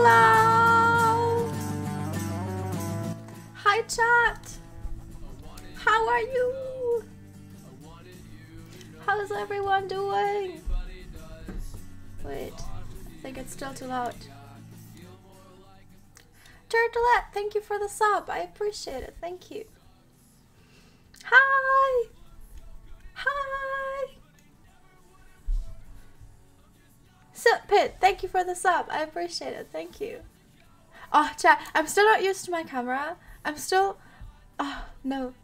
Hello! Hi, chat! How are you? How's everyone doing? Wait, I think it's still too loud. Turtlet, thank you for the sub. I appreciate it. Thank you. Hi! Hi! Soot Pit, thank you for the sub. I appreciate it. Thank you. Oh, chat, I'm still not used to my camera. I'm still. Oh, no.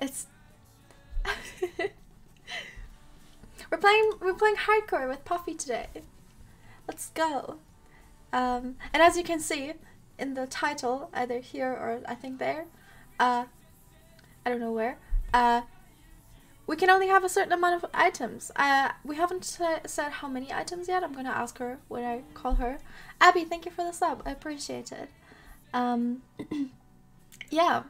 It's. we're playing. We're playing hardcore with Puffy today. Let's go. Um, and as you can see in the title, either here or I think there, uh, I don't know where, uh, we can only have a certain amount of items. Uh, we haven't said how many items yet. I'm gonna ask her when I call her. Abby, thank you for the sub. I appreciate it. Um, yeah.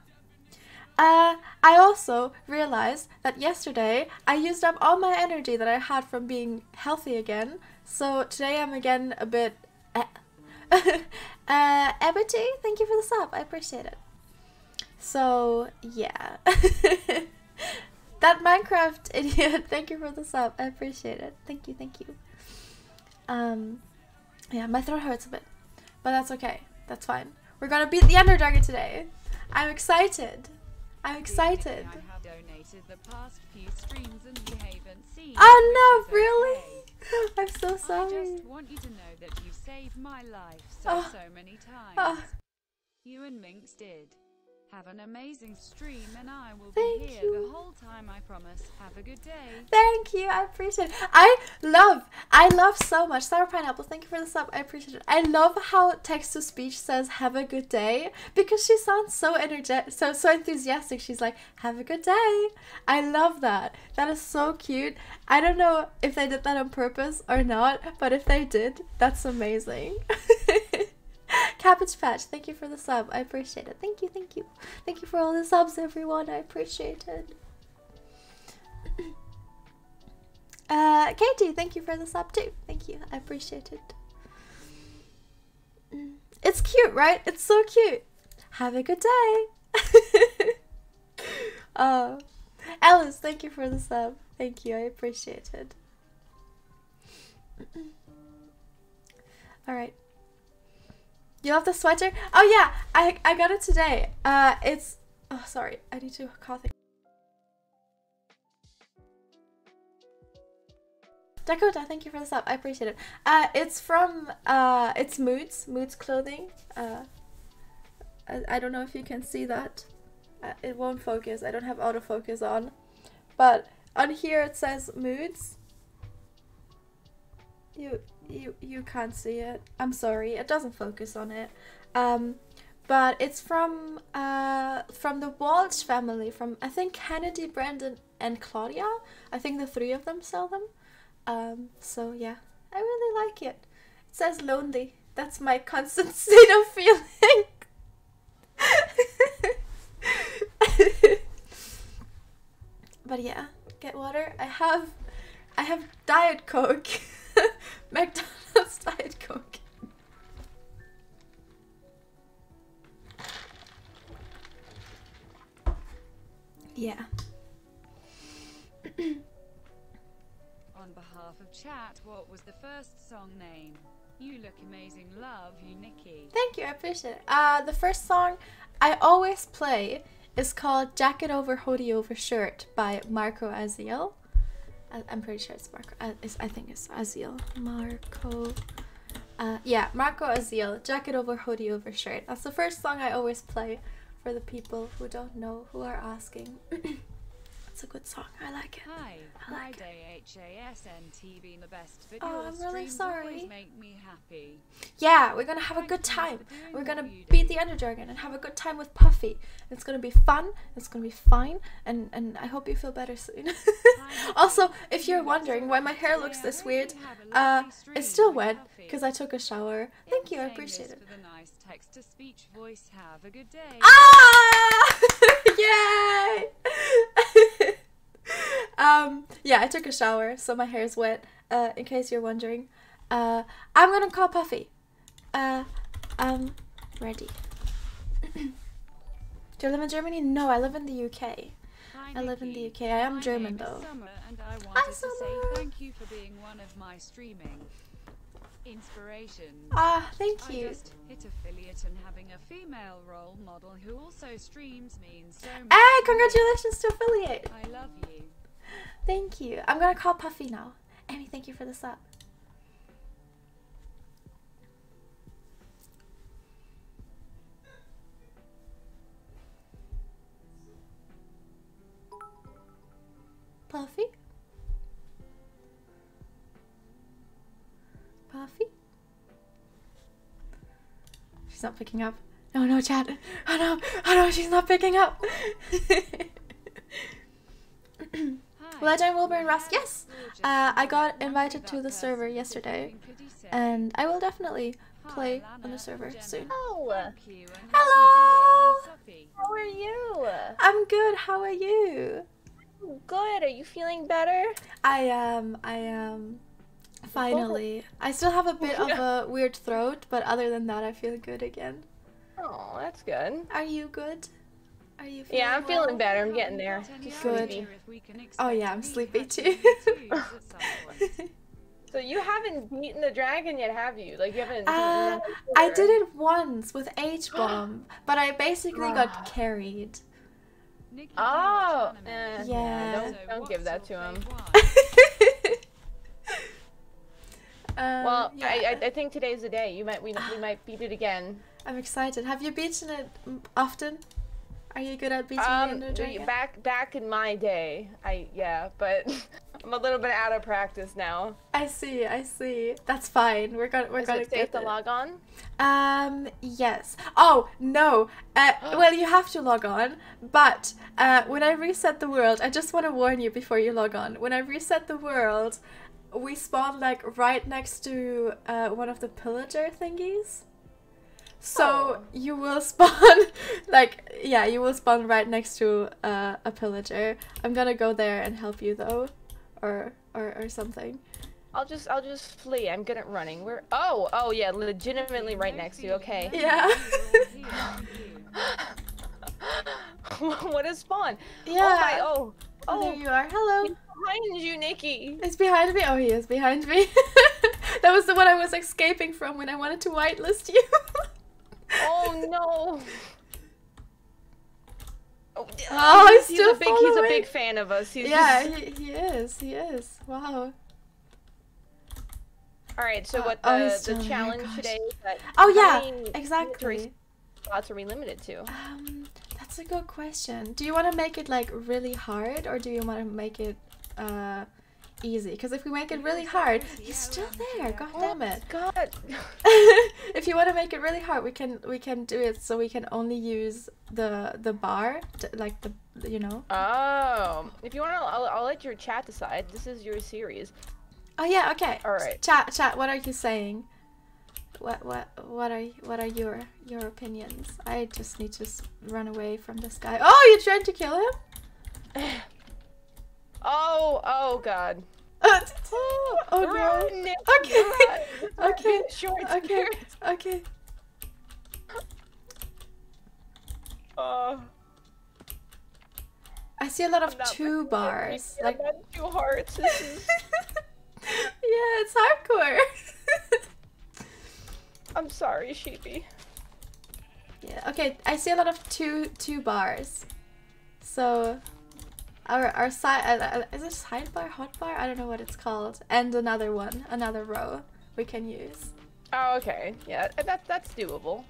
Uh, I also realized that yesterday I used up all my energy that I had from being healthy again. So today I'm again a bit. Eh. uh, thank you for the sub. I appreciate it. So yeah. that Minecraft idiot, thank you for the sub. I appreciate it. Thank you, thank you. Um, yeah, my throat hurts a bit, but that's okay. That's fine. We're gonna beat the Ender Dragon today. I'm excited. I'm excited. Oh no, really? I'm so sorry. I just want you to know that you saved my life so, oh. so many times. Oh. You and Minx did. Have an amazing stream and I will Thank be here you. the whole time, I promise. Have a good day. Thank you, I appreciate it. I love, I love so much. Sour Pineapple, thank you for the sub, I appreciate it. I love how text-to-speech says, have a good day, because she sounds so energetic, so, so enthusiastic. She's like, have a good day. I love that. That is so cute. I don't know if they did that on purpose or not, but if they did, that's amazing. Cabbage Patch, thank you for the sub. I appreciate it. Thank you, thank you. Thank you for all the subs, everyone. I appreciate it. uh, Katie, thank you for the sub too. Thank you. I appreciate it. Mm. It's cute, right? It's so cute. Have a good day. uh, Alice, thank you for the sub. Thank you. I appreciate it. All right. You love the sweater? Oh yeah, I I got it today. Uh, it's oh sorry, I need to cough. Dakota, thank you for the sub. I appreciate it. Uh, it's from uh, it's Moods Moods clothing. Uh, I, I don't know if you can see that. Uh, it won't focus. I don't have autofocus on, but on here it says Moods. You you you can't see it. I'm sorry, it doesn't focus on it. Um, but it's from uh from the Walsh family. From I think Kennedy, Brandon, and Claudia. I think the three of them sell them. Um, so yeah, I really like it. It says lonely. That's my constant state of feeling. but yeah, get water. I have I have Diet Coke. McDonald's Diet Coke. Yeah. On behalf of chat, what was the first song name? You look amazing. Love you, Nikki. Thank you. I appreciate it. Uh, the first song I always play is called Jacket Over Hoodie Over Shirt by Marco Aziel. I'm pretty sure it's Marco. Uh, it's, I think it's Aziel. Marco. Uh, yeah, Marco Aziel. Jacket over hoodie over shirt. That's the first song I always play for the people who don't know who are asking. It's a good song. I like it. Hi, I like it. TV, the best video oh, I'm really sorry. Make me happy. Yeah, we're gonna have a good time. We're gonna beat the Ender Dragon and have a good time with Puffy. It's gonna be fun. It's gonna be fine, and and I hope you feel better soon. also, if you're wondering why my hair looks this weird, uh, it's still wet because I took a shower. Thank you, I appreciate it. Text to speech voice. Have a good day. Ah! Yay! um, yeah, I took a shower, so my hair is wet. Uh, in case you're wondering, uh, I'm gonna call Puffy. Uh, Um, ready. Do you live in Germany? No, I live in the UK. Hi, I live in the UK. I am My German though. Summer, and I wanted Hi, to say thank you for being one of my streaming inspirations. Ah, thank I you. just hit affiliate and having a female role model who also streams means so much. Hey, congratulations to affiliate. I love you. Thank you. I'm gonna call Puffy now. Amy, thank you for the sub. Puffy? Puffy? She's not picking up. No, no, chat. Oh no, oh no, she's not picking up. Hi. Will I join Wilbur and Rust? Yes. Uh, I got invited to the server yesterday, doing pretty sick. and I will definitely play on the server soon. Oh, Thank you, Hello. happy how are you? I'm good. How are you? Good. Are you feeling better? I am. I am. Finally, I still have a bit of a weird throat, but other than that, I feel good again. Oh, that's good. Are you good? Are you? Feeling Yeah, I'm well? feeling better. I'm getting there. Good. sleepy. if we can Oh, yeah, I'm sleepy too. be twos at some point. So you haven't beaten the dragon yet, have you? Like you haven't. beaten Uh, I did it once with H bomb, but I basically got carried. Nikki, Oh, eh, Yeah. Don't, don't give that to him. Um, Well, yeah. I, I I think today's the day. You might we, we might beat it again. I'm excited. Have you beaten it often? Are you good at beating Um, the Ender Dragon? back back in my day, I yeah, but I'm a little bit out of practice now. I see. I see. That's fine. We're gonna we're Is gonna it safe to it. log on? Um. Yes. Oh no. Uh. well, you have to log on, but uh, when I reset the world, I just want to warn you before you log on. When I reset the world, we spawn like right next to uh one of the pillager thingies. So Oh. you will spawn like yeah, you will spawn right next to uh, a pillager. I'm gonna go there and help you though, or or or something. I'll just I'll just flee. I'm good at running. We're oh oh yeah, legitimately right next to you. Okay. Yeah. We're all here for you. what is spawn? Yeah. Oh my oh Oh, there oh you are. Hello. Behind you, Nikki. It's behind me. Oh, he is behind me. that was the one I was escaping from when I wanted to whitelist you. Oh no. Oh, Oh, he's he's still a big he's a big fan of us. He's yeah, just- he, he is. He is. Wow. All right. So Uh, what oh, the still the challenge gosh. today Oh yeah, exactly. slots are we limited to? Um, that's a good question. Do you want to make it like really hard, or do you want to make it uh easy? Because if we make it really hard, he's still there. God damn it. God. if you want to make it really hard, we can we can do it so we can only use the the bar, t- like the you know. Oh, if you want to, I'll, I'll let your chat decide. This is your series. Oh yeah, okay. All right. Chat, chat. What are you saying? What, what, what are, what are your, your opinions? I just need to run away from this guy. Oh, you're trying to kill him? Oh, oh God. oh no. Okay. Okay. Short Okay. Okay. Oh, I see a lot of two bars. Like, two hearts. This is. yeah, it's hardcore. I'm sorry, sheepy. yeah. Okay, I see a lot of two two bars. So, our our side uh, uh, is it sidebar, hotbar? I don't know what it's called. And another one, another row we can use. Oh, okay. Yeah, that that's doable.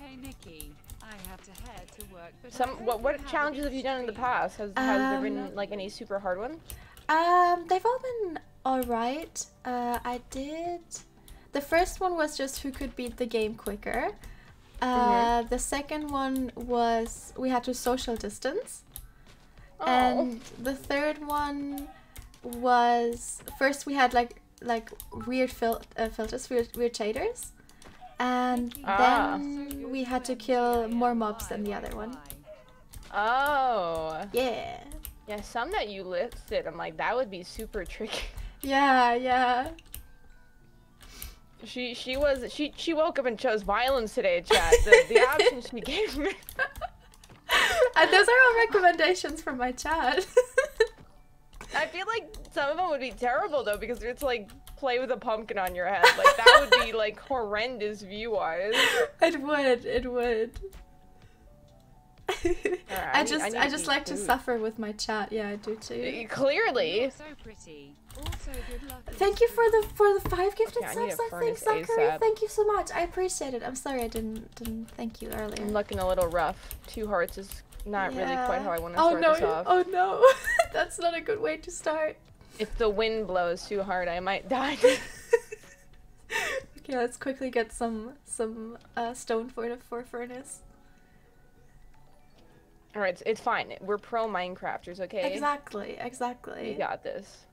Hey Nikki, I have to head to work, but Some what what challenges have you done in the past? Has has there Um, been like any super hard ones? Um, they've all been alright. Uh, I did. The first one was just who could beat the game quicker. Uh, The second one was we had to social distance. Oh. And the third one was first we had like like weird fil- uh, filters, weird, weird shaders. And Ah. then we had to kill more mobs than the other one. Oh. Yeah. Yeah, some that you listed, I'm like, that would be super tricky. Yeah, yeah. She she was she she woke up and chose violence today, chat. The, the option she gave me. And those are all recommendations from my chat. I feel like some of them would be terrible though because it's like play with a pumpkin on your head. Like that would be like horrendous view wise. it would. It would. Alright, I just need I just eat like to suffer with my chat. Yeah, I do too. You're Clearly. so pretty. Also, good luck. Thank you for the for the five gifted Okay, I need subs. a I think Zachary. Thank you so much. I appreciate it. I'm sorry I didn't didn't thank you earlier. I'm looking a little rough. Two hearts is not really quite how I want to oh start no! this off. Oh no! That's not a good way to start. If the wind blows too hard, I might die. Okay, let's quickly get some some uh, stone for the for furnace. Right, it's, fine. We're pro Minecrafters, okay? Exactly, exactly. We got this.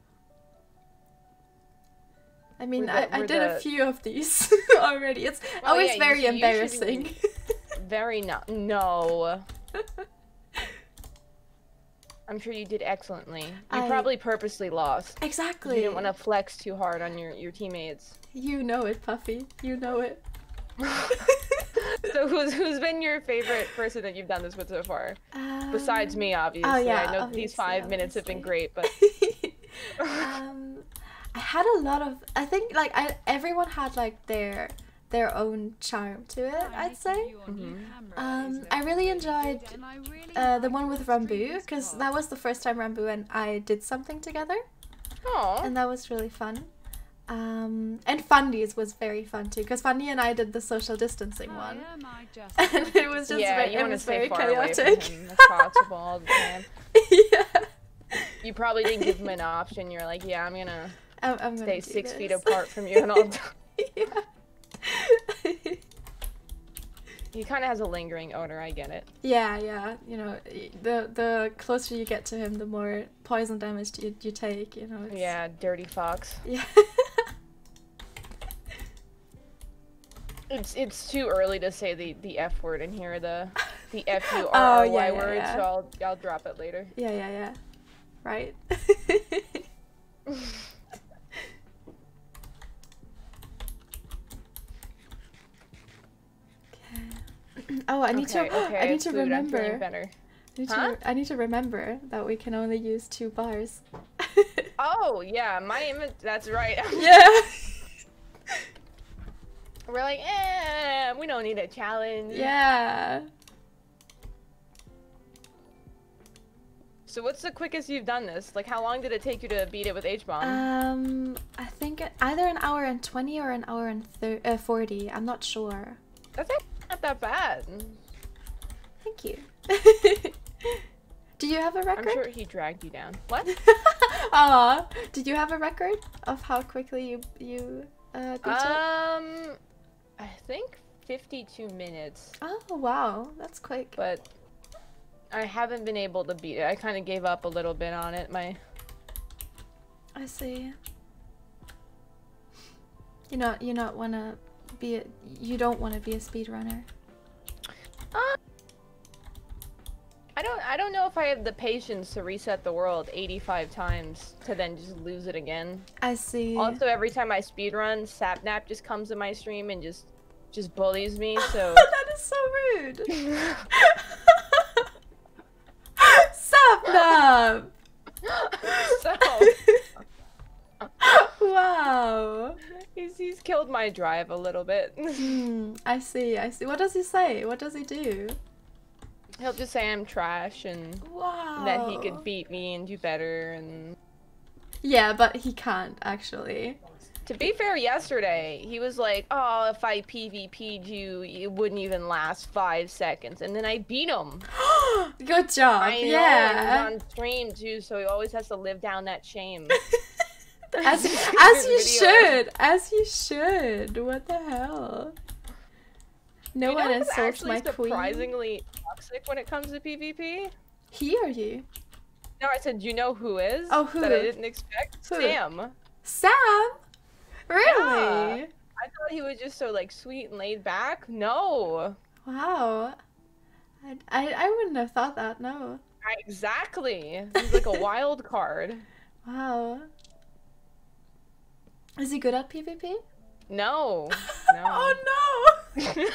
I mean, We're I, I did a few of these already. It's Well, always yeah, you very you embarrassing. Very no. No. I'm sure you did excellently. You I- probably purposely lost. exactly. You didn't want to flex too hard on your, your teammates. You know it, Puffy. You know it. so who's who's been your favorite person that you've done this with so far? Besides Um, me, obviously. yeah, I know these obviously, five minutes have been great, but um, I had a lot of. I think like I everyone had like their their own charm to it. I I'd say. give you a new Mhm. Um, I really enjoyed, good, and I really Uh, the one with your Ranboo because that was the first time Ranboo and I did something together, oh, and that was really fun. Um, and Fundy's was very fun too because Fundy and I did the social distancing Hi, one, am I just and it was just yeah, very, you it was very chaotic. as possible all the time. yeah, You probably didn't give him an option. You're like, yeah, I'm gonna I'm, I'm gonna stay do six feet apart from you, and all. yeah. He kind of has a lingering odor. I get it. Yeah, yeah. You know, the the closer you get to him, the more poison damage you, you take. You know. It's, Yeah, dirty fox. Yeah. It's it's too early to say the the f word in here. The the f u Oh, r r yeah, y yeah, word. yeah. So I'll I'll drop it later. yeah, yeah, yeah. Right. Okay. Oh, I need okay, to. Okay, I need to food, I'm remember. better. I need, Huh? to, I need to remember that we can only use two bars. Oh yeah, my image. That's right. yeah. We're like, eh, we don't need a challenge. Yeah. So what's the quickest you've done this? Like, how long did it take you to beat it with H bomb? Um, I think either an hour and twenty or an hour and uh, forty. I'm not sure. That's actually not that bad. Thank you. Do you have a record? I'm sure he dragged you down. What? Aw, did you have a record of how quickly you you uh, beat it? um, I think 52 minutes, Oh wow, that's quick. but I haven't been able to beat it. I kind of gave up a little bit on it. My I see. You not you not wanna be a, you don't wanna be a speedrunner. uh, I don't I don't know if I have the patience to reset the world 85 times to then just lose it again. I see. Also, every time I speedrun, Sapnap just comes to my stream and just just bullies me. So that is so rude. Sapnap! so wow. He's he's killed my drive a little bit. Hmm, I see, I see. What does he say? What does he do? He'll just say I'm trash and Wow. that he could beat me and do better. And Yeah, but he can't actually. to be fair, yesterday he was like, "Oh, if I PvP'd you, it wouldn't even last five seconds," and then I beat him. Good job. I know, yeah. on stream too, so he always has to live down that shame. As, as you should. As you should. What the hell? No You one actually my queen. surprisingly toxic when it comes to PvP. He or you? No, I said, you know who is? Oh, who? That I didn't expect. Who? Sam. Sam? Really? I thought he was just so like sweet and laid back. No. Wow. I, I, I wouldn't have thought that, no. Exactly. He's like a wild card. Wow. Is he good at PvP? No. No. oh no!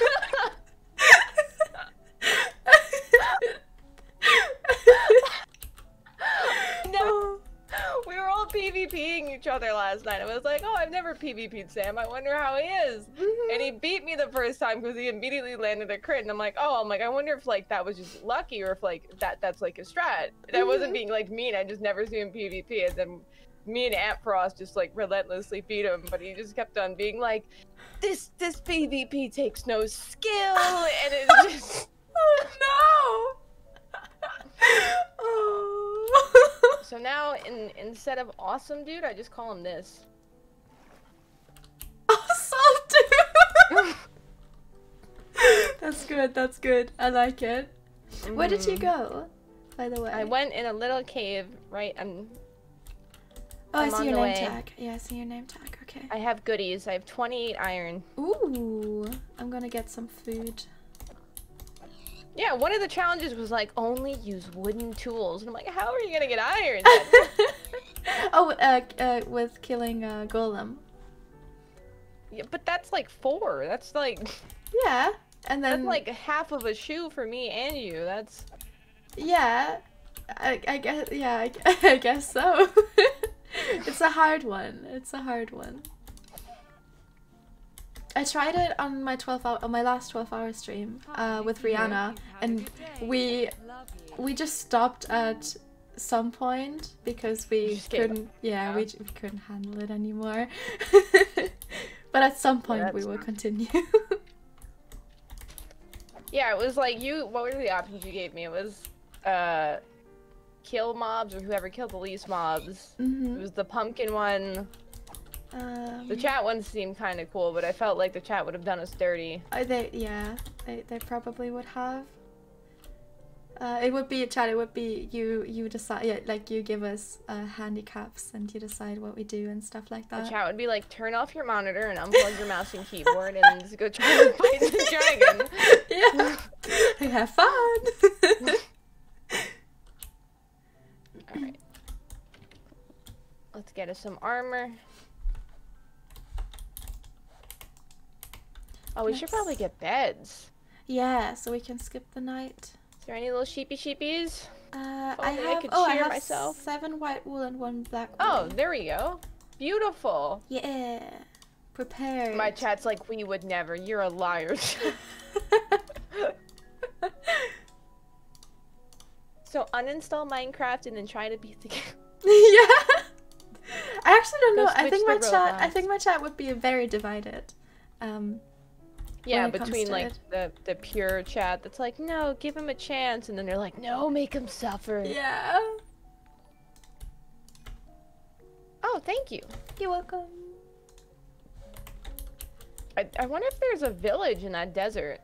no. We were all PvPing each other last night. I was like, oh, I've never PvP'd Sam. I wonder how he is. Mhm. And he beat me the first time because he immediately landed a crit. And I'm like, oh, I'm like, I wonder if like that was just lucky or if like that that's like a strat. And I wasn't Mhm. being like mean. I just never see him PvP. And then me and Antfrost just like relentlessly beat him. But he just kept on being like, this this PvP takes no skill. And it just. oh no! oh. So now, in instead of awesome dude, I just call him this. Awesome, dude. that's good. That's good. I like it. Where did you Mhm. go? By the way. I went in a little cave, right? I'm, Oh, I I'm see your name way. tag. Yeah, I see your name tag. Okay. I have goodies. I have 28 iron. Ooh, I'm gonna get some food. Yeah, one of the challenges was like only use wooden tools, and I'm like, how are you gonna get iron? oh, uh, uh, with killing a golem. yeah, but that's like four. That's like Yeah, and then that's like half of a shoe for me and you. That's yeah, I, I guess yeah, I, I guess so. it's a hard one. It's a hard one. I tried it on my 12 hour on my last 12 hour stream uh, with Rihanna, and we we just stopped at some point because we just gave up. couldn't yeah, Yeah. we, we couldn't handle it anymore but at some point we will continue yeah. It was like you. What were the options you gave me? It was uh, kill mobs or whoever killed the least mobs. It hmm was the pumpkin one. um, The chat ones seemed kind of cool, but I felt like the chat would have done us dirty. I, they yeah they, they probably would have uh, it would be a chat it would be you you decide yeah, like you give us uh, handicaps and you decide what we do and stuff like that. The chat would be like, turn off your monitor and unplug your mouse and keyboard and just go try to fight the dragon. yeah And have fun Alright. Let's get us some armor. Oh, we should probably get beds. yeah so we can skip the night Is there any little sheepy sheepies? Uh, I only I have could oh I have myself. seven white wool and one black wool. Oh, there we go. Beautiful. yeah, prepared. My chat's like, we would never. You're a liar. so uninstall Minecraft and then try to beat the game. yeah. I actually don't Go know. I think my chat. I think my chat would be very divided. Um, Yeah, between like it. the the pure chat that's like, no, give him a chance, and then they're like, no, make him suffer. yeah. Oh, thank you. You're welcome. I, I wonder if there's a village in that desert.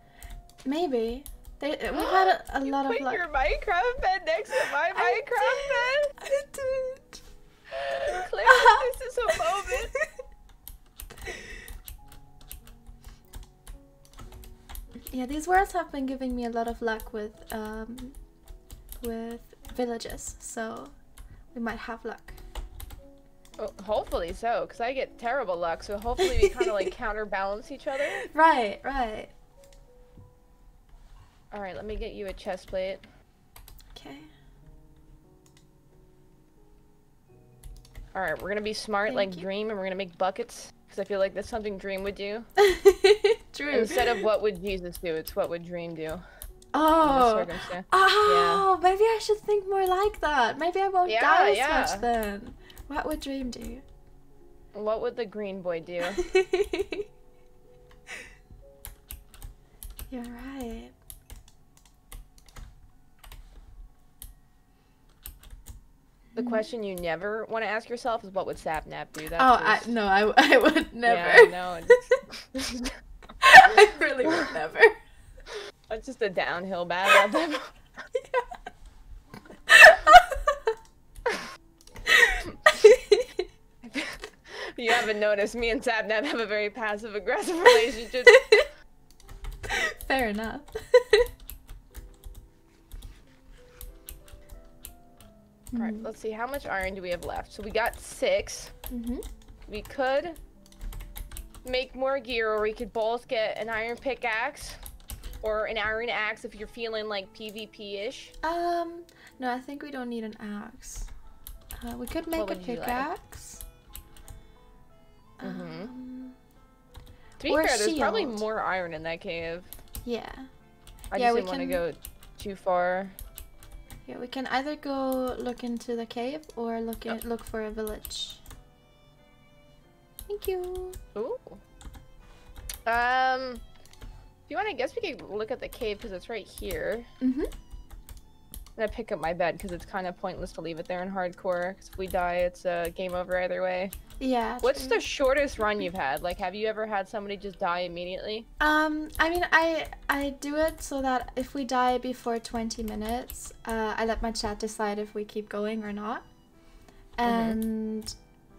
Maybe. They, we've had a, a lot of put luck. your Minecraft bed next to my I Minecraft I did. bed. Claire, this is a moment. Yeah, these words have been giving me a lot of luck with um, with villages, so we might have luck. Oh, hopefully so, because I get terrible luck. So hopefully we kind of like counterbalance each other. Right, right. All right, let me get you a chest plate. Okay. All right, we're gonna be smart Thank like you. Dream, and we're gonna make buckets because I feel like that's something Dream would do. True. Instead of what would Jesus do, it's what would Dream do. oh. Oh, maybe I should think more like that. Maybe I won't Yeah, die as yeah. much then. What would Dream do? What would the Green Boy do? You're right. The mm-hmm. question you never want to ask yourself is what would Sapnap do? That's oh, I, no, I, I would never. Yeah, no, I really would never. it's just a downhill battle. at that you haven't noticed, me and Sapnap have a very passive aggressive relationship. Fair enough. Alright, let's see, how much iron do we have left? So we got six. Mm-hmm. We could make more gear, or we could both get an iron pickaxe or an iron axe if you're feeling like PvP-ish. Um, no, I think we don't need an axe. Uh, we could make a pickaxe. Like? Mm -hmm. um, to be fair, there's probably more iron in that cave. Yeah. I yeah, just didn't want to go too far. Yeah, we can either go look into the cave or look look for a village. Thank you. Ooh. Um, if you want, I guess we could look at the cave because it's right here. Mm-hmm. I'm gonna pick up my bed because it's kind of pointless to leave it there in hardcore. Because if we die, it's a uh, game over either way. Yeah. What's true. the shortest run you've had? Like, have you ever had somebody just die immediately? Um, I mean, I I do it so that if we die before 20 minutes, uh, I let my chat decide if we keep going or not. Mm-hmm. And mm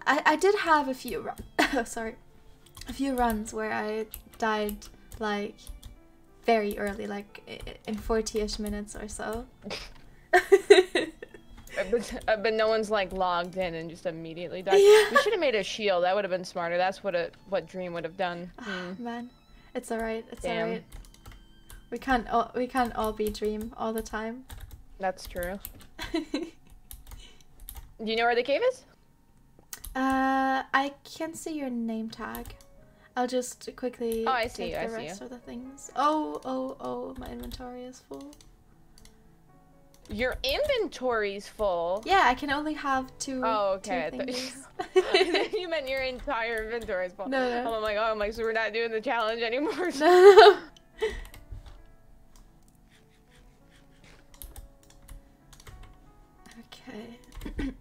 -hmm. I I did have a few run. oh, sorry, a few runs where I died like very early, like in 40ish minutes or so. but, but no one's like logged in and just immediately died. Yeah. We should have made a shield. That would have been smarter. That's what a what Dream would have done. Oh, hmm. Man, it's alright. It's alright. We can't all we can't all be Dream all the time. That's true. Do you know where the cave is? Uh, I can see your name tag. I'll just quickly oh, I see take you, the I rest of the things. Oh, oh, oh, my inventory is full. Your inventory's full. Yeah, I can only have two. Oh, okay. Two you meant your entire inventory is full. No, no. I'm like, oh, I'm like, so we're not doing the challenge anymore. No. okay.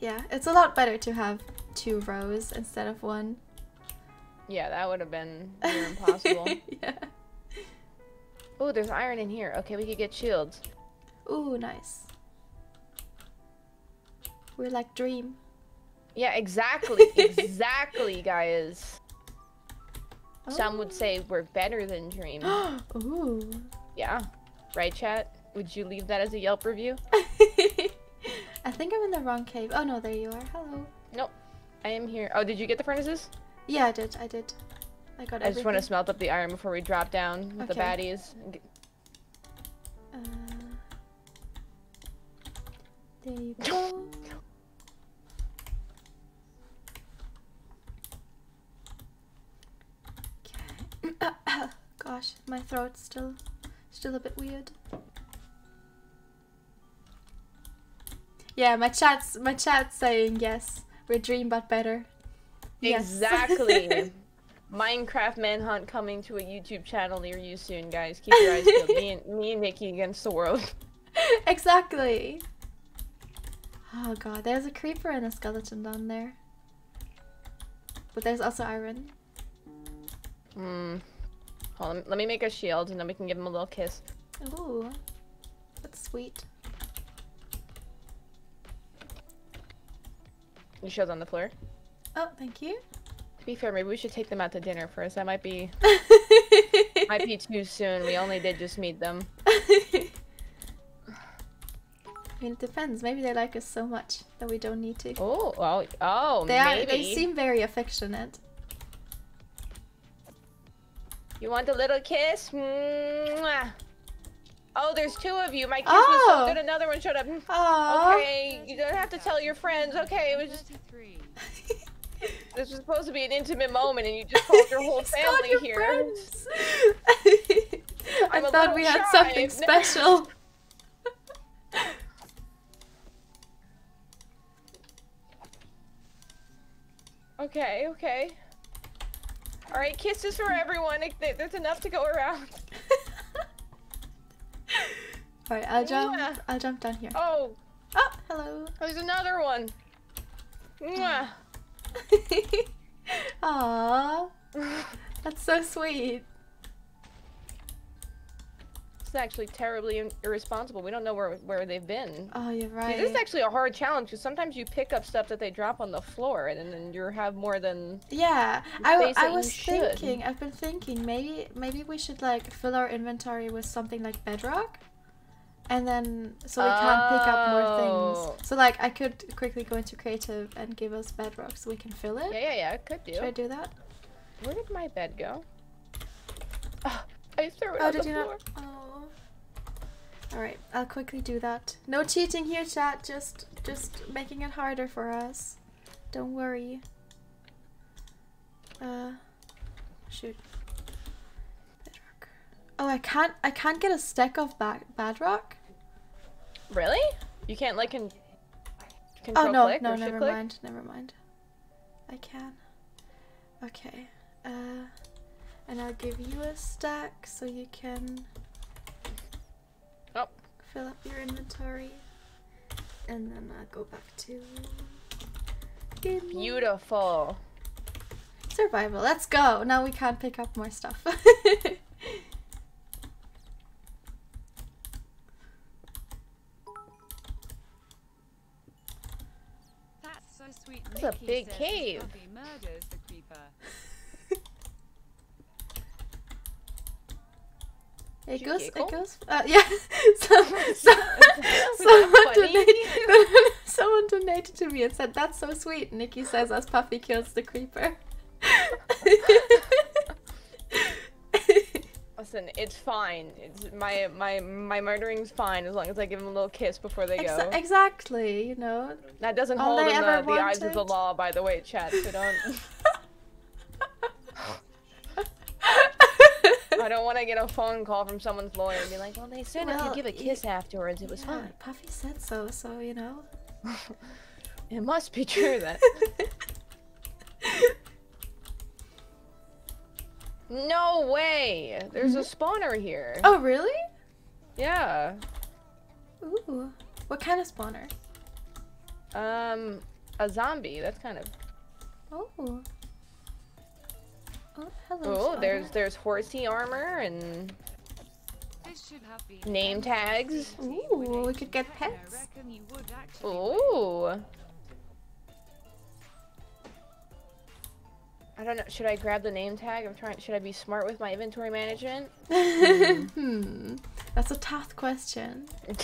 yeah, it's a lot better to have two rows instead of one. Yeah, that would have been near impossible. yeah. Oh, there's iron in here. Okay, we could get shields. Ooh, nice. We're like Dream. Yeah, exactly. exactly, guys. Oh. Some would say oh. we're better than Dream. Ooh. Yeah. Right, chat? Would you leave that as a Yelp review? I think I'm in the wrong cave. Oh, no, there you are. Hello. Nope. I am here. Oh, did you get the furnaces? Yeah, I did. I did. I got. I just want to smelt up the iron before we drop down with okay. the baddies. Uh, there you go. okay. Gosh, my throat's still, still a bit weird. Yeah, my chat's my chat's saying yes. We're dream but better. Exactly. Yes. Minecraft Manhunt coming to a YouTube channel near you soon, guys. Keep your eyes peeled. me, and, me and Nikki against the world. exactly. Oh god, there's a creeper and a skeleton down there. But there's also iron. Hmm. Hold on, let me make a shield and then we can give him a little kiss. Ooh. That's sweet. Your shield's on the floor. Oh, thank you. To be fair, maybe we should take them out to dinner first. That might be might be too soon. We only did just meet them. I mean, it depends. Maybe they like us so much that we don't need to. Oh, oh, oh, they maybe. Are, they seem very affectionate. You want a little kiss? Mwah. Oh, there's two of you. My kiss oh. was so oh. good. Another one showed up. Hmm. Aww. Okay, you don't have to tell your friends. Okay, it was just. This was supposed to be an intimate moment, and you just called your whole family your here. I thought we had something special. okay, okay. All right, kisses for everyone. There's enough to go around. All right, I'll jump. Mwah. I'll jump down here. Oh. Oh, hello. There's another one. Mwah. Aww. That's so sweet. It's actually terribly irresponsible. We don't know where where they've been. Oh, you're right. See, this is actually a hard challenge because sometimes you pick up stuff that they drop on the floor and then you have more than. Yeah, I, I was thinking. I've been thinking maybe maybe we should like fill our inventory with something like bedrock. And then so we can't pick up more Oh. things. So like I could quickly go into creative and give us bedrock so we can fill it. Yeah, yeah, yeah. Could do. Should I do that? Where did my bed go? Oh, I threw it Oh, on did the you floor. not? Oh. All right, I'll quickly do that. No cheating here, chat. Just, just making it harder for us. Don't worry. Uh, shoot. Oh, I can't. I can't get a stack of ba- bedrock. Really? You can't like con- Oh no, click no, or never click? mind. Never mind. I can. Okay. Uh, and I'll give you a stack so you can Oh. fill up your inventory. And then I'll go back to. Beautiful. survival. Let's go. Now we can't pick up more stuff. That's sweet. That's a big cave. murders the creeper. it you goes. It goes. Uh, yeah. so, so, Was someone, donated, someone donated to me and said, "That's so sweet." Nikki says, "As Puffy kills the creeper." Listen, it's fine. It's my my my murdering's fine as long as I give them a little kiss before they go. Exa- exactly. You know. that doesn't all hold in the, the eyes of the law, by the way, chat. So don't. I don't want to get a phone call from someone's lawyer and be like, "Well, they said if Well, you give a kiss afterwards, it was Yeah, fine." Puffy said so. So you know. It must be true then. no way! There's a spawner here. oh really? Yeah. Ooh. What kind of spawner? Um, a zombie. That's kind of. Oh. Oh, hello. Oh, there's spawner. there's horsey armor and This should have been Name tags. Ooh, we could get pets. reckon you would actually win. ooh. I don't know. Should I grab the name tag? I'm trying. Should I be smart with my inventory management? hmm. That's a tough question.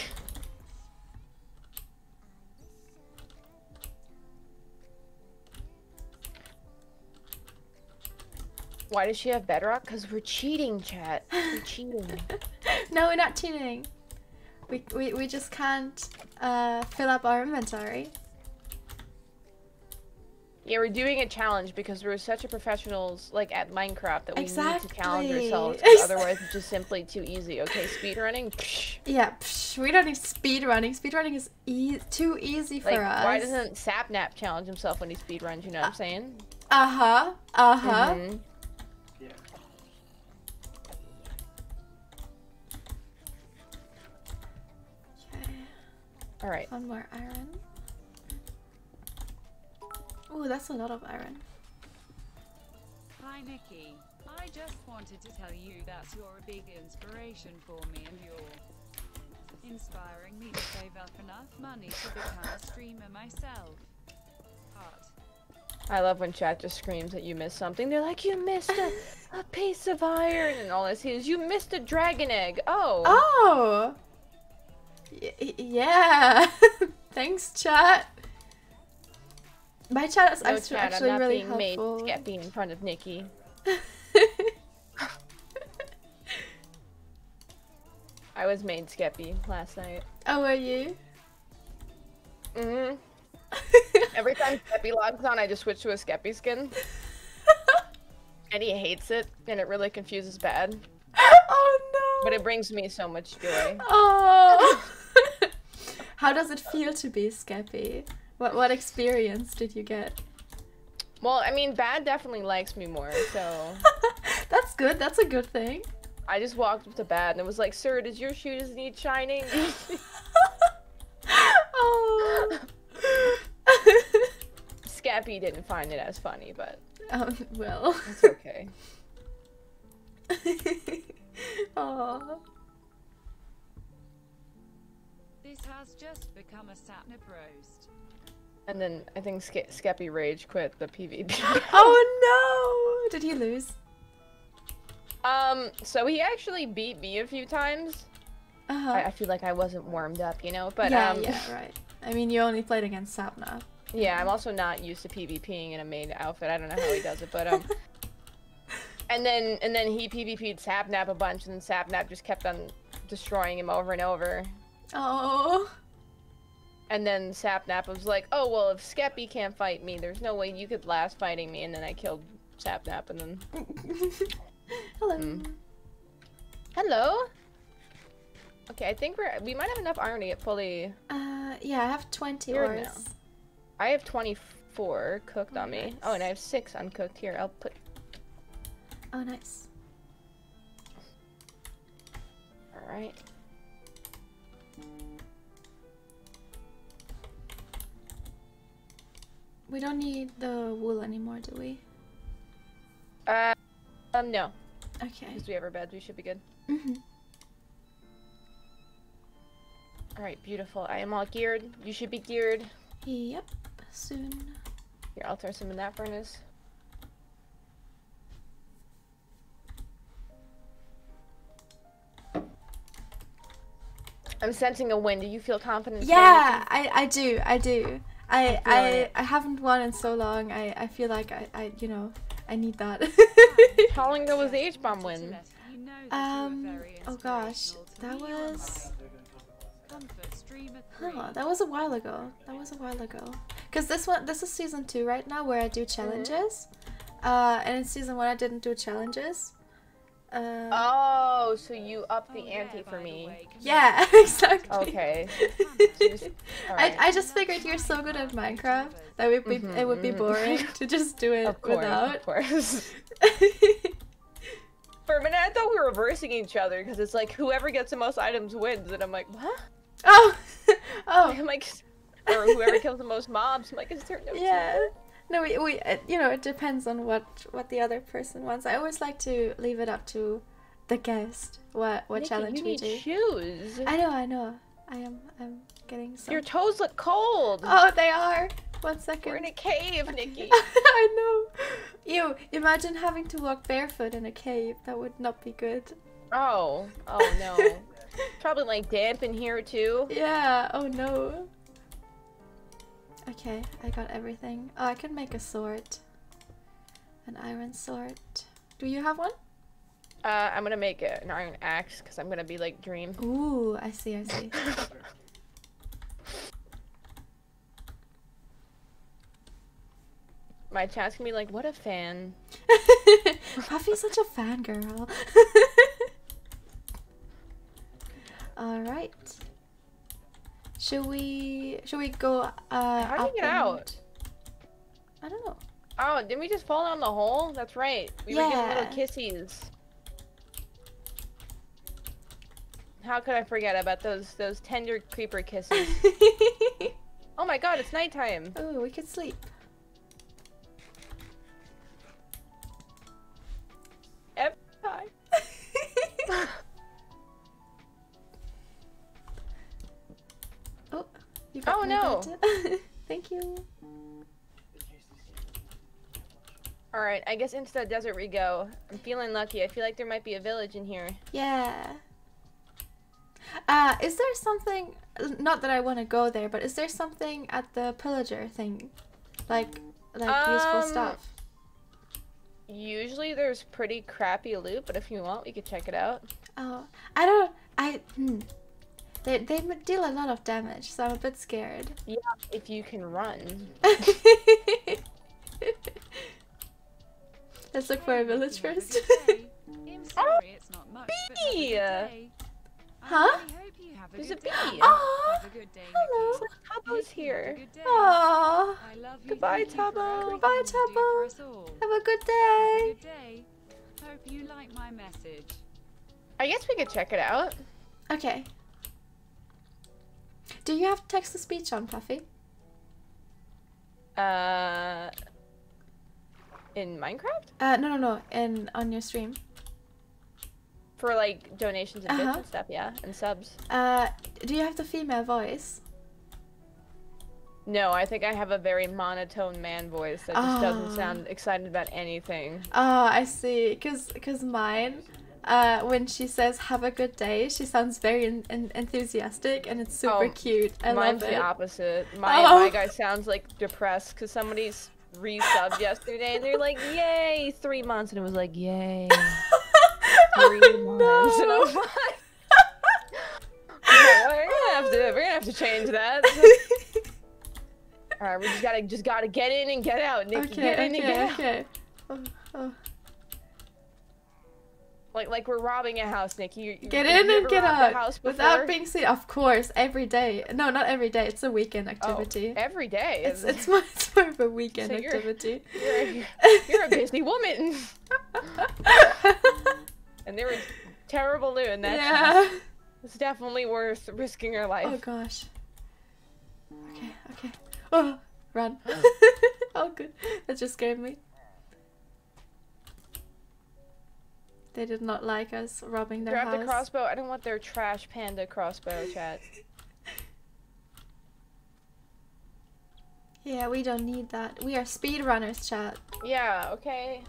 Why does she have bedrock? Cause we're cheating, chat. We're cheating. No, we're not cheating. We, we, we just can't uh, fill up our inventory. Yeah, we're doing a challenge because we're such a professionals like at Minecraft that we need to challenge Exactly. otherwise, it's just simply too easy. Okay, speedrunning. Yeah, psh, we don't need speed running. Speed running is e- too easy for Like, us. why doesn't Sapnap challenge himself when he speedruns? You know what I'm saying? Uh huh. Uh huh. Mhm. Okay. All right. One more iron. Ooh, that's a lot of iron. Hi Nikki. I just wanted to tell you that you're a big inspiration for me and you're inspiring me to save up enough money to become a streamer myself. Heart. I love when chat just screams that you missed something. They're like, you missed a, a piece of iron, and all I see is you missed a dragon egg. Oh. Oh! Y- y- yeah! Thanks, chat! My chat is no, actu- chat, actually I'm not really being made helpful. skeppy in front of Nikki. I was made skeppy last night. oh, were you? Mm hmm Every time Skeppy logs on, I just switch to a Skeppy skin. And he hates it, and it really confuses bad. oh no! But it brings me so much joy. Oh! How does it feel to be Skeppy? What what experience did you get? Well, I mean, Bad definitely likes me more, so That's good. That's a good thing. I just walked up to Bad and it was like, "Sir, does your shoes need shining?" oh. Skeppy didn't find it as funny, but um, well. it's okay. oh. This has just become a Sapnap roast. And then I think Ske- Skeppy rage quit the PvP. Oh no! Did he lose? um, so he actually beat me a few times. Uh-huh. I, I feel like I wasn't warmed up, you know. But yeah, um, yeah, right. I mean, you only played against Sapnap. Yeah, I'm also not used to PvPing in a main outfit. I don't know how he does it, but um. and then and then he PvP'd Sapnap a bunch, and then Sapnap just kept on destroying him over and over. Oh. And then Sapnap was like, "Oh well, if Skeppy can't fight me, there's no way you could last fighting me." And then I killed Sapnap, and then Hello. Mm. hello. Okay, I think we're we might have enough iron to get fully. Uh, yeah, I have 20 You're ores. now. I have 24 cooked on me. Nice. Oh, and I have six uncooked here. I'll put. Oh, nice. All We don't need the wool anymore, do we? Uh, um, no. Okay. Because we have our beds, we should be good. hmm Alright, beautiful. I am all geared. You should be geared. Yep. Soon. Here, I'll throw some in that furnace. I'm sensing a win. Do you feel confident? Yeah, I, I do. I do. I feel I. I haven't won in so long. I, I feel like I, I you know I need that. How long ago was the H bomb win? let you know that you were um. Oh gosh, that was. Comfort Streamer 3. Huh, that was a while ago. That was a while ago. Cause this one, this is season two right now, where I do challenges. Uh, and in season one I didn't do challenges. Uh, Oh, so you upped the Oh, ante yeah, for me. way, yeah, exactly. Okay. on. I, I just figured you're so good at Minecraft that it would be, it would be boring to just do it Of course, without. of course. For a minute, I thought we were reversing each other because it's like whoever gets the most items wins, and I'm like, what? oh, oh, I'm like, or whoever kills the most mobs. I'm like, is there no yeah. No, we, we uh, you know, it depends on what what the other person wants. I always like to leave it up to the guest what what Nikki, challenge you we need do. shoes. I know, I know. I am I'm getting some. Your toes look cold. Oh, they are. One second. We're in a cave, Nikki. I know. You imagine having to walk barefoot in a cave. That would not be good. oh, oh no. Probably like damp in here too. Yeah. Oh no. Okay, I got everything. Oh, I can make a sword. An iron sword. Do you have one? Uh, I'm gonna make a, an iron axe because I'm gonna be like Dream. Ooh, I see, I see. My chat's gonna be like, what a fan. Puffy's such a fangirl. Alright. Should we should we go uh How do you get and- out? I don't know. Oh, didn't we just fall down the hole? That's right. We were getting little Yeah. kissies. How could I forget about those those tender creeper kisses? oh my god, it's nighttime. oh, we could sleep. Every time. you got Oh, no. Thank you. Alright, I guess into the desert we go. I'm feeling lucky. I feel like there might be a village in here. Yeah. Uh, is there something? Not that I want to go there, but is there something at the pillager thing, like like useful Um, stuff? Usually there's pretty crappy loot, but if you want, we could check it out. Oh, I don't. I. Hmm. They they deal a lot of damage, so I'm a bit scared. Yeah, if you can run. Let's look for a village first. good day. I'm sorry it's not much, but have a good bee! Huh? really hope you have a There's a bee. Aw, Have a good day, hello. Nikki. Tubbo's Nikki, have a here. good day. Aww. I love. Goodbye, thank you for Tubbo. everything Bye, you do Tubbo. for us all. Have a good day. good day. Hope you like my message. I guess we could check it out. Okay. Do you have text to speech on, Puffy? Uh, in Minecraft Uh, no, no, no. In on your stream. for like donations and Uh-huh. and stuff, yeah, and subs. Uh, do you have the female voice? No, I think I have a very monotone man voice that just doesn't Ah. sound excited about anything. Oh, I see. Cause, cause mine, uh, when she says "Have a good day," she sounds very en- en- enthusiastic, and it's super Oh, cute. I Mine's love the it. opposite. My, Oh. my guy sounds like depressed because somebody's resubbed yesterday and they're like, yay, three months. And it was like, yay, three months. Oh, I'm like, "Okay, we're gonna have to, we're gonna have to change that. All right, we just gotta, just gotta get in and get out, Nikki. okay, get in and okay, out. okay. Oh, oh. Like, like we're robbing a house, Nikki. You, you- Get have in and get robbed a out house without being seen. Of course, every day. No, not every day. It's a weekend activity. Oh, activity. every day. it's it's more, it's more of a weekend So you're- activity. You're, you're a busy woman. And there was terrible news, and that's yeah. it's definitely worth risking your life. Oh gosh. Okay, okay. Oh, run. oh, good. That just scared me. They did not like us robbing their Grab house. the crossbow. I don't want their trash panda crossbow chat. Yeah, we don't need that. We are speedrunners, chat. Yeah, okay.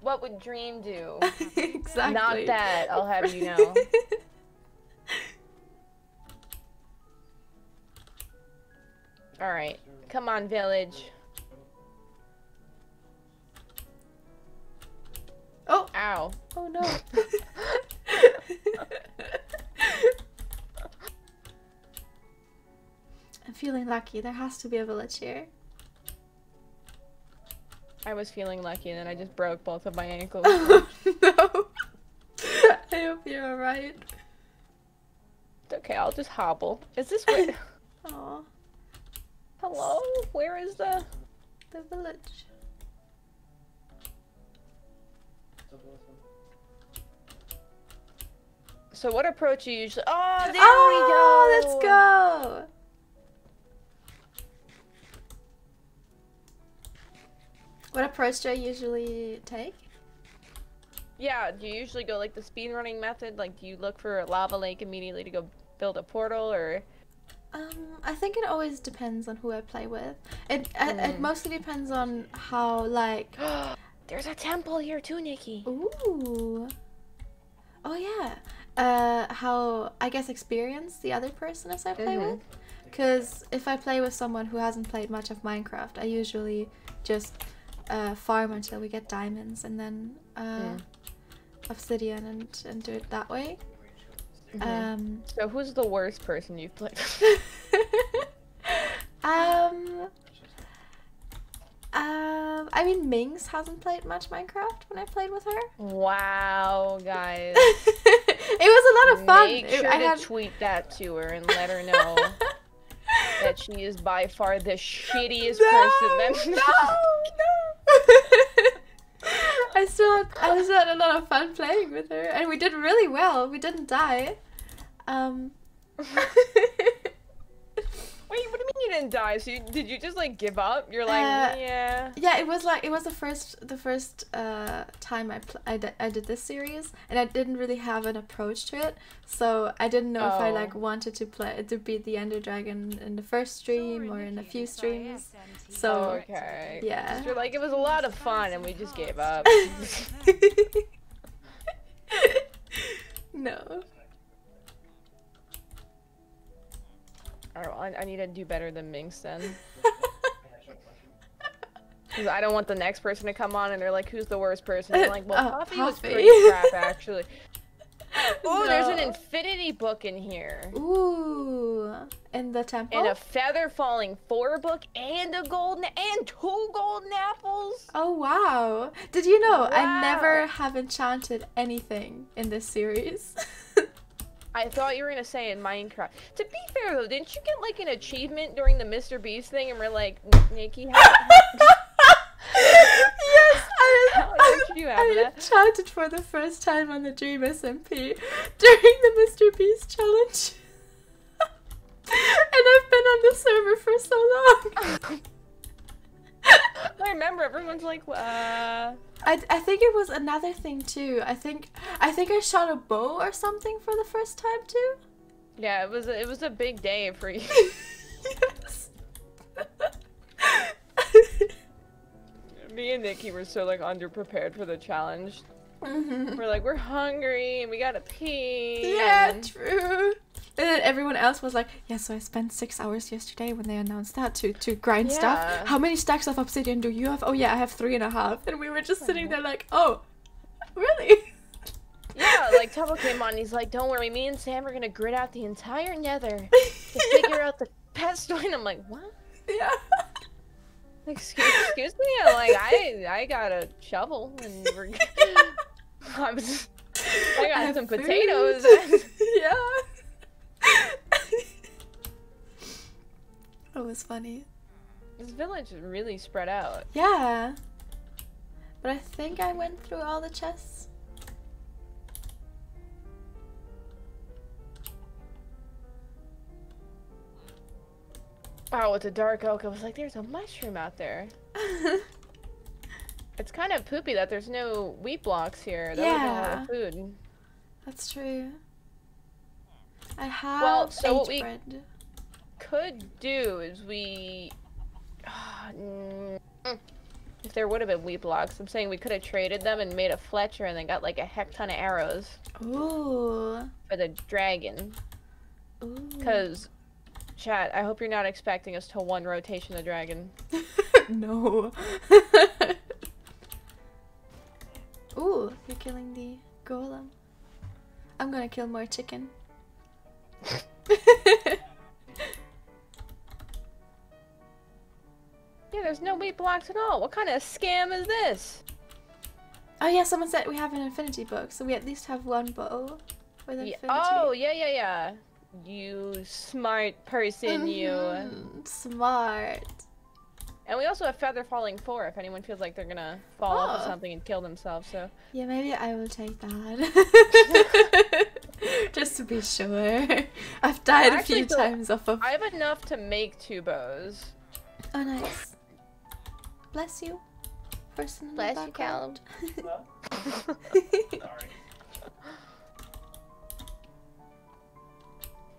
What would Dream do? exactly. Not that, I'll have you know. Alright. Come on, village. Oh, Ow. oh no. I'm feeling lucky. There has to be a village here. I was feeling lucky and then I just broke both of my ankles. Oh no. I hope you're alright. It's okay, I'll just hobble. Is this where Aw, Hello? Where is the the village. So what approach you usually Oh there oh, we go! let's go! What approach do I usually take? Yeah, do you usually go like the speedrunning method? Like do you look for a lava lake immediately to go build a portal or Um, I think it always depends on who I play with. It it, it Mm. mostly depends on how like There's a temple here too, Nikki. ooh. Oh yeah. Uh, how I guess experience the other person as I play Mhm. with. Because if I play with someone who hasn't played much of Minecraft, I usually just uh, farm until we get diamonds and then uh, Mm. obsidian and, and do it that way. Mhm. Um, So who's the worst person you've played with? um, um, I mean, Minx hasn't played much Minecraft when I played with her. wow, guys. it was a lot of fun. Make It- sure I to had- tweet that to her and let her know that she is by far the shittiest person that no, no. I still had, I still had a lot of fun playing with her, and we did really well. We didn't die. Um. Wait, what do you mean you didn't die? So you, did you just like give up? You're like, Uh, yeah. yeah, it was like it was the first the first uh, time I, pl- I, I did this series, and I didn't really have an approach to it, so I didn't know if I Oh. like wanted to play to beat the Ender Dragon in the first stream or in a few streams. So Oh, okay. yeah. 'Cause You're like, it was a lot of fun and we just gave up. no. Alright, I, I need to do better than Minx then. Because I don't want the next person to come on and they're like, who's the worst person? I'm like, well, Uh, Puffy was pretty crap, actually. Oh, there's an infinity book in here. Ooh, in the temple. And a feather falling four book and a golden and two golden apples. Oh wow! Did you know I never have enchanted anything in this series? I thought you were gonna say in Minecraft. To be fair though, didn't you get like an achievement during the Mr. Beast thing? And we're like, Nikki, how, yes, I, How did you have I that? for the first time on the Dream SMP during the Mr. Beast challenge. and I've been on the server for so long. I remember everyone's like, uh, I, I think it was another thing too. I think I think I shot a bow or something for the first time too. yeah, it was a, it was a big day for you. yes. Me and Nikki were so like underprepared for the challenge. Mhm. We're like, we're hungry and we gotta pee. Yeah, and- true. And then everyone else was like, "Yeah, so I spent six hours yesterday when they announced that to to grind Yeah. stuff. How many stacks of obsidian do you have? Oh yeah, I have three and a half." And we were just sitting there like, "Oh, really?" Yeah, like Tubbo came on and he's like, Don't worry, me and Sam are gonna grid out the entire nether to figure out the pest and I'm like, What? yeah. Excuse, excuse me? I'm like, I I got a shovel and we're I was I got have some food. potatoes. yeah. It was funny. this village is really spread out. Yeah. But I think I went through all the chests. Wow, with the dark oak, I was like, there's a mushroom out there. It's kind of poopy that there's no wheat blocks here. That would've been a lot Yeah. food. That's true. I have Well, so what eight we- bread. Could do is we. Mm, if there would have been wheat blocks, I'm saying we could have traded them and made a Fletcher and then got like a heck ton of arrows Ooh. for the dragon. Ooh. Because, chat, I hope you're not expecting us to one rotation the dragon. no. Ooh, you're killing the golem. I'm gonna kill more chicken. Yeah, there's no wheat blocks at all. What kind of scam is this? oh yeah, someone said we have an infinity book, so we at least have one bow with Yeah- oh, yeah, yeah, yeah. You smart person, you. Mhm, Smart. And we also have Feather Falling 4 if anyone feels like they're gonna fall off of Oh. something and kill themselves, so. Yeah, maybe I will take that. Just to be sure. I've died a few times off of. I have enough to make two bows. Oh, nice. Bless you. Person in the Bless you, background.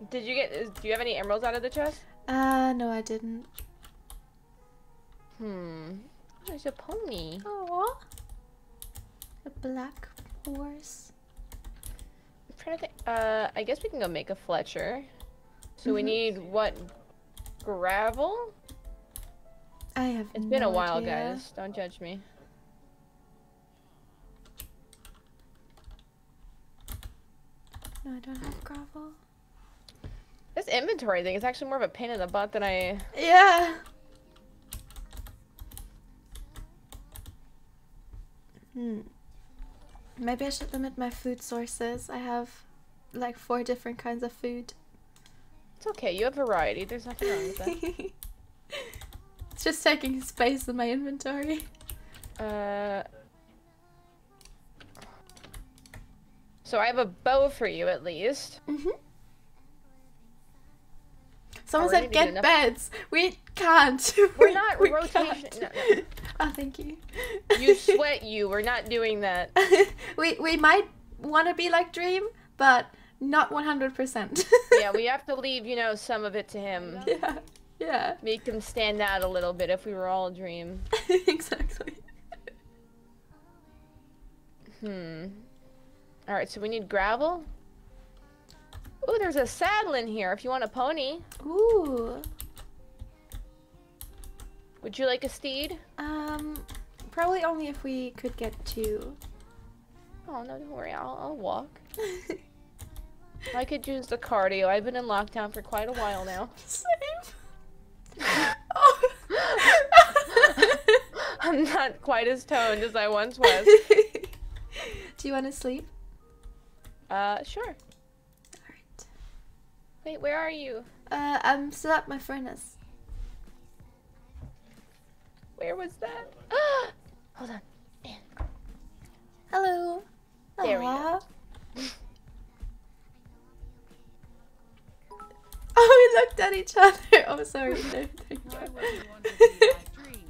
Did you get? is- Do you have any emeralds out of the chest? uh, no, I didn't. Hmm. There's a pony. Oh, a black horse. I'm trying to think. Uh, I guess we can go make a Fletcher. So we Mhm. need what? Gravel? I have. It's been a while, idea. guys. Don't judge me. No, I don't have gravel. This inventory thing is actually more of a pain in the butt than I. Yeah. Hmm. Maybe I should limit my food sources. I have like four different kinds of food. It's okay. You have variety. There's nothing wrong with that. it's just taking space in my inventory. Uh. So I have a bow for you at least. Mm-hmm. Someone said get enough- beds. We can't. We're We- not we rotation- no, no. Oh, thank you. You sweat you. We're not doing that. we we might want to be like Dream, but not one hundred percent. Yeah, we have to leave, you know, some of it to him. Yeah. Yeah. Make him stand out a little bit if we were all a dream. exactly. Hmm. Alright, so we need gravel. Ooh, there's a saddle in here if you want a pony. Ooh. Would you like a steed? Um, probably only if we could get two. Oh, no, don't worry. I'll, I'll walk. I could use the cardio. I've been in lockdown for quite a while now. Same. I'm not quite as toned as I once was. Do you want to sleep? Uh, sure. Alright. Wait, where are you? Uh, I'm still at my furnace. Where was that? Hold on. Hello. There we go. Oh, we looked at each other. Oh, sorry. No, thank you. wouldn't want to be like dream.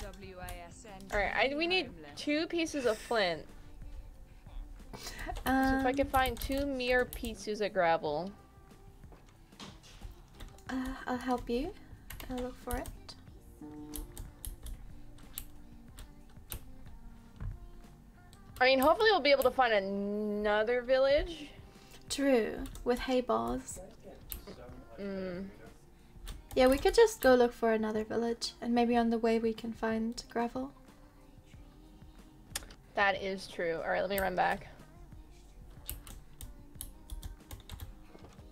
W-A-S-N. Alright, we need two pieces of flint. So if I Um, could find two mere pieces of gravel. uh, I'll help you. I'll look for it. I mean, hopefully we'll be able to find another village. True, with hay balls. Mm. Yeah, we could just go look for another village, and maybe on the way we can find gravel. That is true. Alright, let me run back.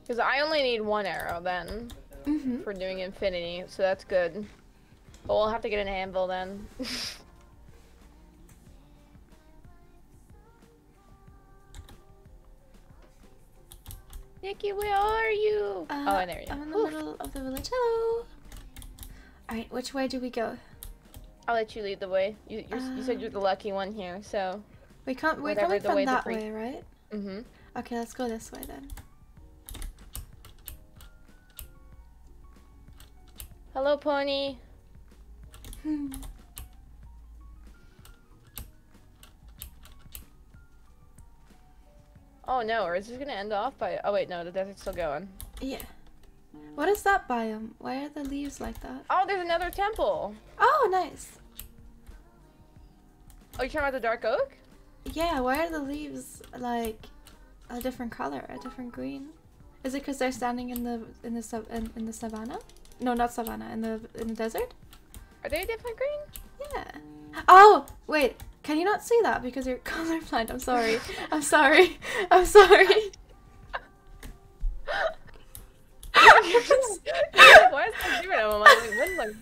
Because I only need one arrow then Mm-hmm. for doing infinity, so that's good. But we'll have to get an anvil then. Nikki, where are you? Uh, oh, there you I'm in the are. middle of the village. Hello. All right, which way do we go? I'll let you lead the way. You, you, you said you're the lucky one here, so. We can't. We're coming from way that way, right? Mm-hmm. Okay, let's go this way then. Hello, pony. Oh no, or is this gonna end off by? Oh wait, no, the desert's still going. Yeah. What is that biome? Why are the leaves like that? Oh, there's another temple. Oh, nice. Oh, you talking about the dark oak? Yeah, why are the leaves like a different color, a different green? Is it because they're standing in the in the sav- in, in the savannah? No, not savannah. In the in the desert. Are they a different green? Yeah. Oh wait, can you not see that because you're colorblind? I'm sorry. I'm sorry. I'm sorry. Why is it it? I'm like, like,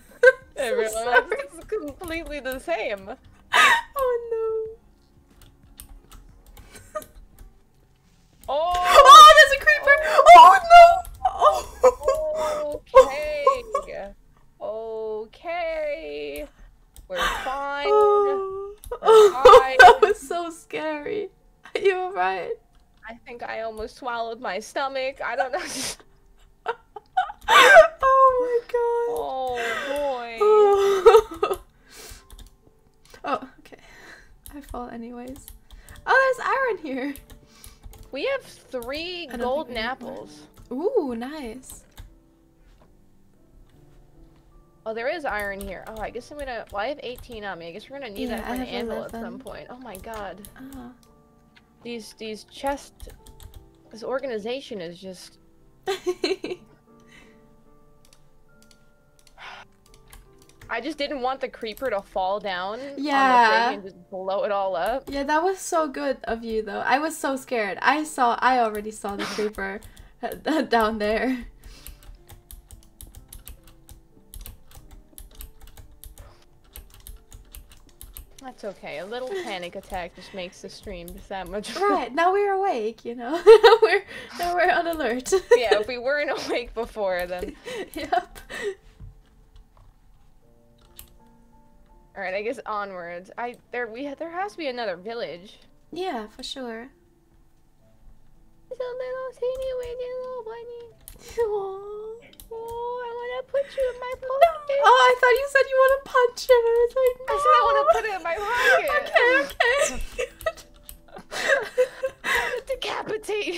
everyone, sorry. it's completely the same. Oh no. Oh, Oh, there's a creeper! Oh, oh no! okay. Okay. We're fine. Oh, Fine. that was so scary. Are you alright? I think I almost swallowed my stomach. I don't know. oh my god. Oh boy. god. Oh, okay. I fall anyways. Oh, there's iron here. We have three I don't think golden we need more. apples. Ooh, nice. Oh, there is iron here. Oh, I guess I'm gonna. Well, I have 18 on me. I guess we're gonna need Yeah, that for I an anvil at some point. Oh my god. Oh. These these chest. This organization is just. I just didn't want the creeper to fall down on the Yeah. thing and just blow it all up. yeah, that was so good of you though. I was so scared. I saw I already saw the creeper uh, down there. That's okay. A little panic attack just makes the stream just that much. Right, now we're awake, you know. we're now we're on alert. yeah, if we weren't awake before, then. yep. All right, I guess onwards. I there we there has to be another village. Yeah, for sure. It's a little teeny weeny little bunny. Aw. Oh, I want to put you in my pocket. Oh, I thought you said you want to punch him. I was like, no. I said I want to put it in my pocket. Okay, okay. Decapitate.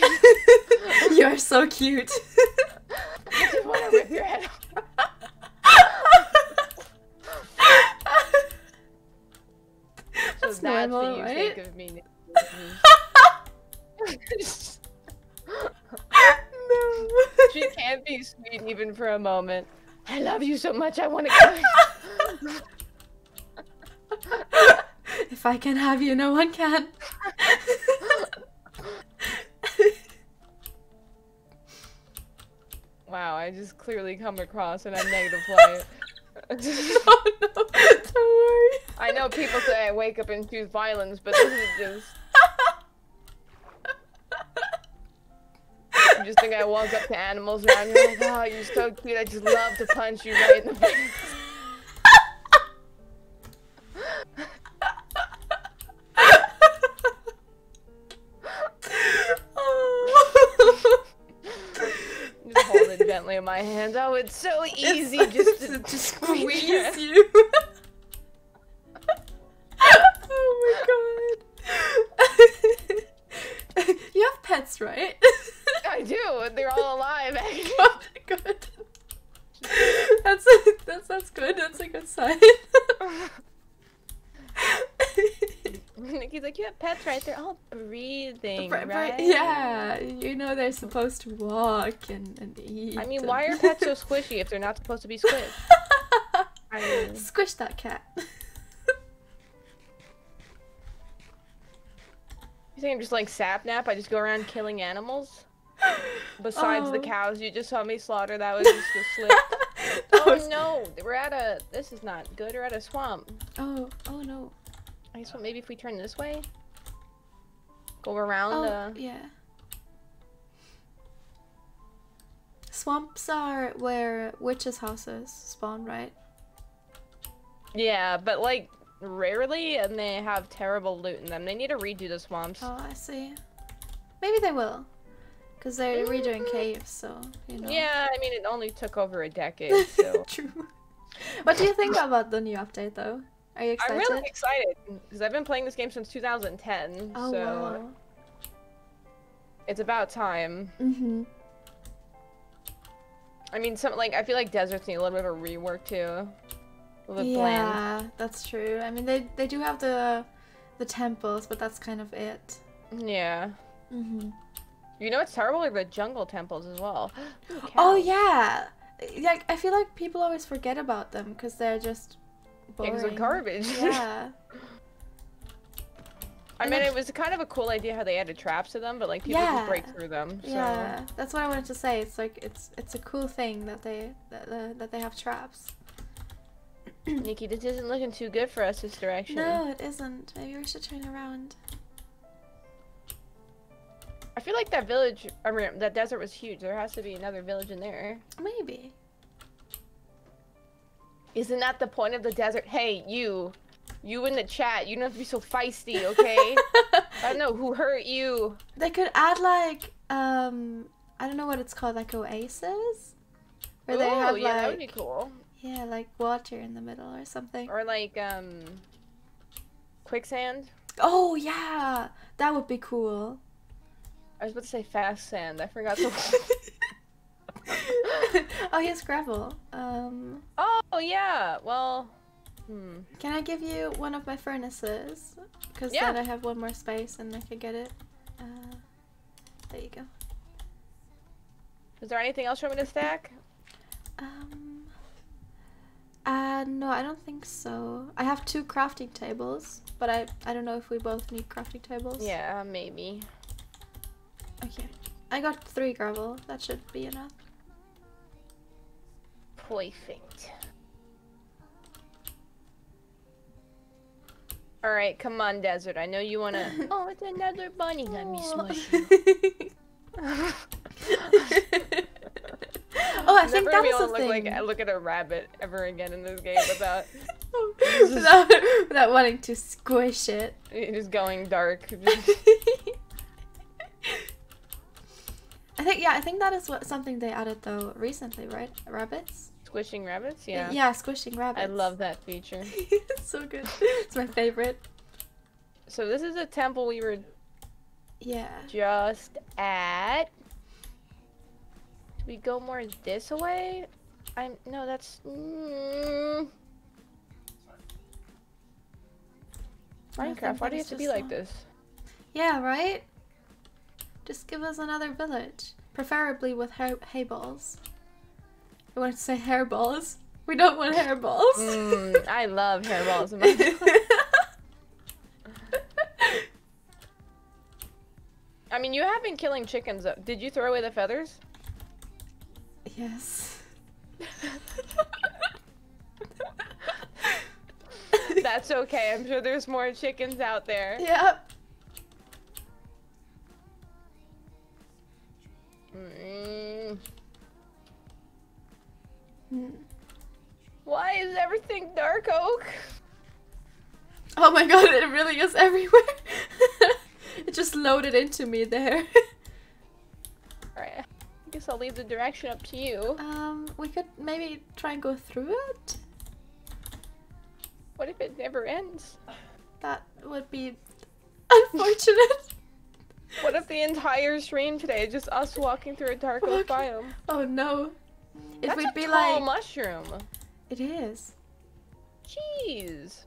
you are so cute. I just want to rip your head off. That's so that's normal, what you right? think of me. No. she can't be sweet even for a moment. I love you so much. I want to you. if I can have you, no one can. Wow, I just clearly come across in a negative light. oh no, don't worry. I know people say I wake up and choose violence, but this is just. You just think I walk up to animals around here like, oh, you're so cute. I just love to punch you right in the face. Just hold it gently in my hands. Oh, it's so easy just to squeeze squeeze you. you. oh my god. you have pets, right? I do. They're all alive. actually. oh my god. That's that's that's good. That's a good sign. Nikki's like, you have pets right there. Oh, br- right? Yeah, you know they're supposed to walk and, and eat. I mean, and- why are pets so squishy if they're not supposed to be squished? I mean, Squish that cat. you think I'm just like sapnap? I just go around killing animals? Besides the Oh. cows you just saw me slaughter, that oh, was just a slip. Oh no, we're at a. This is not good. We're at a swamp. Oh, oh no. I guess what, maybe if we turn this way? Go around Oh, uh yeah. Swamps are where witches' houses spawn, right? Yeah, but like rarely and they have terrible loot in them. They need to redo the swamps. Oh, I see. Maybe they will. Because they're redoing Mm. caves, so, you know. Yeah, I mean it only took over a decade, so True. What do you think about the new update, though? Are you excited? I'm really excited because I've been playing this game since 2010. Oh, so wow. It's about time. Mm-hmm. I mean, some like I feel like deserts need a little bit of a rework too. A little bit bland. Yeah, that's true. I mean, they they do have the the temples, but that's kind of it. Yeah. Mm-hmm. You know what's terrible are the jungle temples as well. Ooh, Oh yeah, like I feel like people always forget about them because they're just boring. 'cause they're garbage. Yeah. I mean, it was kind of a cool idea how they added traps to them, but like people just break through them. So. Yeah, that's what I wanted to say. It's like it's it's a cool thing that they that, uh, that they have traps. Nikki, this isn't looking too good for us this direction. No, it isn't. Maybe we should turn around. I feel like that village, I mean, that desert was huge. There has to be another village in there. Maybe. Isn't that the point of the desert? Hey, you. You in the chat, you don't have to be so feisty, okay? I don't know who hurt you. They could add like um I don't know what it's called, like oases, where they have yeah, that would like be cool. yeah, like water in the middle or something. Or like, um, quicksand. Oh yeah, that would be cool. I was about to say fast sand. I forgot the. oh, here's gravel. Um, oh yeah. Well, hmm. can I give you one of my furnaces? Because Yeah. then I have one more space and I could get it. Uh, there you go. Is there anything else you want me to stack? Um. Uh, no, I don't think so. I have two crafting tables, but I I don't know if we both need crafting tables. Yeah, maybe. Okay. I got three gravel. That should be enough. Perfect. All right, come on, desert. I know you wanna. oh, it's another bunny. Let me smush you. oh, I think Never that be was to look thing. like I look at a rabbit ever again in this game without without, without wanting to squish it. it just going dark. I think yeah, I think that is what something they added though recently, right? Rabbits. Squishing rabbits, yeah. Yeah, squishing rabbits. I love that feature. it's so good. It's my favorite. So this is a temple we were Yeah. just at. Do we go more this way? I'm no, that's. Mm, Minecraft, why do you have to be like this? Yeah, right? Just give us another village. Preferably with hair hay balls. I want to say hairballs. We don't want hairballs. Mm, I love hairballs. I mean, you have been killing chickens. though. Did you throw away the feathers? yes. That's okay. I'm sure there's more chickens out there. Yep. Mm. Why is everything dark oak? Oh my god, it really is everywhere. it just loaded into me there. Alright, I guess I'll leave the direction up to you. um, we could maybe try and go through it. What if it never ends? That would be unfortunate. What if the entire stream today is just us walking through a dark oak biome? Oh no. It That's would a be tall like mushroom. it is. Jeez.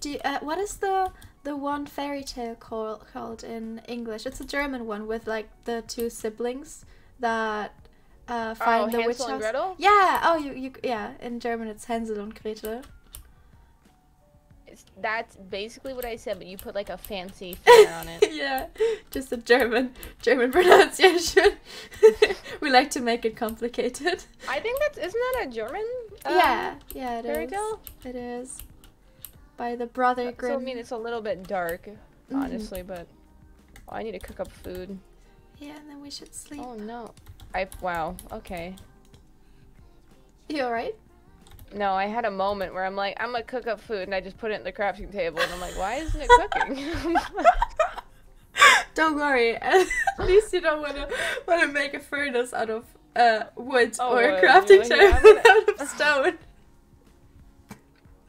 Do you, uh, what is the the one fairy tale called called in English? It's a German one with like the two siblings that uh, find oh, the witch Hansel and house. Gretel? Yeah. Oh, you you yeah. In German, it's Hänsel und Gretel. That's basically what I said, but you put like a fancy flair on it. yeah, just a German German pronunciation. we like to make it complicated. I think that's isn't that a German? um, yeah, yeah, it is. fairy tale? It is. By the brother Grimm. So I mean, it's a little bit dark, Mhm. honestly, but oh, I need to cook up food. Yeah, and then we should sleep. Oh no, I wow. Okay. You alright? No, I had a moment where I'm like, I'm gonna cook up food, and I just put it in the crafting table, and I'm like, why isn't it cooking? Don't worry. At least you don't wanna wanna make a furnace out of uh wood Oh, or a wood. crafting Yeah, table gonna- out of stone.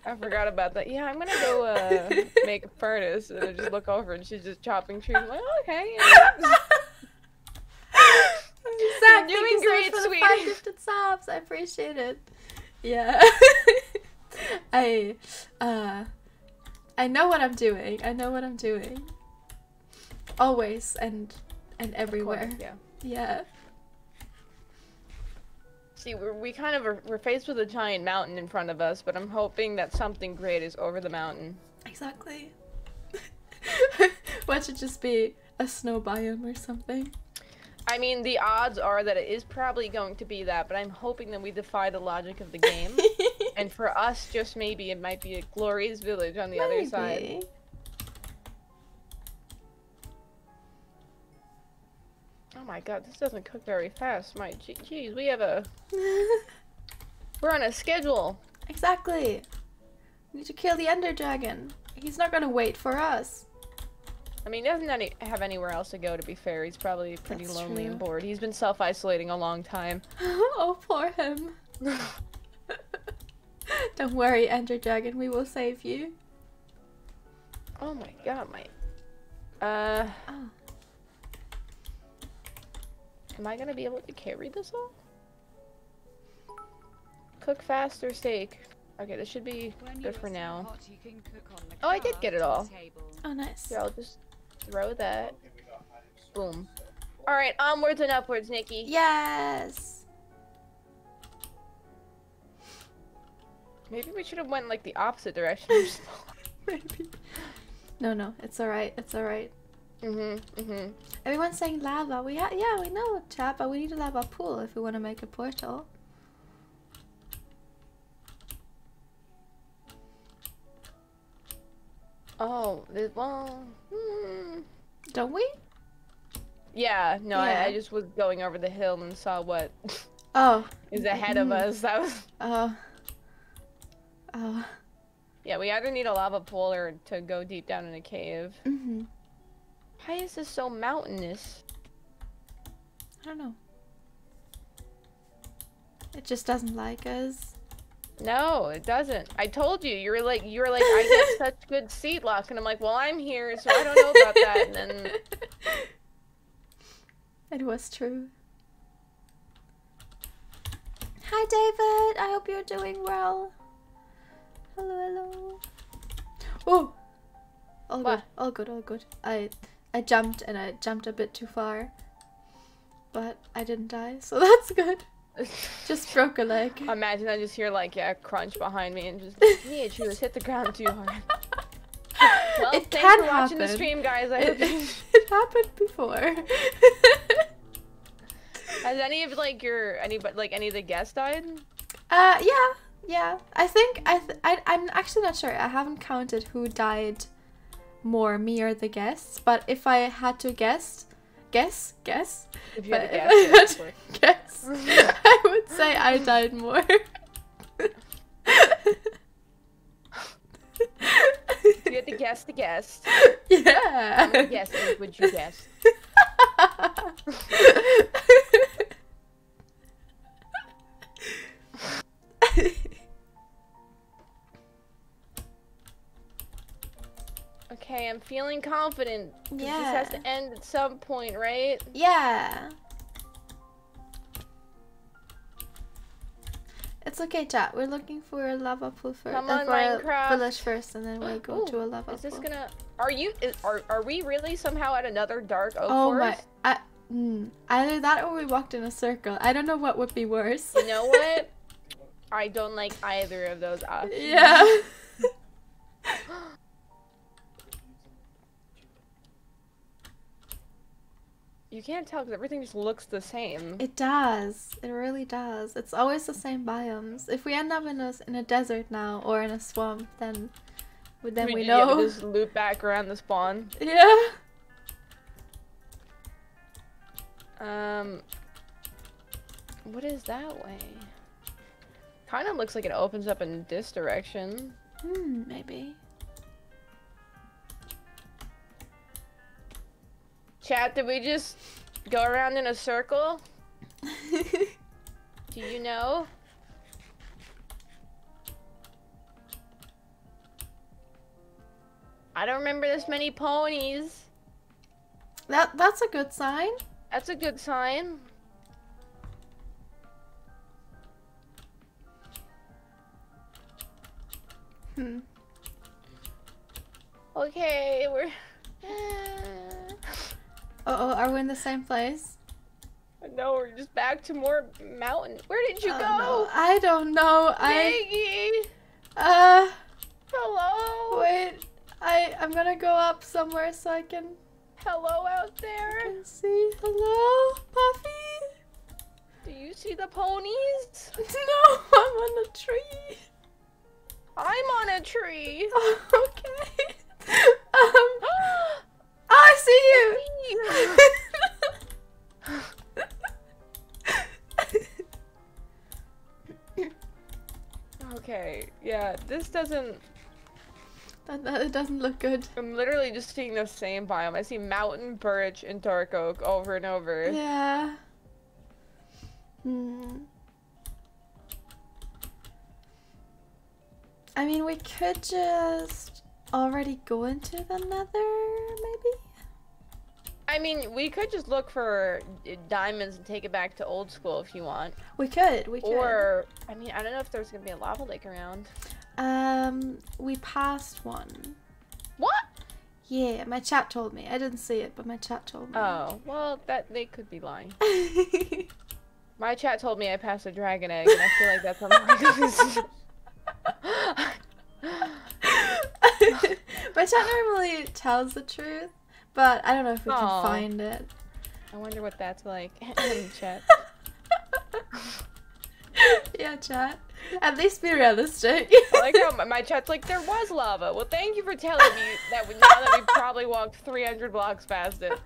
I forgot about that. Yeah, I'm gonna go uh, make a furnace, and I just look over, and she's just chopping trees. I'm like, oh, okay. yeah." Zach, doing so great, for sweetie. five gifted subs. I appreciate it. Yeah. I uh I know what I'm doing. I know what I'm doing. Always and and everywhere. course, yeah. Yeah. See, we're, we kind of are, we're faced with a giant mountain in front of us, but I'm hoping that something great is over the mountain. Exactly. Watch should just be a snow biome or something. I mean, the odds are that it is probably going to be that, but I'm hoping that we defy the logic of the game. and for us, just maybe it might be a glorious village on the other side. Maybe. Oh my god, this doesn't cook very fast. My jeez, we have a we're on a schedule. exactly. We need to kill the Ender Dragon. He's not gonna wait for us. I mean, he doesn't any, have anywhere else to go. To be fair, he's probably pretty That's lonely and bored. He's been self-isolating a long time. oh, poor him. Don't worry, Ender Dragon. We will save you. Oh my god, my. Uh, Oh. am I gonna be able to carry this all? Cook fast or steak? Okay, this should be When good for now. hot you can cook on the Oh, I did get it all. crafting. Oh, nice. Here, I'll just throw that. Boom. All right, onwards and upwards, Nikki. Yes. Maybe we should have went like the opposite direction. Maybe. No, no, it's alright. It's alright. mhm, mhm. Everyone's saying lava. We ha- yeah, we know, chat, but we need a lava pool if we want to make a portal. Oh, well. Hmm. Don't we? Yeah, no, I, I just was going over the hill and saw what Oh. is ahead of Mhm. us. That was. Oh. Oh. Yeah, we either need a lava pool or to go deep down in a cave. Mm-hmm. Why is this so mountainous? I don't know. It just doesn't like us. No, it doesn't. I told you. You were like, you were like, I get such good seat luck, and I'm like, well, I'm here, so I don't know about that. And then, It was true. Hi, David. I hope you're doing well. Hello, hello. Oh, all good. All good. All good. I, I jumped and I jumped a bit too far, but I didn't die, so that's good. Just broke a leg. imagine I just hear like yeah, crunch behind me, and just yeah, she was hit the ground too hard. Well, it thanks can for watching the stream, guys. I It, you- it happened before. Has any of like your any but like any of the guests died? Uh, yeah, yeah. I think I, th- I I'm actually not sure. I haven't counted who died more, me or the guests. But if I had to guess, guess, guess, If you but had a I guess, to guess, I would say I died more. You had to guess the guest. yeah. How guesses would you guess? Okay, I'm feeling confident. 'cause This has to end at some point, right? yeah. It's okay, chat. We're looking for a lava pool first. Come uh, on, a Minecraft. village first, and then we'll go Ooh, to a lava pool. Is this pool. gonna? Are you? Is, are are we really somehow at another dark oak Oh my! I, mm, either that or we walked in a circle. I don't know what would be worse. You know what? I don't like either of those options. yeah. You can't tell because everything just looks the same. It does. It really does. It's always the same biomes. If we end up in a in a desert now or in a swamp, then then we yeah, know. just loop back around the spawn. Yeah. Um, what is that way? Kind of looks like it opens up in this direction. Hmm. Maybe. Chat, did we just go around in a circle? Do you know? I don't remember this many ponies. that that's a good sign. That's a good sign. Hmm. Okay, we're. Uh oh. Are we in the same place? no, we're just back to more mountain. Where did you Oh, go? no. I don't know. I Maggie! uh. Hello! Wait. I I'm gonna go up somewhere so I can Hello out there! can see. Hello, Puffy. Do you see the ponies? No, I'm on a tree. I'm on a tree! okay. Okay, yeah, this doesn't. that, that it doesn't look good. I'm literally just seeing the same biome. I see mountain, birch, and dark oak over and over. Yeah. Hmm. I mean, we could just already go into the nether, maybe? I mean, we could just look for diamonds and take it back to old school if you want. We could, we could. Or, I mean, I don't know if there's gonna be a lava lake around. Um, we passed one. What? Yeah, my chat told me. I didn't see it, but my chat told me. Oh, well, that they could be lying. My chat told me I passed a dragon egg, and I feel like that's something. my chat normally tells the truth, but I don't know if we Aw. can find it. I wonder what that's like. chat. yeah, chat. At least be realistic. I like how my, chat's like, there was lava. Well, thank you for telling me that we, now that we probably walked 300 blocks past it.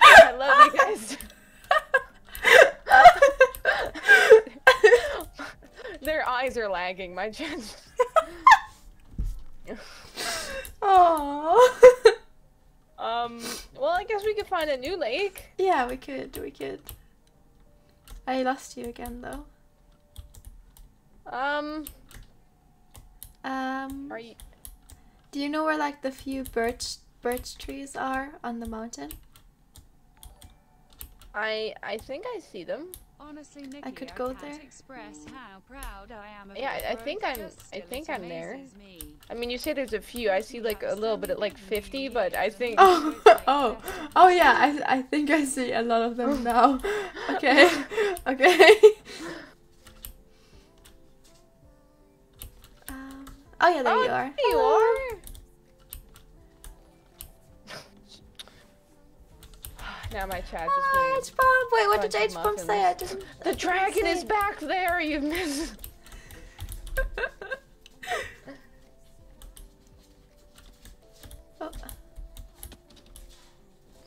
I love you guys. Their eyes are lagging. My chat's. Aww. Um. Well, I guess we could find a new lake. yeah, we could. We could. I lost you again, though. Um. Um, Are you? do you know where like the few birch birch trees are on the mountain? I I think I see them. Honestly, Nikki, could go can't there. express how proud I am of Yeah, I- I think I'm- I think I'm there. me. I mean, you say there's a few. I see like a little bit at like 50, but I think. Oh, oh, oh yeah. I I think I see a lot of them now. Okay, okay. um, oh yeah, there oh, you are. There you Hello. are. Now my chat just. Made- H bomb. Wait, what did H bomb say? I. I The dragon is back there. You missed. Oh.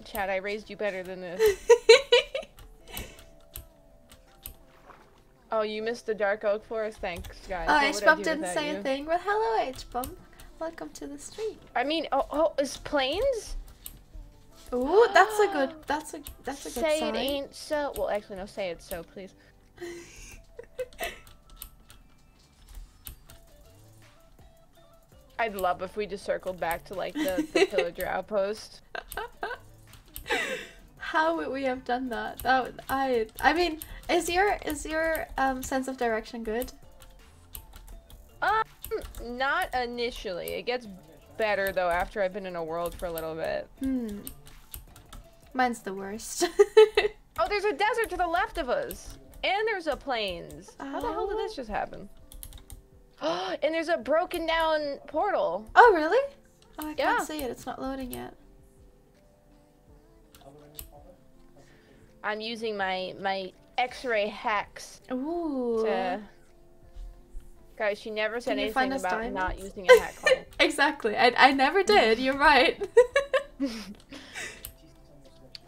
Chat, I raised you better than this. Oh, you missed the dark oak forest. Thanks, guys. Oh, H bomb didn't say you? a thing. Well, hello, H bomb. Welcome to the stream. I mean, oh, oh, is plains? Ooh, that's a good. That's a that's a good say sign. it ain't so. Well, actually, no. Say it so, please. I'd love if we just circled back to like the, the pillager outpost. How would we have done that? That would, I I mean, is your is your um sense of direction good? Um, not initially. It gets better though after I've been in a world for a little bit. Hmm. Mine's the worst. Oh, there's a desert to the left of us, and there's a plains. How the hell did Oh. this just happen? and there's a broken down portal. oh really? Oh, I Yeah. can't see it. It's not loading yet. I'm using my my X-ray hacks Ooh. to. Guys, she never said anything about not using a hack exactly. I I never did. You're right.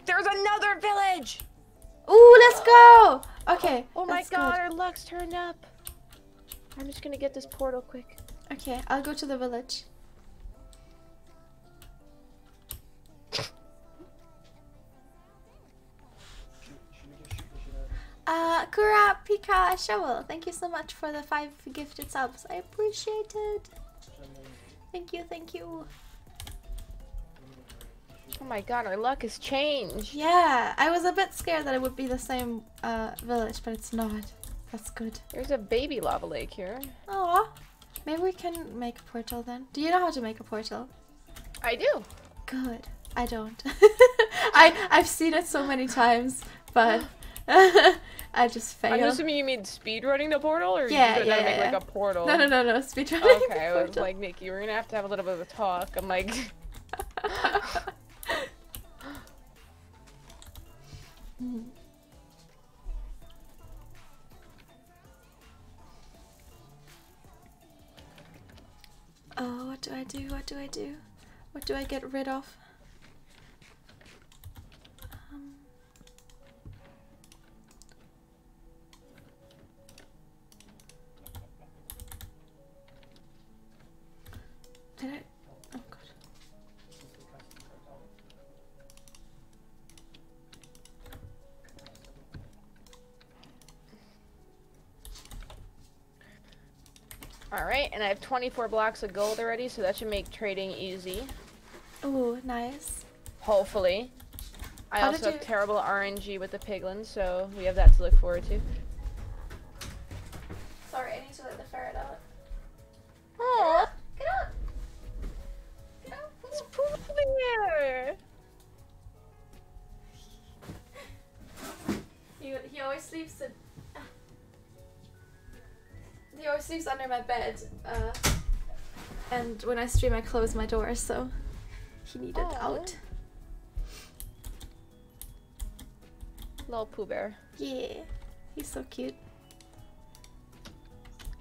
There's another village. Ooh, let's go. Okay. Oh my god, good. our luck's turned up. I'm just gonna get this portal quick. Okay, I'll go to the village. Uh, Kura Pika Shovel, thank you so much for the five gifted subs. I appreciate it. Thank you, thank you. Oh my god, our luck has changed. Yeah, I was a bit scared that it would be the same uh, village, but it's not. That's good. There's a baby lava lake here. Aw. Maybe we can make a portal then. Do you know how to make a portal? I do. Good. I don't. I I've seen it so many times, but I just fail. I'm assuming you mean speed running the portal, or Yeah, you to yeah, make yeah. like a portal. No, no, no, no. speed Speedrunning. Okay, I was like, Nikki, we're gonna have to have a little bit of a talk. I'm like, oh, what do I do? What do I do? What do I get rid of? Um, did I? All right, and I have 24 blocks of gold already, so that should make trading easy. Oh, nice. Hopefully. I How also did have you- terrible RNG with the piglins, so we have that to look forward to. Sorry, I need to let the ferret out. Oh, Get out! Get out! it's pooping there. He, he always sleeps in. He always sleeps under my bed. Uh, and when I stream, I close my door, so he needed Aw. out. Little Pooh Bear. Yeah, he's so cute.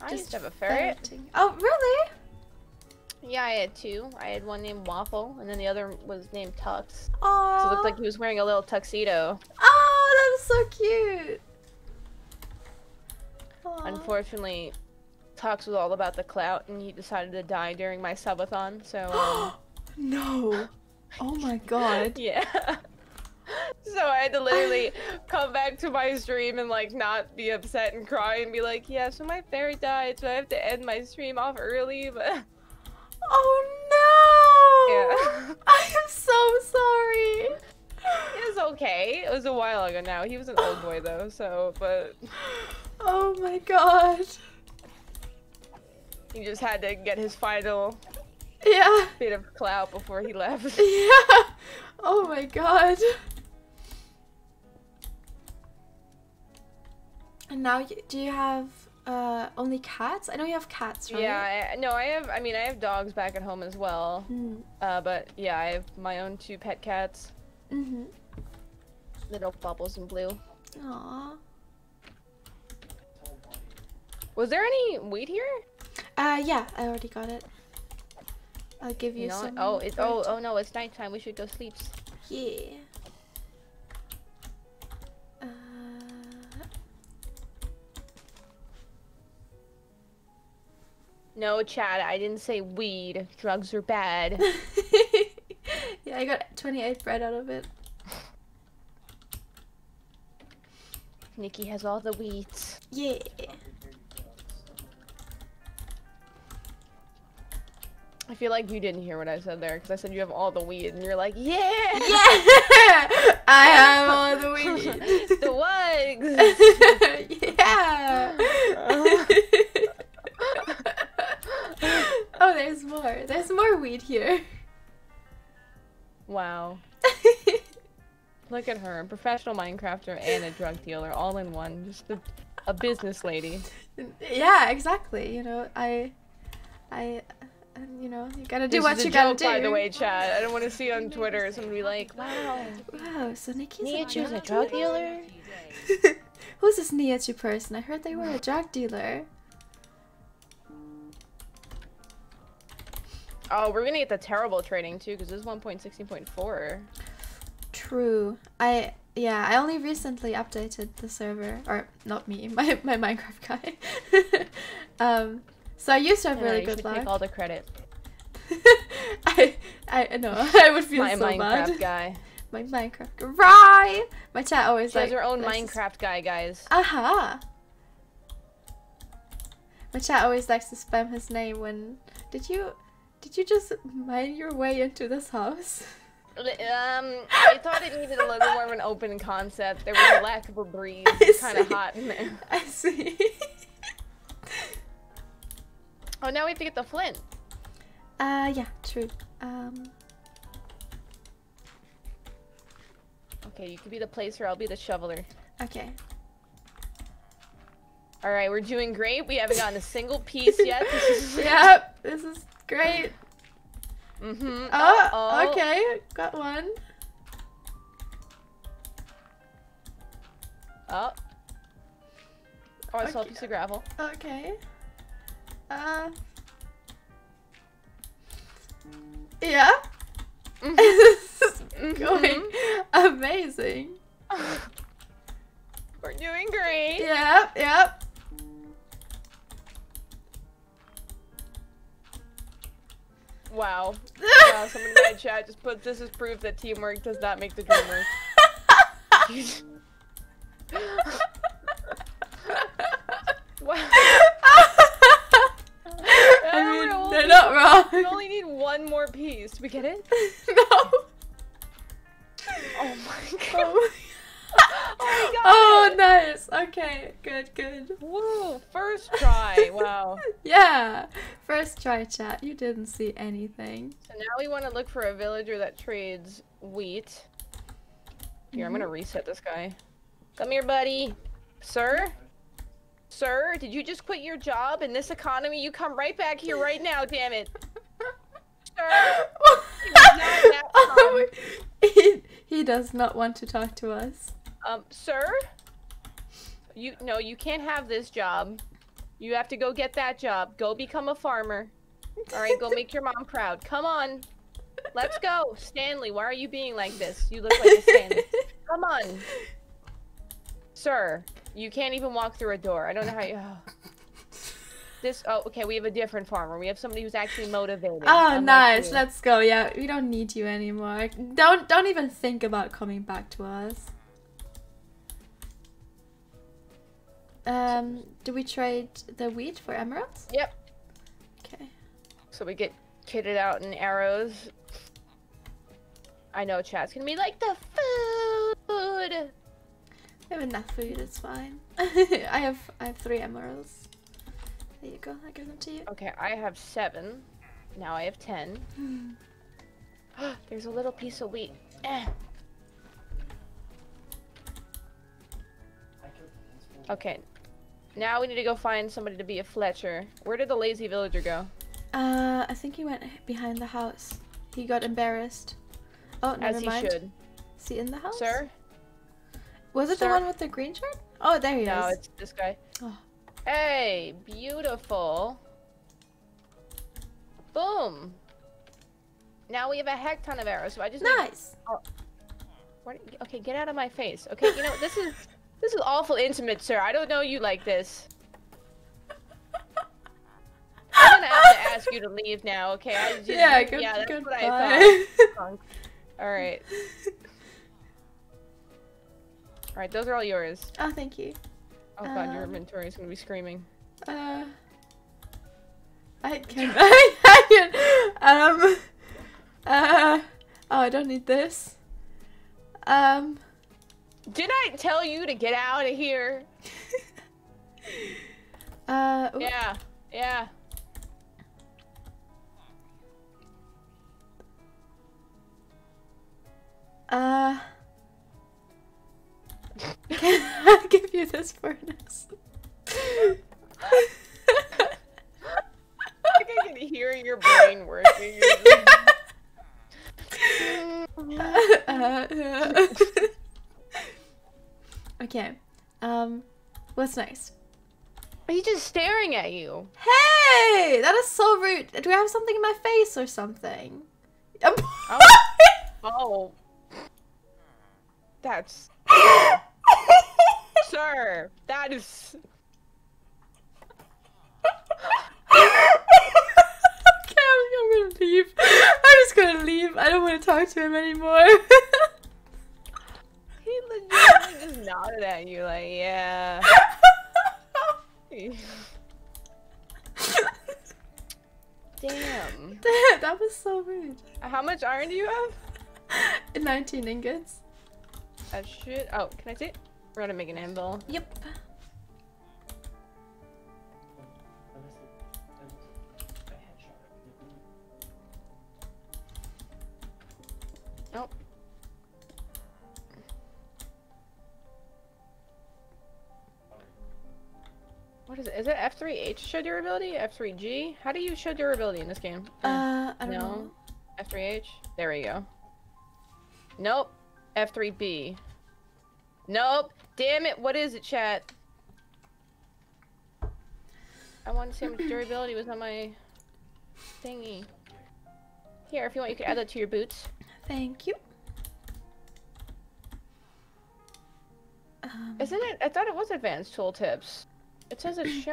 I used to have a ferret. ferreting. Oh, really? Yeah, I had two. I had one named Waffle, and then the other was named Tux. Oh, So it looked like he was wearing a little tuxedo. Oh, that's so cute. Aw. Unfortunately, Tux was all about the clout, and he decided to die during my subathon. So um, no. Oh my god. yeah. so I had to literally come back to my stream and like not be upset and cry and be like, yeah, so my fairy died, so I have to end my stream off early. But Oh no! yeah, I am so sorry. it was okay. It was a while ago now. He was an old boy though, so but Oh my god. He just had to get his final Yeah. bit of clout before he left. Yeah. Oh my god. And now, do you have uh, only cats? I know you have cats, right? Yeah, I, no, I have. I mean, I have dogs back at home as well. Mm. Uh, but yeah, I have my own two pet cats, Mm-hmm. little Bubbles and Blue. Aww. Was there any wheat here? Uh, yeah, I already got it. I'll give you, You know, some. oh, it, for oh, oh no, it's nighttime. We should go sleep. Yeah. Uh, No, Chad, I didn't say weed. Drugs are bad. yeah, I got 28 bread out of it. Nikki has all the wheat. Yeah. I feel like you didn't hear what I said there because I said you have all the weed, and you're like, yeah, Yeah, I have all the weed. the wugs. yeah. oh, there's more. There's more weed here. wow, look at her, a professional Minecrafter and a drug dealer, all in one. Just a, a business lady. yeah, exactly. You know, I, I, uh, you know, you gotta do This what is you a gotta joke, do. by the way, Chad. I don't want to see on Twitter someone be like, wow, Wow, so Nikki's a Nihachu's a drug drug dealer. dealer. Who's this Nihachu person? I heard they were a drug dealer. Oh, we're gonna get the terrible trading too, because this is 1.16.4. True. I yeah, I only recently updated the server, or not me, my my Minecraft guy. um, so I used to have Yeah, really you good luck. take all the credit. I I know I would feel My so Minecraft bad. guy. My Minecraft right. My chat always She like has her own likes to Minecraft guy, guys. Aha! My chat always likes to spam his name when. Did you. Did you just mine your way into this house? Um, I thought it needed a little more of an open concept. There was a lack of a breeze. It's kind of hot in there. I see. Oh, now we have to get the flint. uh, yeah, true. Um, Okay, you can be the placer. I'll be the shoveler. okay. All right, we're doing great. We haven't gotten a single piece yet. This is... yep, this is great. Mm-hmm. Oh, Uh-oh. okay, got one. Oh. Oh, I saw a piece of gravel. Okay. Uh. Yeah. Mhm. this is Mhm. going amazing. We're doing great. Yep, yep. Wow. Wow, someone in my chat just put this is proof that teamwork does not make the dream work. wow. I mean, we're they're not We only need one more piece. Do we get it? no. Oh my god. Oh, Oh my god. oh, nice. Okay, good, good. Woo! First try. Wow. Yeah. First try chat. You didn't see anything. So now we want to look for a villager that trades wheat. Here, I'm gonna mm-hmm. reset this guy. Come here, buddy. Sir? Sir, did you just quit your job in this economy? You come right back here right now, damn it. Sir? Oh, he, he does not want to talk to us. Um, sir? You no, you can't have this job. You have to go get that job. Go become a farmer. Alright, go make your mom proud. Come on. Let's go. Stanley, why are you being like this? You look like a Stanley. Come on. Sir, you can't even walk through a door. I don't know how you. This. Oh, okay. We have a different farmer. We have somebody who's actually motivated. Oh, nice. Let's go. Yeah, we don't need you anymore. Don't don't even think about coming back to us. Um, do we trade the wheat for emeralds? Yep. Okay. So we get kitted out in arrows. I know chat's gonna be like the food. We have enough food. It's fine. I have I have three emeralds. There you go. I give them to you. Okay, I have seven. Now I have ten. There's a little piece of wheat. Eh. Okay. Now we need to go find somebody to be a Fletcher. Where did the lazy villager go? Uh, I think he went behind the house. He got embarrassed. Oh, never As he mind. should. Is he in the house? Sir? Was it Sir? the one with the green shirt? Oh, there he No, is. No, it's this guy. Oh. Hey, beautiful. Boom. Now we have a heck ton of arrows, so I just need- Nice. Oh. Where did- okay, get out of my face. Okay, you know this is this is awful intimate, sir. I don't know you like this. I'm gonna have to ask you to leave now. Okay? I just, Yeah, good, yeah, that's what I goodbye. thought. All right, all right. Those are all yours. oh, thank you. Oh god, your Um, inventory is gonna be screaming. Uh, I can. I can. Um. Uh. Oh, I don't need this. Um. Did I tell you to get out of here? uh. ooh, Yeah, yeah. Uh. Can I give you this furnace? I think I can hear your brain working. Uh, okay. Um. What's next? He's just staring at you. Hey, that is so rude. Do I have something in my face or something? Oh. Oh. That's. Sir, that is. okay, I'm, gonna leave. I'm just gonna leave. I don't want to talk to him anymore. He legitimately just nodded at you, like, yeah. Damn. that was so rude. How much iron do you have? 19 ingots. That shit. Oh, can I see it? We're gonna make an anvil. Yep. Nope. What is it? Is it F3H show durability? F3G? How do you show durability in this game? Uh, I don't no. know. F3H? There we go. Nope. F3B. Nope. Damn it. What is it, chat? I want to see how much durability was on my thingy. Here, if you want, you can add that to your boots. Thank you. Um, Isn't it? I thought it was advanced tooltips. It says it's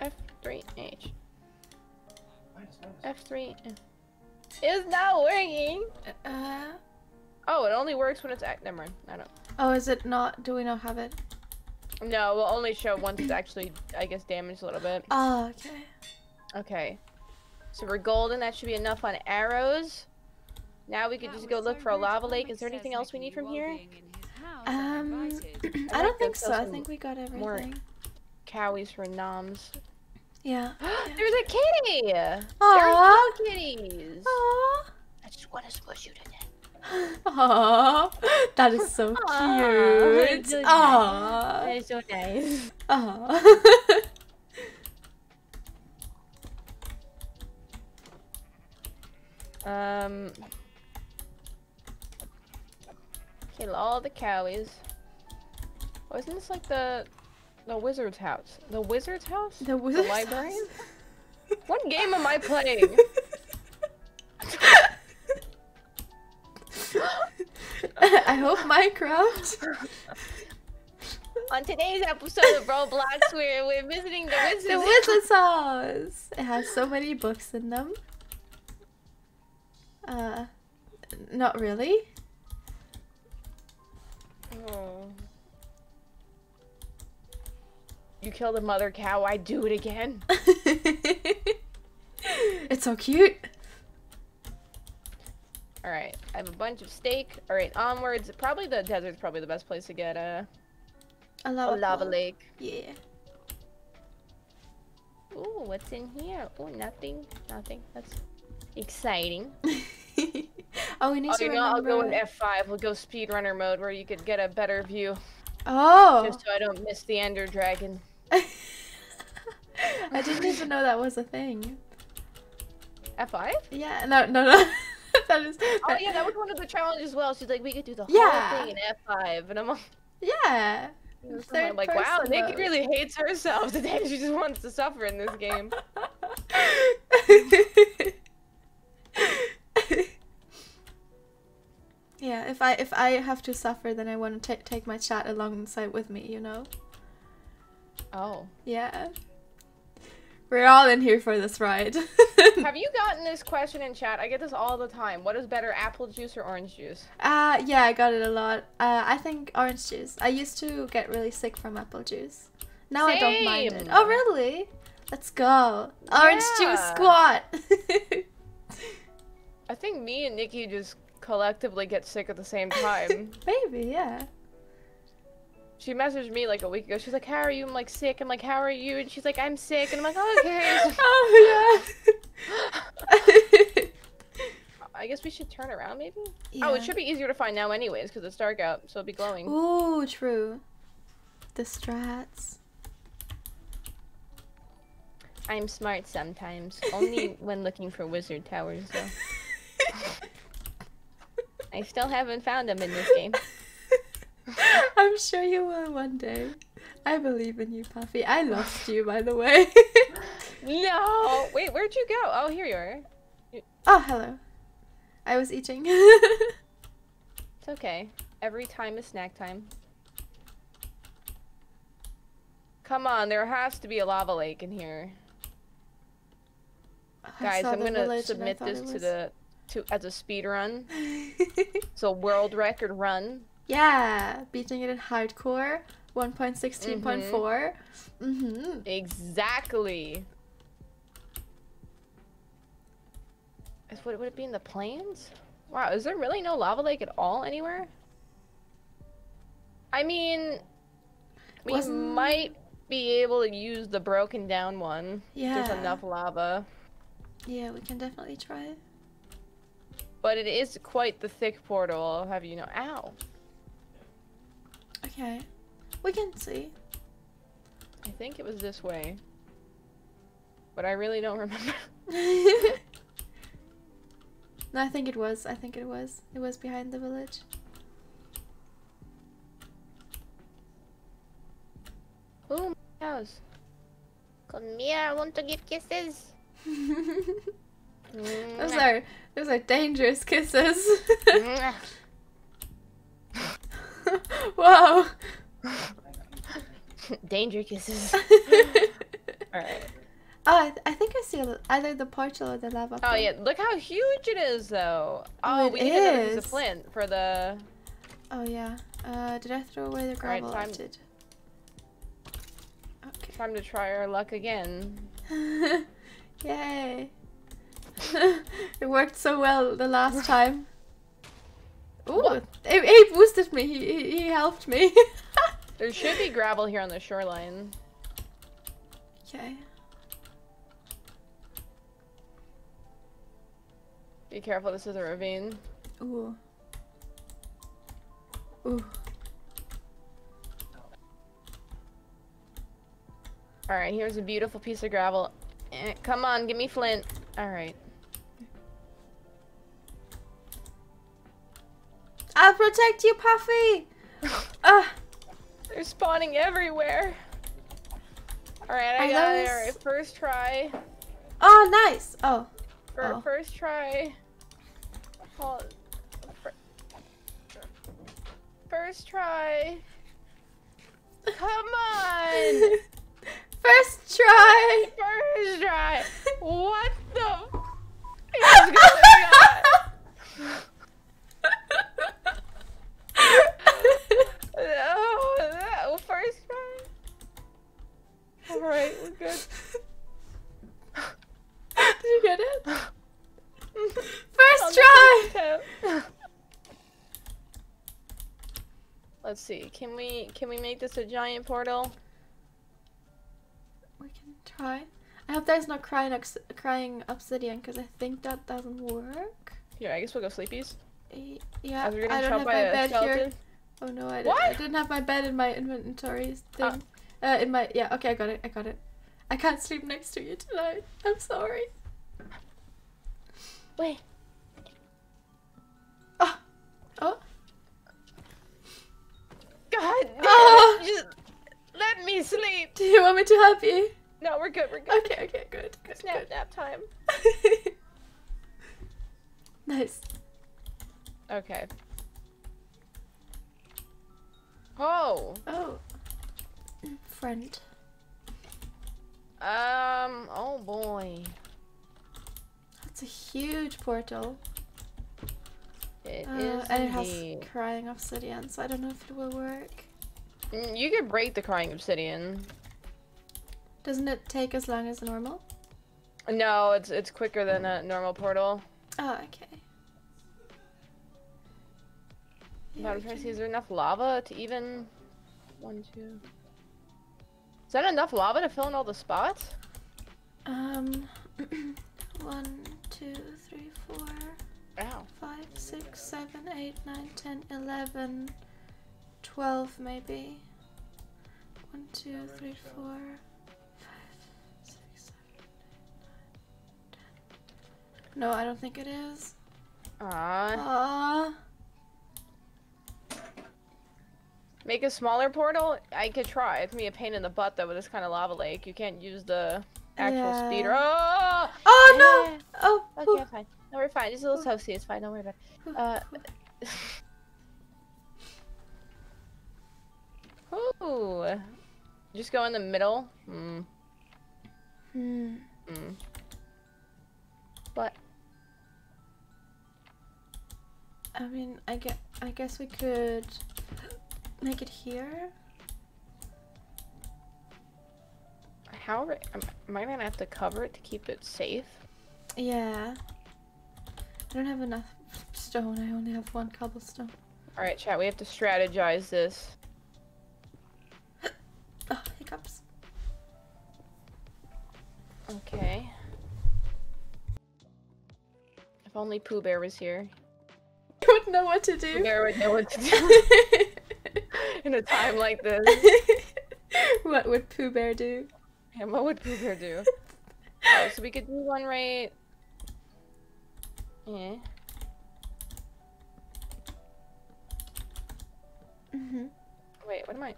F3H. F3 is not working. uh, Oh, it only works when it's act. Never mind. I don't. oh, is it not? Do we not have it? No, we'll only show once it's actually, I guess, damaged a little bit. Oh, okay. Okay. So we're golden. That should be enough on arrows. Now we could just go look for a lava lake. Is there anything else we need from here? Um, I'd I like don't think so. I think we got everything. more- Cowies for noms. Yeah. There's a kitty. There are two kitties. Aww. I just want to squish you to death. Aww. That is so Aw, cute. so Aww. Is so nice. Aww. Um. Kill all the cowies. Oh, isn't this like the the wizard's house? The wizard's house? The wizard's house? librarian? What game am I playing? I hope Minecraft. On today's episode of Roblox, we're we're visiting the wizard's The wizard's house. It has so many books in them. Uh, not really. Oh. You killed a mother cow. I do it again. it's so cute. All right, I have a bunch of steak. All right, onwards. Probably the desert's probably the best place to get a, A a lava, lava lake. Yeah. Ooh, what's in here? Ooh, nothing. Nothing. That's exciting. oh, we need Oh, to you know, I'll go in F5. We'll go speedrunner mode where you could get a better view. oh. Just so I don't miss the Ender Dragon. I didn't even know that was a thing. F5? Yeah. No. No. No. that is. Oh yeah, that was one of the challenges as well. She's like, we could do the whole Yeah. thing in F5. And I'm like, Yeah. I'm like wow, Nikki really hates herself today. She just wants to suffer in this game. yeah, if I if I have to suffer, then I want to ta take my chat alongside with me. You know. Oh. Yeah. We're all in here for this ride. Have you gotten this question in chat? I get this all the time. What is better, apple juice or orange juice? Uh, yeah, I got it a lot. Uh, I think orange juice. I used to get really sick from apple juice. Now I don't mind it. Oh, really? Let's go. Orange Yeah. juice squat. I think me and Nikki just collectively get sick at the same time. Maybe, yeah. she messaged me like a week ago. She's like, "How are you?" I'm like, "Sick." I'm like, "How are you?" And she's like, "I'm sick." And I'm like, "Oh, okay." oh yeah. I guess we should turn around, maybe. Oh, it should be easier to find now, anyways, because it's dark out, so it'll be glowing. Ooh, true. The strats. I'm smart sometimes, only when looking for wizard towers, though. I still haven't found them in this game. I'm sure you will one day. I believe in you, Puffy. I lost you, by the way. No! Wait, where'd you go? Oh, here you are. oh, hello. I was eating. It's okay. Every time is snack time. Come on, there has to be a lava lake in here. Guys, I'm gonna village and I submit this it to the to as a speed run. It's a world record run. yeah, beating it in hardcore. 1.16.4. Mm-hmm. Exactly. Is would, would it be in the plains? Wow, is there really no lava lake at all anywhere? I mean, we Wasn't- might be able to use the broken down one. Yeah. There's enough lava. Yeah, we can definitely try. it. But it is quite the thick portal, I'll have you know. Ow. Okay. We can see. I think it was this way. But I really don't remember. no, I think it was. I think it was. It was behind the village. Oh, my house. Come here, I want to give kisses. those mm. are those are dangerous kisses. Mwah. Mm. Whoa. Danger kisses. Alright. Oh, I, th- I think I see either the portal or the lava. Oh pool. yeah, look how huge it is though. Oh, Oh, it we need another piece of flint for the Oh yeah. Uh, did I throw away the gravel? I time- did. Okay. time to try our luck again. Yay. it worked so well the last time. Ooh, What? he, he boosted me. He, he, he helped me. There should be gravel here on the shoreline. okay. Be careful, this is a ravine. Ooh. Ooh. Alright, here's a beautiful piece of gravel. Eh, come on, give me flint. Alright. I'll protect you, Puffy. Ah, They're spawning everywhere. Alright, I Are got it. Alright, first try. oh, nice. Oh, Fir- Oh. First try. First try. Come on! first try. First try. What the? f- is going on? Oh, oh, first try. All right, we're good. Did you get it? First try. Let's see. Can we can we make this a giant portal? We can try. I hope there's no crying, crying obsidian because I think that doesn't work. Here, I guess we'll go sleepies. Yeah, I don't have my bed skeleton. here. Oh no, I, did, What? I didn't have my bed in my inventory thing. Uh, in my yeah. Okay, I got it. I got it. I can't sleep next to you tonight. I'm sorry. Wait. Oh, oh. God, Ah. just let me sleep. Do you want me to help you? No, we're good. We're good. Okay, okay, good, good, Snap nap time. nice. Okay. Oh. Oh, friend. Um. Oh boy. That's a huge portal. It Uh, is and it has crying obsidian, so I don't know if it will work. Mm, You could break the crying obsidian. Doesn't it take as long as normal? No, it's it's quicker than a normal portal. Oh, okay. But I'm trying to see, is there enough lava to even... One, two... Is that enough lava to fill in all the spots? Um, one, two, three, four, Ow. five, six, seven, eight, nine, ten, eleven, twelve, maybe. One, two, three, four, five, six, seven, eight, nine, ten. No, I don't think it is. Ah. Ah. Make a smaller portal? I could try. It's gonna be a pain in the butt though with this kind of lava lake. You can't use the actual Yeah. speeder. Oh! Oh no! Yeah. Oh. Okay, fine. No, we're fine. It's a little toasty. It's fine. Don't worry about it. Uh. Ooh. Just go in the middle. Hmm. Hmm. Hmm. What? I mean, I get. I guess we could make it here. How am, am I gonna have to cover it to keep it safe? Yeah. I don't have enough stone. I only have one cobblestone. All right, chat. We have to strategize this. Oh, hiccups. Okay. If only Pooh Bear was here. You would know what to Pooh do. Bear would know what to do in a time like this. what would Pooh Bear do? And what would Pooh Bear do? oh, so we could do one right. Yeah. hmm Wait, what am I?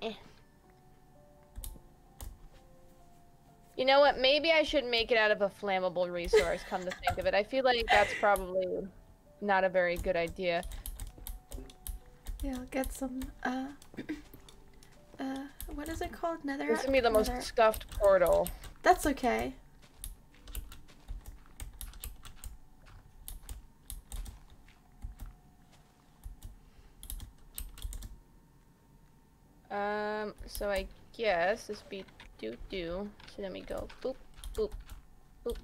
Eh. You know what? Maybe I should make it out of a flammable resource, come to think of it. I feel like that's probably not a very good idea. Yeah, I'll get some. Uh. uh. What is it called? Nether. This is gonna be the most nether- scuffed portal. That's okay. Um, so I guess this be do do. So then we go boop, boop, boop.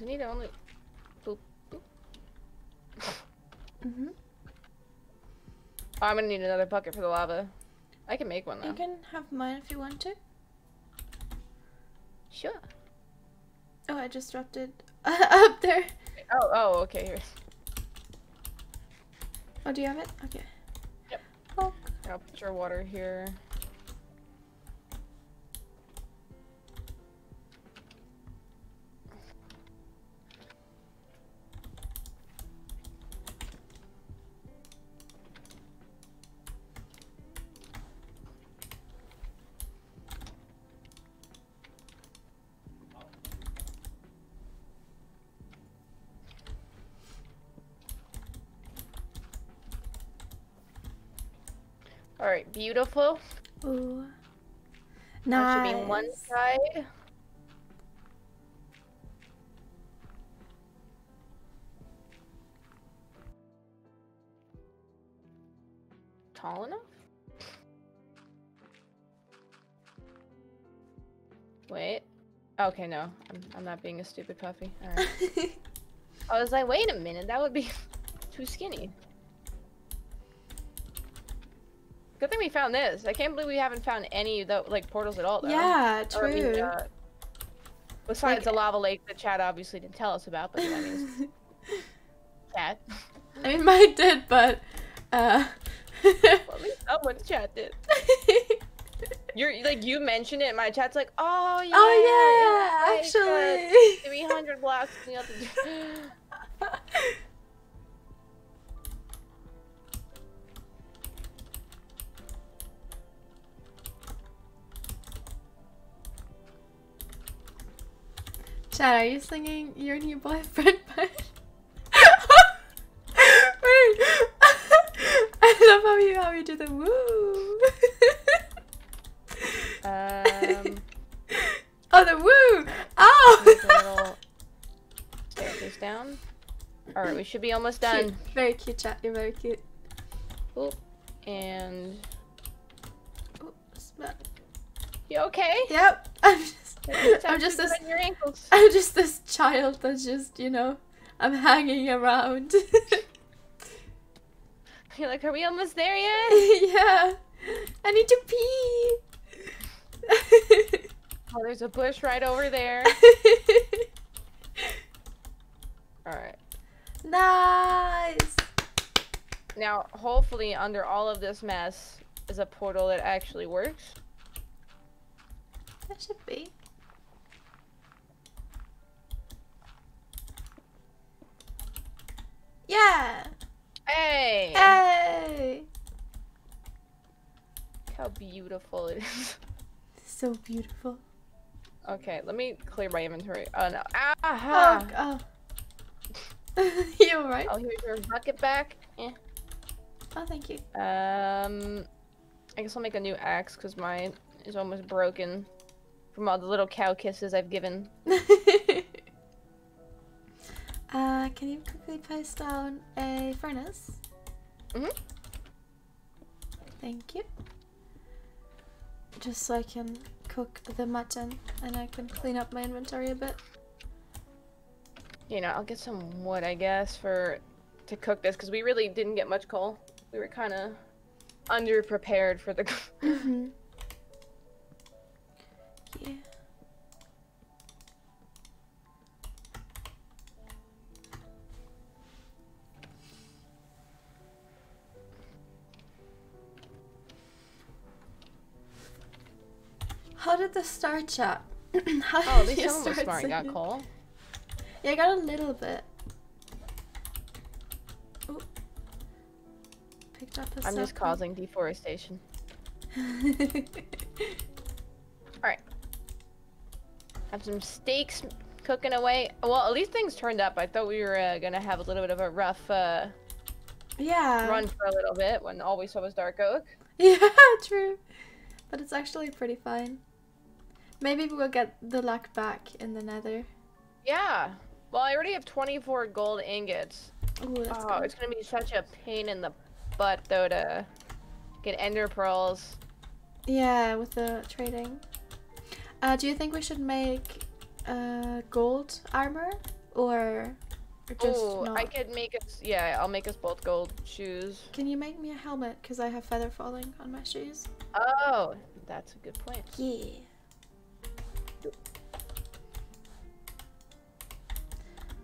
It need to only boop, boop? Mhm. Oh, I'm gonna need another bucket for the lava. I can make one though. You can have mine if you want to. Sure. Oh, I just dropped it up there. Oh, oh, okay. Here. Oh, do you have it? Okay. Yep. Oh, I'll put your water here. All right, beautiful. ooh. That should be one side. Tall enough? Wait. Okay, no. I'm, I'm not being a stupid puppy. Alright. I was like, wait a minute, that would be too skinny. Good thing we found this. I can't believe we haven't found any though, like portals at all though. yeah, Or, I mean, true. uh, besides Like- the lava lake that Chad obviously didn't tell us about, but I mean, Chad. I mean, mine did, but uh. Well, at least someone Chad did. You're like you mentioned it, my chat's like, oh yeah. oh yeah, it's like, uh, actually. 300 blocks Chad, are you singing your new boyfriend? Wait, I love how you how you do the woo. Um, oh, the woo! Oh! staircase down. All right, we should be almost done. Cute. Very cute, chat. You're very cute. Oop. And. Smell. You okay? Yep. I'm just. It's I'm just actually this. I'm just this child that's just, you know, I'm hanging around. You're like, are we almost there yet? yeah. I need to pee. Oh, there's a bush right over there. Alright. nice. Now, hopefully, under all of this mess is a portal that actually works. That should be. Yeah. Hey! Hey. Look how beautiful it is. So beautiful. Okay, let me clear my inventory. Oh no. Oh, Aha! oh. you alright? Oh, here's your bucket back. Eh. Oh, thank you. Um, I guess I'll make a new axe because mine is almost broken from all the little cow kisses I've given. uh, can you quickly place down a furnace? Mhm. Thank you. Just so I can cook the mutton and I can clean up my inventory a bit. You know, I'll get some wood, I guess, for to cook this because we really didn't get much coal. We were kind of underprepared for the. This start, chat? How oh, at did least someone was smart got coal. Yeah, I got a little bit. Ooh. Picked up a I'm just causing deforestation. Alright. Have some steaks cooking away. Well, at least things turned up. I thought we were uh, gonna have a little bit of a rough uh, yeah. run for a little bit when all we saw was dark oak. Yeah, true. But it's actually pretty fine. Maybe we'll get the luck back in the nether. Yeah. Well, I already have 24 gold ingots. Ooh, that's oh, good. it's gonna be such a pain in the butt though to get ender pearls. Yeah, with the trading. Uh, do you think we should make uh, gold armor or, just Oh, not? I could make us. Yeah, I'll make us both gold shoes. Can you make me a helmet? Because I have feather falling on my shoes. Oh, that's a good point. Yeah.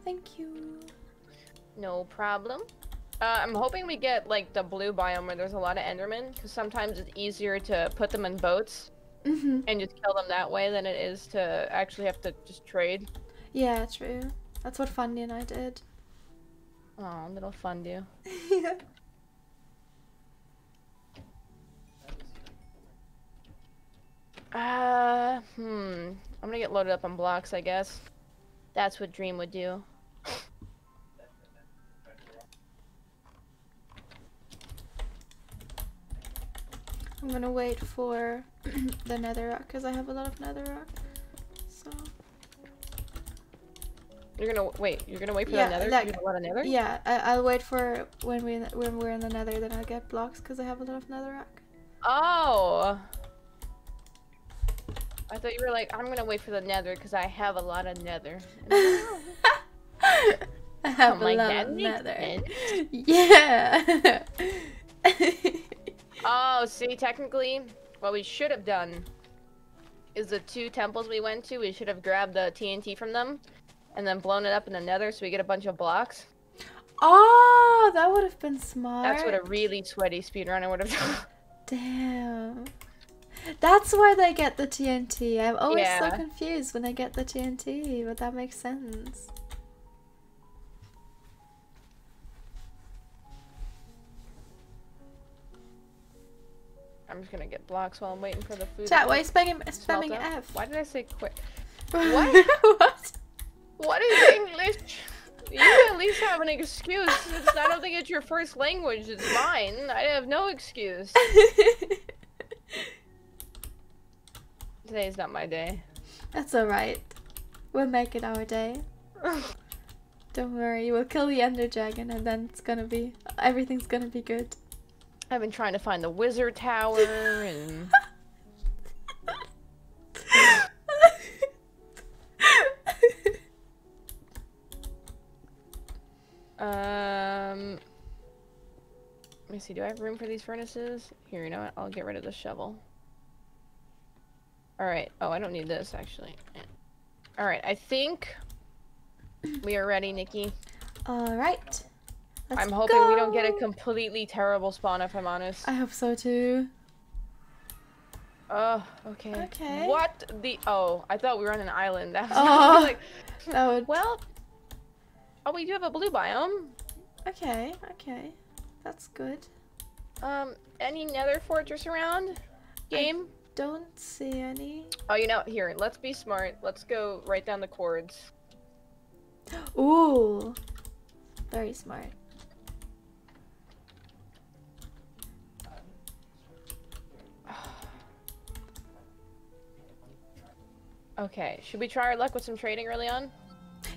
Thank you. No problem. Uh, I'm hoping we get like the blue biome where there's a lot of Endermen, because sometimes it's easier to put them in boats Mm-hmm. and just kill them that way than it is to actually have to just trade. Yeah, true. That's what Fundy and I did. Oh, little Fundy. yeah. Uh, hmm. I'm gonna get loaded up on blocks, I guess. That's what Dream would do. I'm gonna wait for the netherrack because I have a lot of netherrack. So You're gonna wait. You're gonna wait for Yeah, the nether. like- you have a lot of nether. yeah, I, I'll wait for when we when we're in the nether. Then I'll get blocks because I have a lot of netherrack. Oh. I thought you were like, I'm gonna wait for the nether because I have a lot of nether. I have I'm a like, lot of nether. sense. Yeah. Oh, see, technically, what we should have done is the two temples we went to, we should have grabbed the TNT from them and then blown it up in the nether so we get a bunch of blocks. oh, that would have been smart. That's what a really sweaty speedrunner would have done. Damn. That's why they get the TNT. I'm always so confused when they get the TNT, but that makes sense. I'm just gonna get blocks while I'm waiting for the food. Chat, why are you spamming, spamming. F? Why did I say quick? What? what? What is English? You at least have an excuse. It's, I don't think it's your first language. It's mine. I have no excuse. Today's not my day. That's alright. We'll make it our day. Don't worry, we'll kill the Ender Dragon and then it's gonna be. Everything's gonna be good. I've been trying to find the wizard tower and. um. Let me see. Do I have room for these furnaces? Here, you know what? I'll get rid of the shovel. All right. Oh, I don't need this actually. All right. I think we are ready, Nikki. All right. Let's I'm hoping we don't get a completely terrible spawn, if I'm honest. I hope so too. Oh, okay. Okay. What the? Oh, I thought we were on an island. That was Oh. like, That would. well. Oh, we do have a blue biome. Okay. Okay. That's good. Um, any nether fortress around? Game? Don't see any. Oh, you know, here, let's be smart. Let's go right down the cords. Ooh. Very smart. Okay, should we try our luck with some trading early on?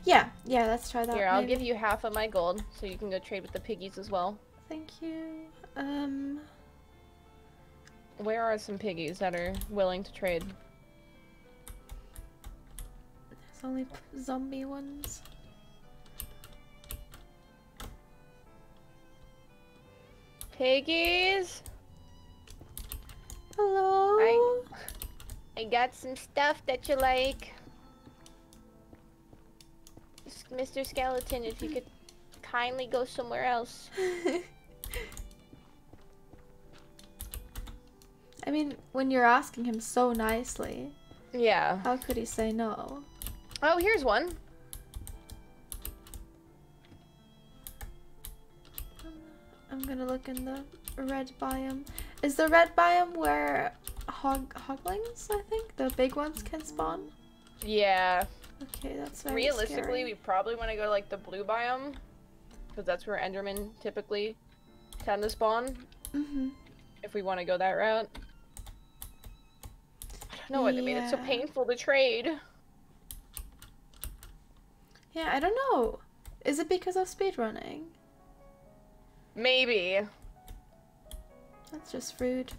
Yeah. Yeah. Let's try that. Here, I'll maybe. give you half of my gold, so you can go trade with the piggies as well. Thank you. Um. Where are some piggies that are willing to trade? There's only p- zombie ones. Piggies! Hello. I- I got some stuff that you like. Mr. Skeleton, if you could kindly go somewhere else. I mean, when you're asking him so nicely, Yeah. how could he say no? Oh, here's one. I'm gonna look in the red biome. Is the red biome where hog hoglings? I think the big ones can spawn. Yeah. Okay, that's very Realistically, scary. we probably want to go to like the blue biome. Because that's where Endermen typically tend to spawn. Mhm. If we want to go that route. Know what they made it so painful to trade. Yeah, I don't know. Is it because of speedrunning? Maybe. That's just rude.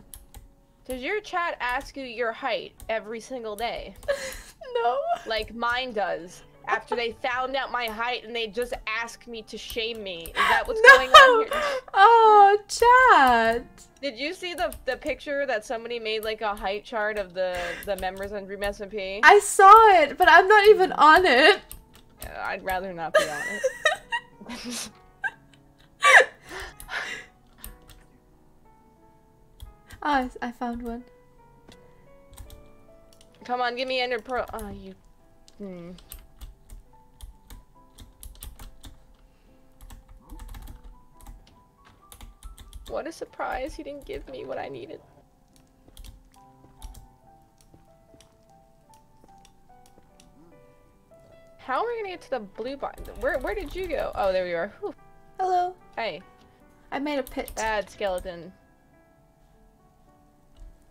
Does your chat ask you your height every single day? no. Like mine does. After they found out my height and they just asked me to shame me. Is that what's no! going on here? Oh, chat. Did you see the the picture that somebody made like a height chart of the the members on Dream SMP? I saw it, but I'm not even on it. Uh, I'd rather not be on it. Oh, I, I found one. Come on, give me Ender Pearl. Oh, you. Hmm. What a surprise! He didn't give me what I needed. How are we gonna get to the blue button? Where where did you go? Oh, there you are. Whew. Hello. Hey, I made a pit. bad skeleton.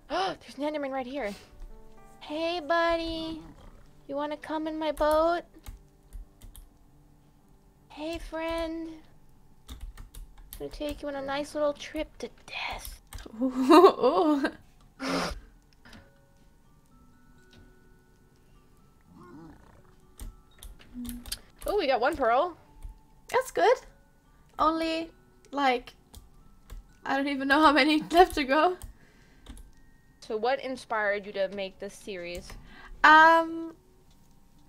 Oh, there's an Enderman right here. Hey, buddy. You wanna come in my boat? Hey, friend. I'm gonna take you on a nice little trip to death. Ooh. Oh, we got one pearl. That's good. Only like I don't even know how many left to go. So, what inspired you to make this series? Um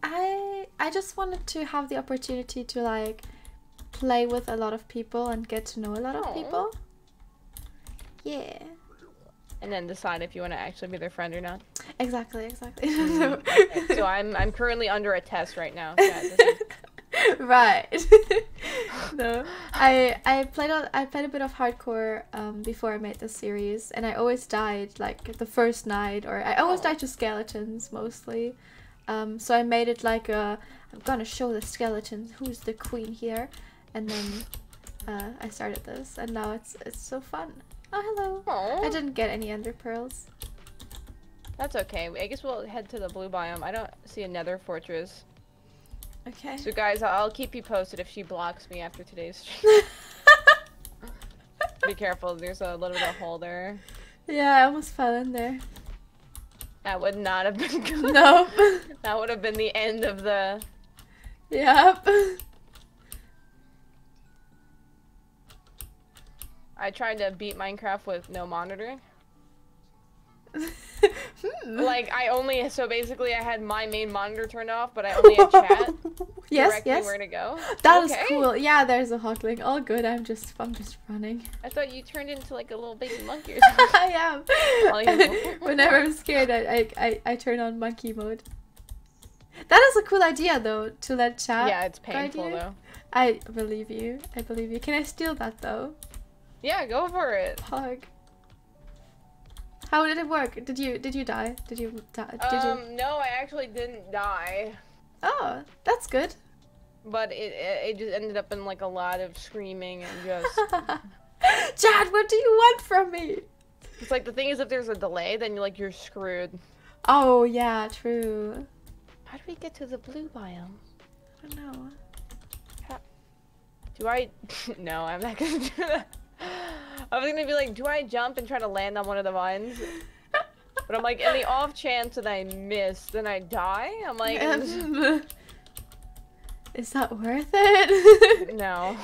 I I just wanted to have the opportunity to like play with a lot of people and get to know a lot Aw. of people. Yeah. And then decide if you want to actually be their friend or not. Exactly, exactly. So I'm I'm currently under a test right now. Yeah, is- right. no, I I played a, I played a bit of hardcore um, before I made this series, and I always died like the first night, or I always Oh. died to skeletons mostly. Um, so I made it like a I'm gonna show the skeletons who's the queen here, and then uh, I started this, and now it's it's so fun. Oh hello. Aw. I didn't get any ender pearls. That's okay. I guess we'll head to the blue biome. I don't see a nether fortress. Okay. So guys, I'll keep you posted if she blocks me after today's stream. Be careful, there's a little bit of hole there. Yeah, I almost fell in there. That would not have been good. Nope. That would have been the end of the. yep. I tried to beat Minecraft with no monitor. Hmm. Like I only so basically I had my main monitor turned off, but I only had chat yes, yes. where to go. That is Okay. cool. Yeah, there's a hoglin. All good. I'm just I'm just running. I thought you turned into like a little baby monkey or something. I am. Whenever I'm scared, I, I, I, I turn on monkey mode. That is a cool idea, though, to let chat. yeah, it's painful though. I believe you. I believe you. Can I steal that, though? Yeah, go for it. Pog. How did it work? Did you did you die? Did you die? Did you? Um, no, I actually didn't die, Oh, that's good. but it, it it just ended up in like a lot of screaming and just. Chad, what do you want from me? It's like the thing is, if there's a delay, then you're like you're screwed. Oh yeah, true. How do we get to the blue biome? I don't know. Do I? no, I'm not gonna do that. I was gonna be like, do I jump and try to land on one of the vines? But I'm like, in the off chance that I miss, then I die. I'm like, Um, is that worth it? no.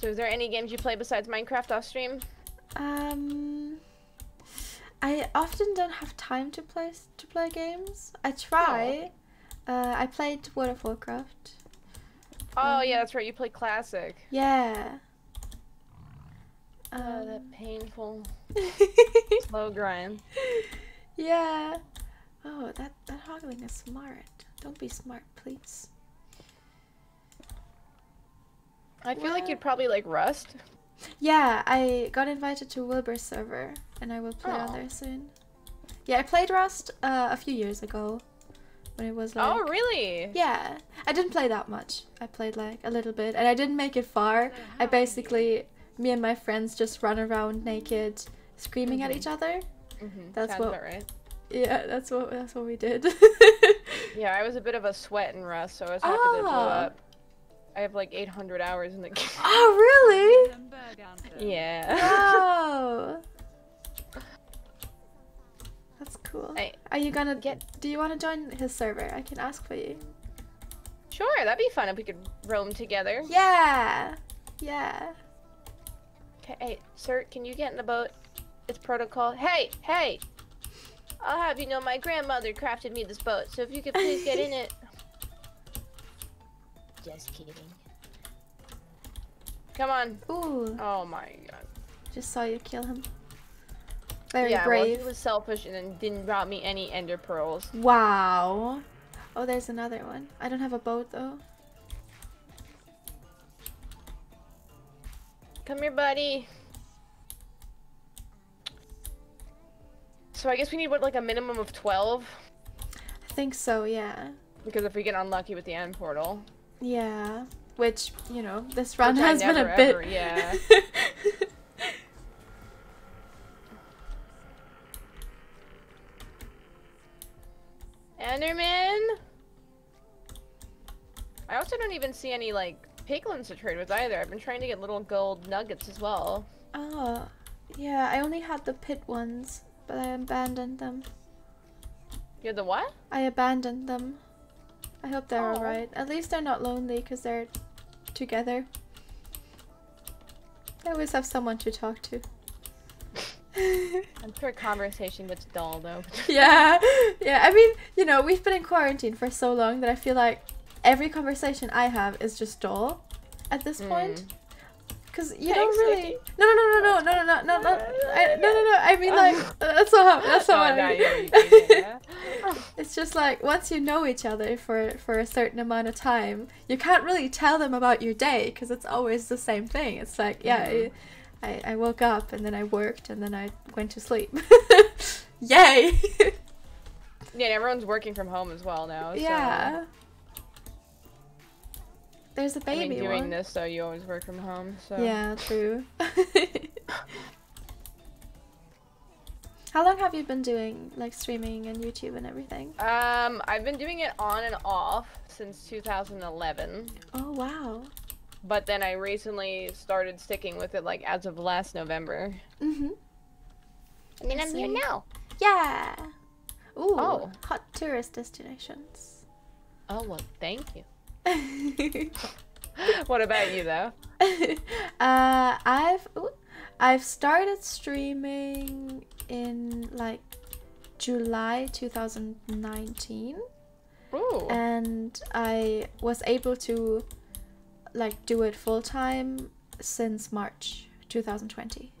So, is there any games you play besides Minecraft off stream? um, I often don't have time to play to play games. I try. Uh, I played World of Warcraft. Oh yeah, that's right. You play classic. Yeah. Oh, Um, that painful slow grind. yeah. Oh, that that hoglin is smart. Don't be smart, please. I feel like you'd probably like Rust. Yeah, I got invited to Wilbur's server, and I will play on there soon. Yeah, I played Rust uh, a few years ago, when it was like. oh really? Yeah, I didn't play that much. I played like a little bit, and I didn't make it far. I basically, me and my friends just run around naked, screaming at Mhm. each other. Mm-hmm. That's Sounds what- right. Yeah, that's what that's what we did. Yeah, I was a bit of a sweat and Rust, so I was happy that it blew Ah. up. I have like 800 hours in the game. oh, really? yeah. Oh. That's cool. I- Are you gonna Get- Do you want to join his server? I can ask for you. Sure, that'd be fun if we could roam together. Yeah. Yeah. Okay, hey, sir, can you get in the boat? It's protocol. Hey, hey! I'll have you know my grandmother crafted me this boat, so if you could please get in it. Just kidding. Come on. Ooh. Oh my god. Just saw you kill him. Very yeah, brave. well, he was selfish and then didn't brought me any ender pearls. Wow. Oh, there's another one. I don't have a boat though. Come here, buddy. So I guess we need what, like a minimum of 12? I think so, yeah. Because if we get unlucky with the end portal. Yeah. Which, you know, this run Which has been a bit. ever- yeah. Enderman? I also don't even see any, like, piglins to trade with either. I've been trying to get little gold nuggets as well. oh, yeah. I only had the pit ones, but I abandoned them. You had the what? I abandoned them. I hope they're Aw. alright. At least they're not lonely because they're together. I always have someone to talk to. I'm sure conversation gets dull, though. yeah, yeah. I mean, you know, we've been in quarantine for so long that I feel like every conversation I have is just dull at this point. Mm. Because you don't really. No, no, no, no, no, no, no, no, no, no. I, no, no, no. I mean, like that's not. That's not what I mean. yeah, you did, yeah. It's just like once you know each other for for a certain amount of time, you can't really tell them about your day because it's always the same thing. It's like, yeah, Mhm. I, I woke up and then I worked and then I went to sleep. Yay! Yeah, everyone's working from home as well now. So. yeah. There's a baby mean, doing one. this, so you always work from home. So. Yeah, true. How long have you been doing like streaming and YouTube and everything? Um, I've been doing it on and off since 2011. Oh wow. But then I recently started sticking with it like as of last November. Mhm. And then I I'm here now. Yeah. Ooh. Oh. Hot tourist destinations. Oh well, thank you. what about you though? uh, I've ooh, I've started streaming in like July 2019, Ooh. and I was able to like do it full time since March 2020.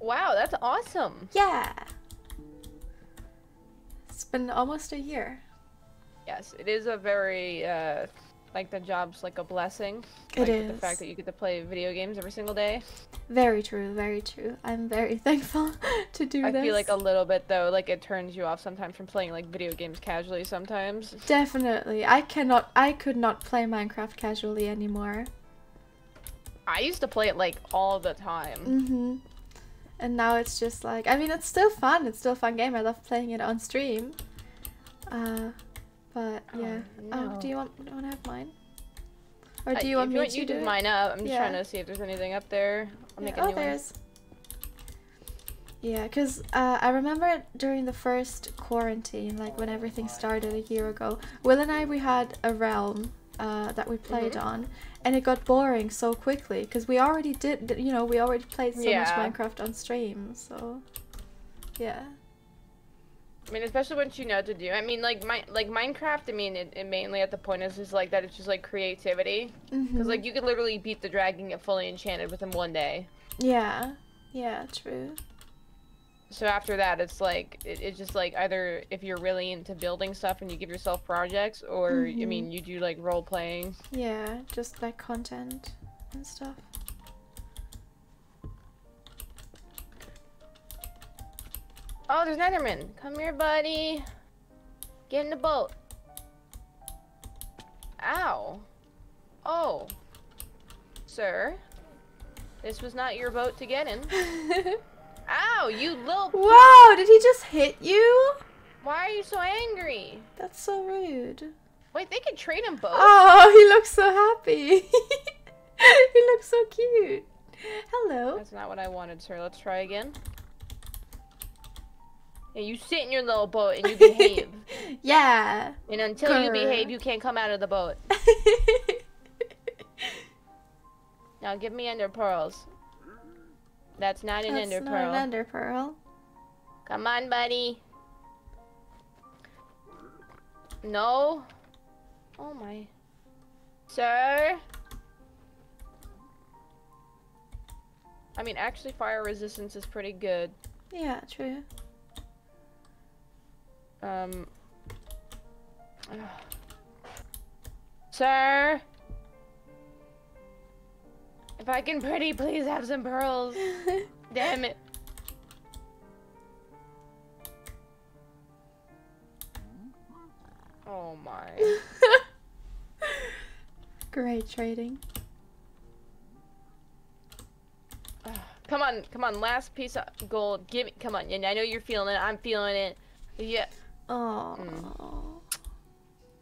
Wow, that's awesome. Yeah. It's been almost a year. Yes, it is a very uh like the job's like a blessing. It like, is. The fact that you get to play video games every single day. Very true, very true. I'm very thankful to do I this. feel like a little bit though, like it turns you off sometimes from playing like video games casually sometimes. Definitely. I cannot I could not play Minecraft casually anymore. I used to play it like all the time. Mhm. And now it's just like I mean it's still fun. It's still a fun game. I love playing it on stream. Uh but yeah. Oh, no. do you want do you want to have mine? Or do you want me you want, to you do it? mine up. I'm just Yeah. trying to see if there's anything up there. I'll Yeah, make a oh, new one. there's. Yeah, because uh, I remember during the first quarantine, like when everything started a year ago, Will and I, we had a realm uh, that we played Mhm. on, and it got boring so quickly because we already did, you know, we already played so Yeah. much Minecraft on stream, so. Yeah. I mean, especially once you know what to do. I mean, like my like Minecraft. I mean, it, it mainly at the point is just like that. It's just like creativity. Because Mhm. like you could literally beat the dragon, get fully enchanted within one day. Yeah. Yeah, true. So after that, it's like it, it's just like either if you're really into building stuff and you give yourself projects, or I Mhm. mean, you do like role playing. Yeah, just like content and stuff. Oh, there's Netherman. Come here, buddy. Get in the boat. Ow. Oh. Sir. This was not your boat to get in. Ow, you little. Wow, did he just hit you? Why are you so angry? That's so rude. Wait, they can trade in boats. Oh, he looks so happy. he looks so cute. Hello. That's not what I wanted, sir. Let's try again. Yeah, you sit in your little boat and you behave. yeah. and until you behave, you can't come out of the boat. Now give me ender pearls. That's not an That's ender not pearl. an ender pearl. Come on, buddy. No. Oh my. Sir? I mean, actually, fire resistance is pretty good. Yeah, true. Um. Sir? If I can pretty please have some pearls. Damn it. Oh my. Great trading. Come on, come on, last piece of gold. Give me, come on. Yeah, I know you're feeling it. I'm feeling it. Yeah, Oh.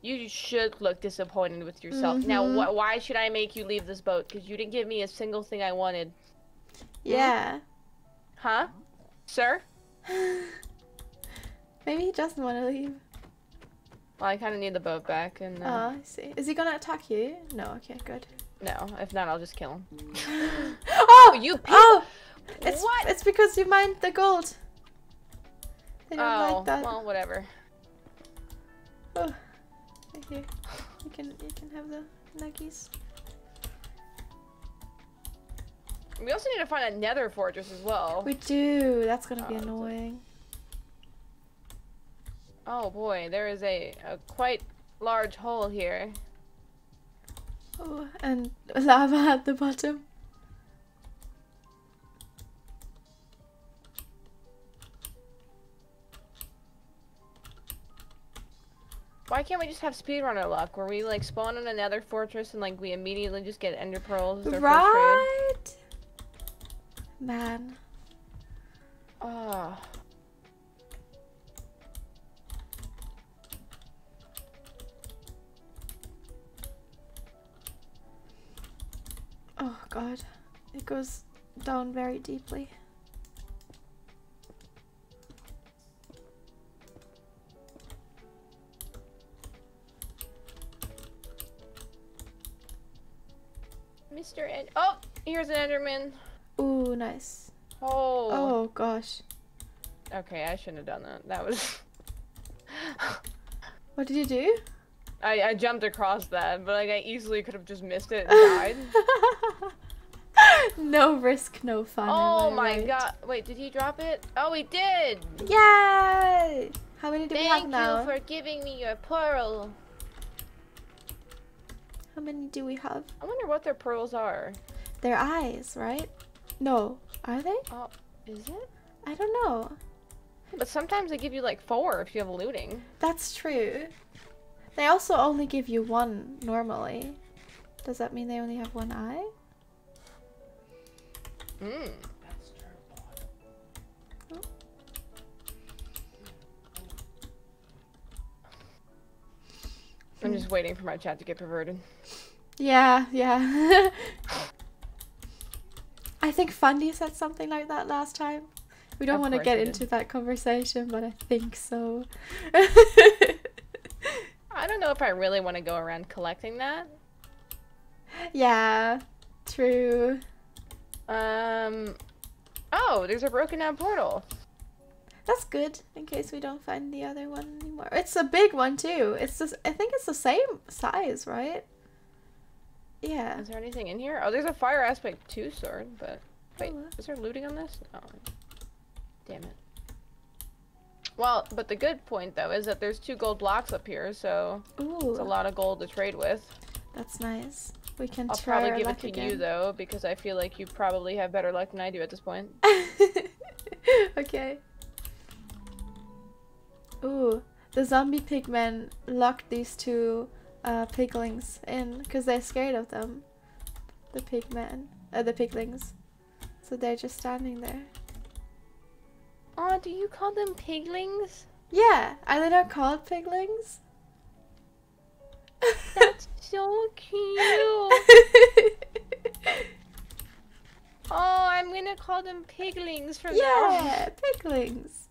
you should look disappointed with yourself. Now, Mhm. wh- why should I make you leave this boat? Because you didn't give me a single thing I wanted. Yeah. Huh? Sir? Maybe he doesn't want to leave. Well, I kind of need the boat back, and uh, Oh, I see. Is he gonna attack you? No. Okay, good. no, if not, I'll just kill him. oh, you pe- Oh, it's What? it's because you mined the gold. They don't Oh, like that. well, whatever. Oh, right here. You can you can have the nuggies. We also need to find a nether fortress as well. We do. That's gonna be Oh, it's annoying. Oh boy, there is a, a quite large hole here. Oh, and lava at the bottom. Why can't we just have speedrunner luck where we like spawn in a nether fortress and like we immediately just get ender pearls? right? Man. Oh. Oh god, it goes down very deeply. Mr. Ed. Oh, here's an Enderman. Ooh, nice. Oh. Oh gosh. Okay, I shouldn't have done that. That was. What did you do? I, I jumped across that, but like I easily could have just missed it and died. no risk, no fun. oh my right? god! Wait, did he drop it? Oh, he did. Yay! How many do we have now? Thank you for giving me your pearl. How many do we have? I wonder what their pearls are. Their eyes, right? No, are they? Oh, is it? I don't know. But sometimes they give you like four if you have looting. That's true. They also only give you one normally. Does that mean they only have one eye? Hmm. I'm just waiting for my chat to get perverted. Yeah, yeah. I think Fundy said something like that last time. We don't want to get into that conversation, but I think so. I don't know if I really want to go around collecting that. yeah, true. Um. Oh, there's a broken down portal. That's good in case we don't find the other one anymore. It's a big one too. It's just I think it's the same size, right? Yeah. Is there anything in here? Oh, there's a fire aspect two sword, but wait, Oh. is there looting on this? Oh, damn it. Well, but the good point though is that there's two gold blocks up here, so it's a lot of gold to trade with. that's nice. We can I'll probably give it to again. you though, because I feel like you probably have better luck than I do at this point. okay. Ooh, the zombie pigmen locked these two uh, piglings in because they're scared of them. The pigmen, uh, the piglings. So they're just standing there. Oh, do you call them piglings? Yeah, are they not called piglings? That's so cute. Oh, I'm gonna call them piglings from now. yeah, piglings.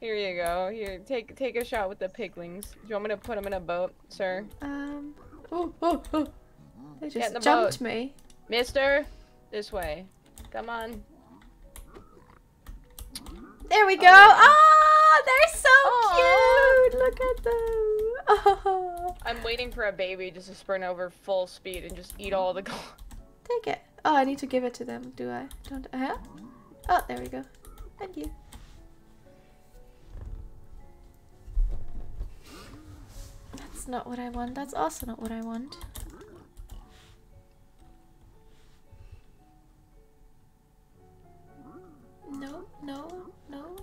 Here you go. Here, take take a shot with the piglings. Do you want me to put them in a boat, sir? Um. Oh, oh, oh. They just the jumped boat. me. Mister, this way. Come on. There we go. Oh. They're so Aw. cute. Look at them. Oh. I'm waiting for a baby just to sprint over full speed and just eat all the gold. Take it. Oh, I need to give it to them. Do I? Don't I? Huh? Oh, there we go. Thank you. That's not what I want. That's also not what I want. No, no, no.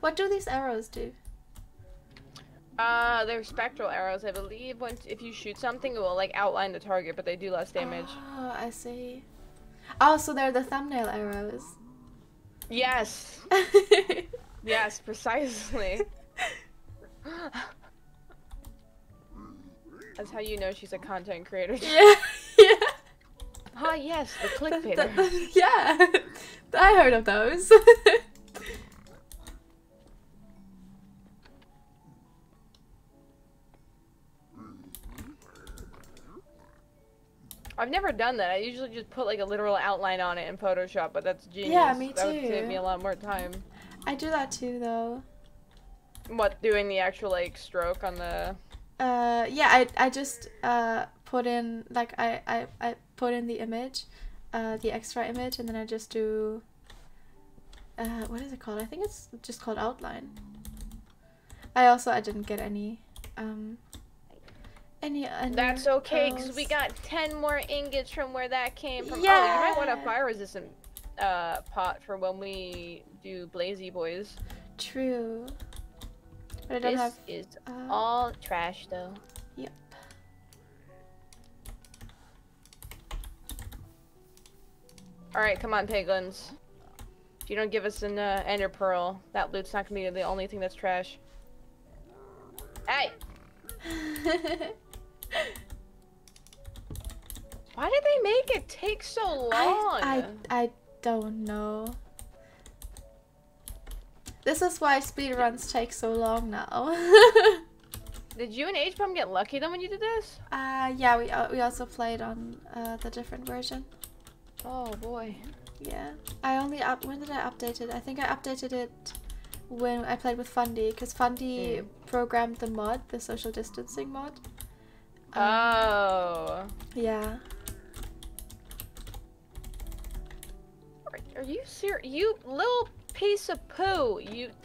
What do these arrows do? Uh, they're spectral arrows, I believe. Once if you shoot something, it will like outline the target, but they do less damage. Oh, I see. Oh, so they're the thumbnail arrows. Yes, yes, precisely. That's how you know she's a content creator. yeah, yeah. Ah, yes, the Th- clickbaiter. th- th- yeah, I heard of those. I've never done that. I usually just put like a literal outline on it in Photoshop, but that's genius. Yeah, me too. That would save me a lot more time. I do that too, though. What, doing the actual like stroke on the? Uh, yeah, I I just uh put in like I I I put in the image, uh, the extra image, and then I just do. Uh, what is it called? I think it's just called outline. I also I didn't get any um. Any, any That's okay, cause we got ten more ingots from where that came from. Oh, you might want a fire resistant uh pot for when we do Blazy Boys. True. But I don't This have. is Uh, all trash though. Yep. All right, come on, piglins. If you don't give us an uh, ender pearl, that loot's not gonna be the only thing that's trash. Hey, Why did they make it take so long? I, I, I don't know. This is why speedruns take so long now. did you and H-Bomb get lucky then when you did this? Uh, yeah, we, uh, we also played on uh, the different version. Oh boy. Yeah. I only up. When did I update it? I think I updated it when I played with Fundy, because Fundy Mm. programmed the mod, the social distancing mod. Um, Oh. yeah. Are, are you serious? You little piece of poo. You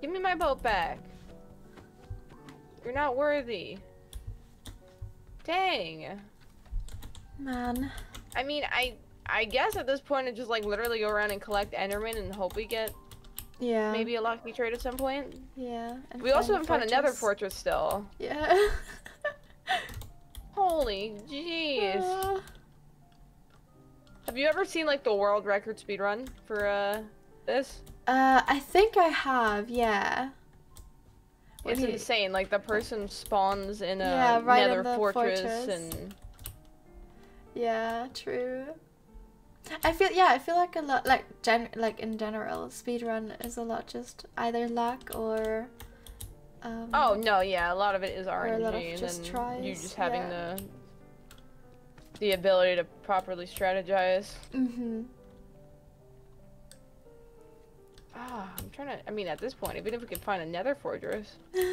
give me my boat back. You're not worthy. Dang. Man. I mean, I I guess at this point I just like literally go around and collect Enderman and hope we get Yeah. maybe a lucky trade at some point. Yeah. We also haven't found a nether fortress still. Yeah. Holy jeez. Uh, Have you ever seen like the world record speedrun for uh this? uh, I think I have. Yeah. When It's insane. Like the person spawns in a Yeah, right in nether the fortress, fortress. and Yeah, true. I feel yeah, I feel like a lot like gen like in general, speedrun is a lot just either luck or um oh no, yeah, a lot of it is RNG, and just then you tries, just having yeah. the the ability to properly strategize. Mhm. Ah, I'm trying to. I mean, at this point, even if we can find a nether fortress.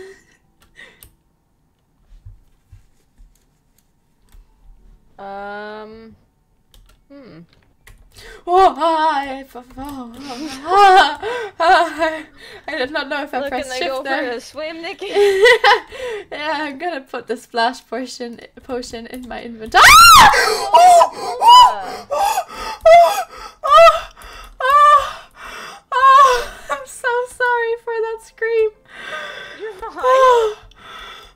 Um. Hmm. Oh, I, oh, oh, ah, ah, I did not know if I Look, pressed shift go for there. swim, Nikki. yeah, I'm gonna put the splash portion potion in my inventory. I'm so sorry for that scream. You're fine.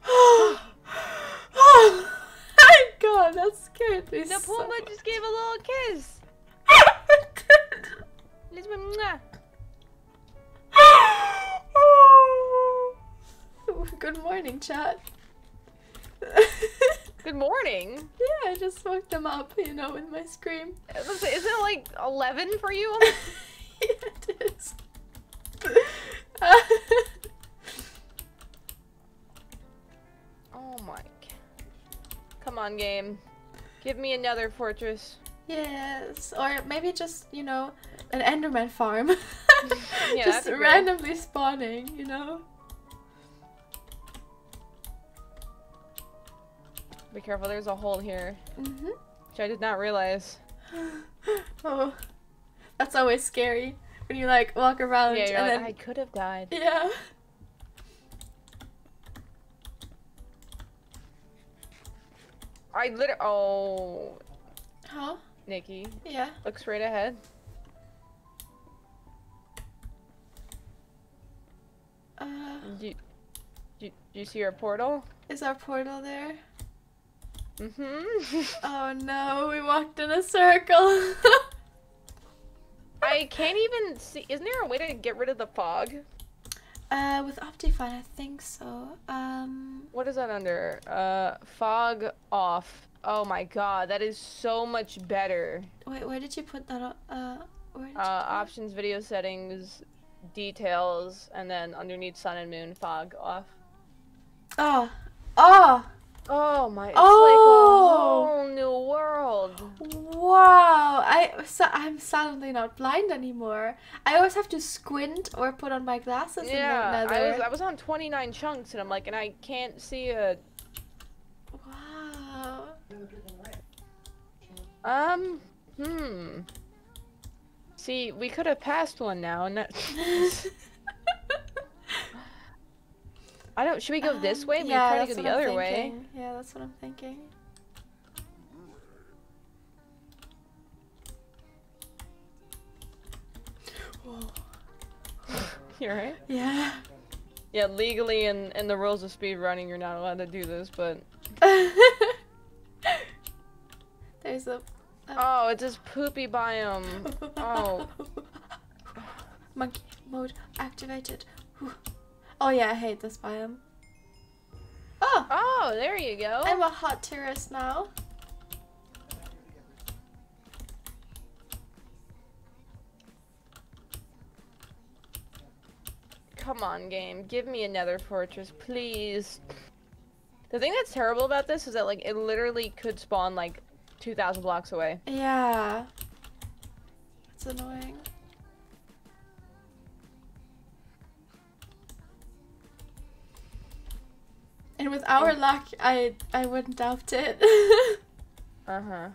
oh my god, that scared me The so Puma just gave a little kiss. Let's go, mwah. Good morning, chat. Good morning. yeah, I just woke them up, you know, with my scream. Uh, Isn't it like 11 for you? yeah, it is. Oh my. Come on, game. Give me a nether fortress. Yes, or maybe just, you know, an Enderman farm. Yeah, just that'd great. randomly spawning, you know? Be careful, there's a hole here, hmm which I did not realize. Oh, that's always scary when you like walk around Yeah, you're and like, then I could have died. yeah. I literally. Oh, Huh? Nikki, Yeah. Looks right ahead. Uh, Do you, do, do you see our portal? is our portal there? Mm-hmm. Oh no, we walked in a circle. I can't even see. Isn't there a way to get rid of the fog? uh, with Optifine, I think so. Um, What is that under? Uh, fog off. Oh my god, that is so much better. wait, where did you put that? Uh, where did you Uh, put it? options, video settings, details, and then underneath sun and moon, fog off. Oh, oh, Oh my, it's Oh! like a whole new world. wow! I so I'm suddenly not blind anymore. I always have to squint or put on my glasses. Yeah, I was. I was on 29 chunks and I'm like, and I can't see a Wow. Um hmm. See, we could have passed one now, and that. I don't. Should we go this Um, way? We yeah, try to go the I'm other way. Yeah, that's what I'm thinking. Whoa. You're right. Yeah. Yeah, legally in in the rules of speed running, you're not allowed to do this, but There's a. Uh, oh, it's this poopy biome. Oh. Monkey mode activated. Whew. Oh yeah, I hate this biome. Oh! Oh, there you go. I'm a hot tourist now. Come on, game. Give me a nether fortress, please. The thing that's terrible about this is that, like, it literally could spawn, like, 2,000 blocks away. Yeah. It's annoying. And with our luck, I I wouldn't doubt it. Uh-huh.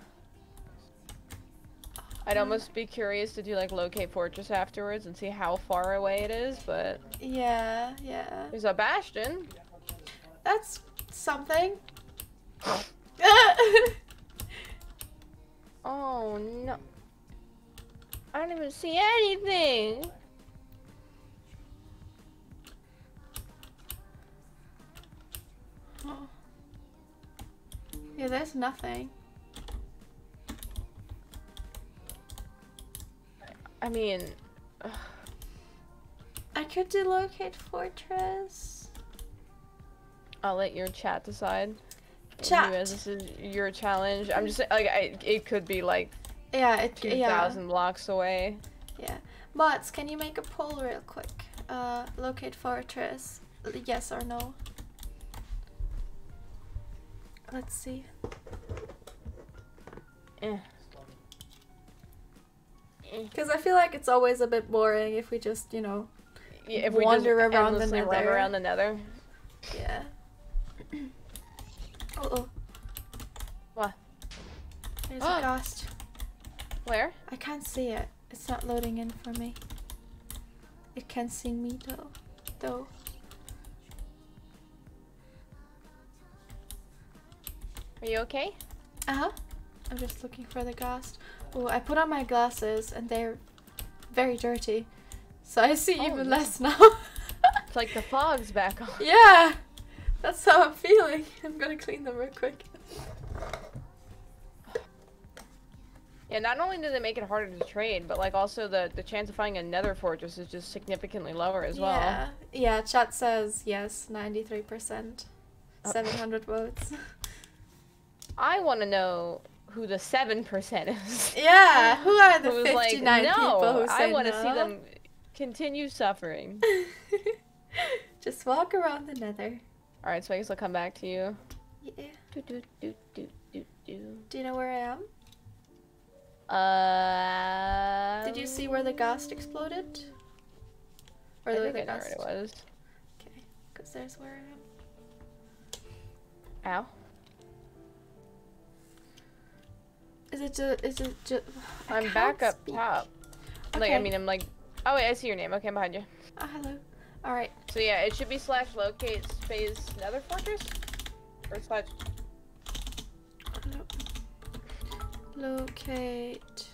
I'd almost be curious to do, like, locate fortress afterwards and see how far away it is, but... yeah, yeah. There's a bastion. That's something. Oh, no. I don't even see anything. Oh. Yeah, there's nothing. I mean, I could do locate fortress. I'll let your chat decide. Chat. As this is your challenge. I'm just like I, it could be like Yeah, it two yeah. thousand blocks away. Yeah. Mods, can you make a poll real quick? Uh, locate fortress. Yes or no? Let's see. Eh. Eh. Because I feel like it's always a bit boring if we just, you know, Yeah, if we Wander just around the endlessly run nether. around the nether. yeah. Oh, oh. What? There's Ah. a ghast. Where? I can't see it. It's not loading in for me. It can see me though. Though. Are you okay? Uh huh. I'm just looking for the ghast. Oh, I put on my glasses and they're very dirty. So I see Oh, even less now. It's like the fog's back on. yeah! That's how I'm feeling. I'm gonna clean them real quick. Yeah, not only do they make it harder to trade, but like also the the chance of finding another fortress is just significantly lower as well. Yeah. Yeah, chat says yes, 93%. Oh. 700 votes. I want to know who the seven percent is. Yeah, who are the Who's 59 like, no, people who I want to no? see them continue suffering. Just walk around the nether. All right, so I guess I'll come back to you. Yeah. Do, do, do, do, do, do. Do you know where I am? Uh. Did you see where the ghast exploded? Or I the, think the I know where it was. Okay, because there's where I am. Ow. Is it just? Is it just? I'm back up top. Like, I mean, I'm like. Oh, wait, I see your name. Okay, I'm behind you. Oh, hello. All right. So, yeah, it should be slash locate space nether fortress? Or slash. Lo- locate.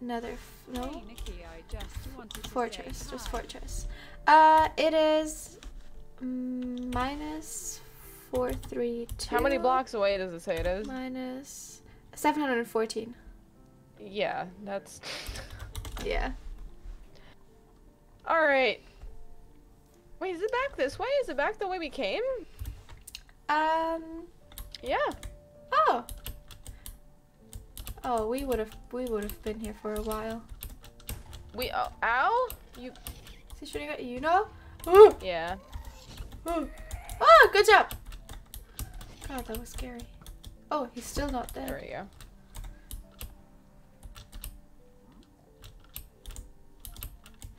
Nether. f- No. Hey, Nikki, I just wanted Fortress. say Just fortress. Uh, it is minus four three two. How many blocks away does it say it is? Minus seven hundred and fourteen. Yeah, that's. Yeah. Alright. Wait, is it back this way? Is it back the way we came? Um. Yeah. Oh. Oh, we would have we would have been here for a while. We. Oh, ow? You. Is he shooting at you? No. Ooh. Yeah. Ooh. Oh, good job. God, that was scary. Oh, he's still not There dead. we go.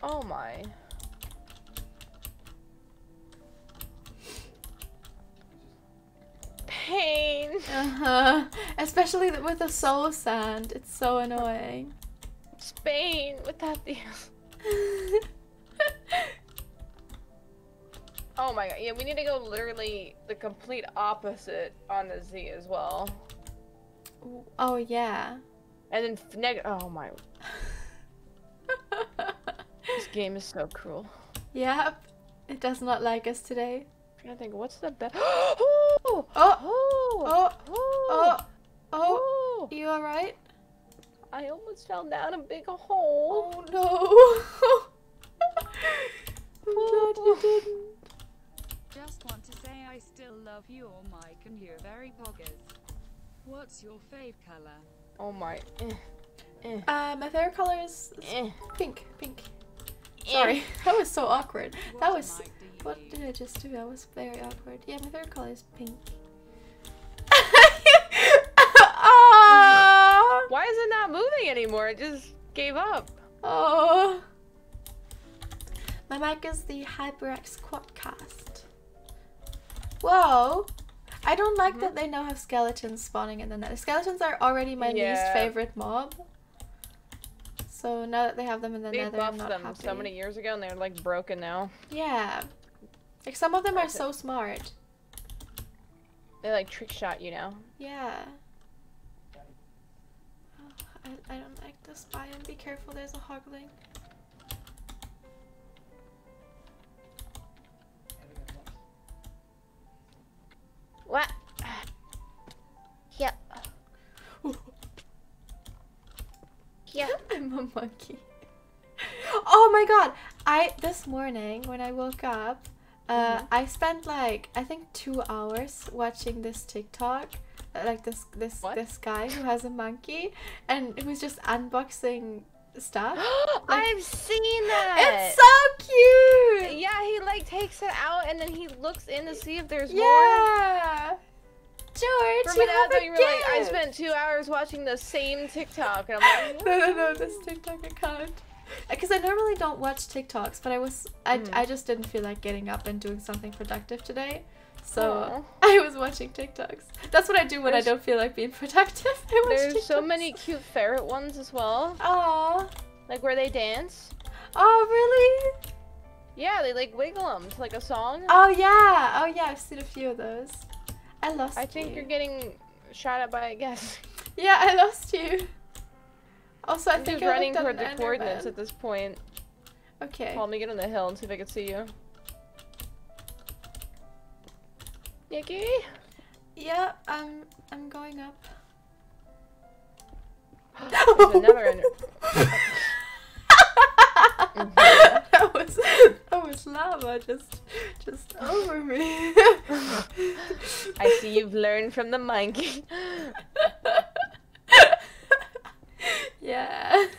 Oh my. Pain. Uh huh. Especially with the soul sand, it's so annoying. Spain without the. Oh my god. Yeah, we need to go literally the complete opposite on the Z as well. oh yeah. And then neg. Oh my. This game is so cruel. yep. It does not like us today. I'm trying to think, what's the best? oh! Oh. Oh! Oh. Oh! Oh. Oh. Oh! You alright? I almost fell down a big hole. Oh no. I'm glad you didn't. Just want to say I still love your mic and you're very poggers. What's your fave color? Oh my. Eh. Eh. Uh, my favorite color is, is Eh. pink. Pink. Eh. Sorry, that was so awkward. What That was. Mic do you What did I just do? That was very awkward. Yeah, my favorite color is pink. oh, Why is it not moving anymore? It just gave up. oh. My mic is the HyperX Quadcast. Whoa. I don't like that mm-hmm. they now have skeletons spawning in the net. Skeletons are already my least favorite mob. So now that they have them in the They nether, I'm buffed not them happy. so many years ago and they're like broken now. Yeah. Like some of them are so smart. They like trick shot you now. Yeah. Oh, I, I don't like this biome. Be careful, there's a hoglin. What? Yep. Yep. I'm a monkey. Oh my god! I this morning when I woke up, uh, Mhm. I spent like I think two hours watching this TikTok, uh, like this this What? this guy who has a monkey, and he was just unboxing stuff. I've seen that. It's so cute. Yeah, he like takes it out and then he looks in to see if there's more. Yeah. George, you have a you were like, I spent two hours watching the same TikTok, and I'm like, no, no, no, this TikTok account. Because I normally don't watch TikToks, but I was, I, Mhm. I just didn't feel like getting up and doing something productive today. So Aw. I was watching TikToks. That's what I do when There's- I don't feel like being productive. I watch There's so many cute ferret ones as well, Aw. like where they dance. Oh, really? Yeah, they like wiggle them to like a song. Oh, yeah. Oh, yeah. I've seen a few of those. I lost you. I think you. you're getting shot at by a guess. Yeah, I lost you. Also, I I'm think just I running looked toward the coordinates Enderman. at this point. Okay. Call me get on the hill and see if I can see you. Nikki? Yeah, I'm, I'm going up. There's another ender. that was that was lava just just over me. I see you've learned from the monkey. Yeah.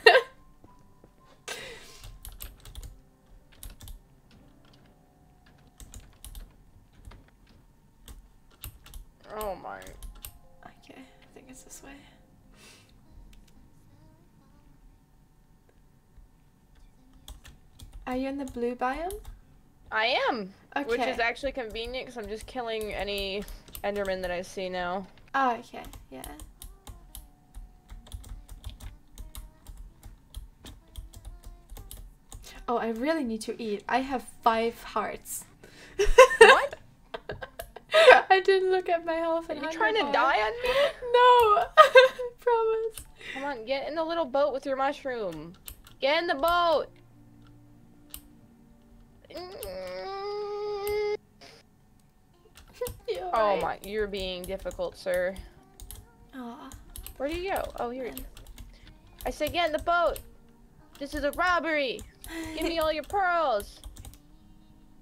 Oh my. Okay, I think it's this way. Are you in the blue biome? I am. Okay. Which is actually convenient because I'm just killing any Enderman that I see now. Oh, okay. Yeah. Oh, I really need to eat. I have five hearts. What? I didn't look at my health Are you trying to bar. die on me? No, promise. Come on, get in the little boat with your mushroom. Get in the boat. You Oh alright? my, you're being difficult, sir. Aw. Where do you go? Oh, here. I said get in the boat. This is a robbery. Give me all your pearls.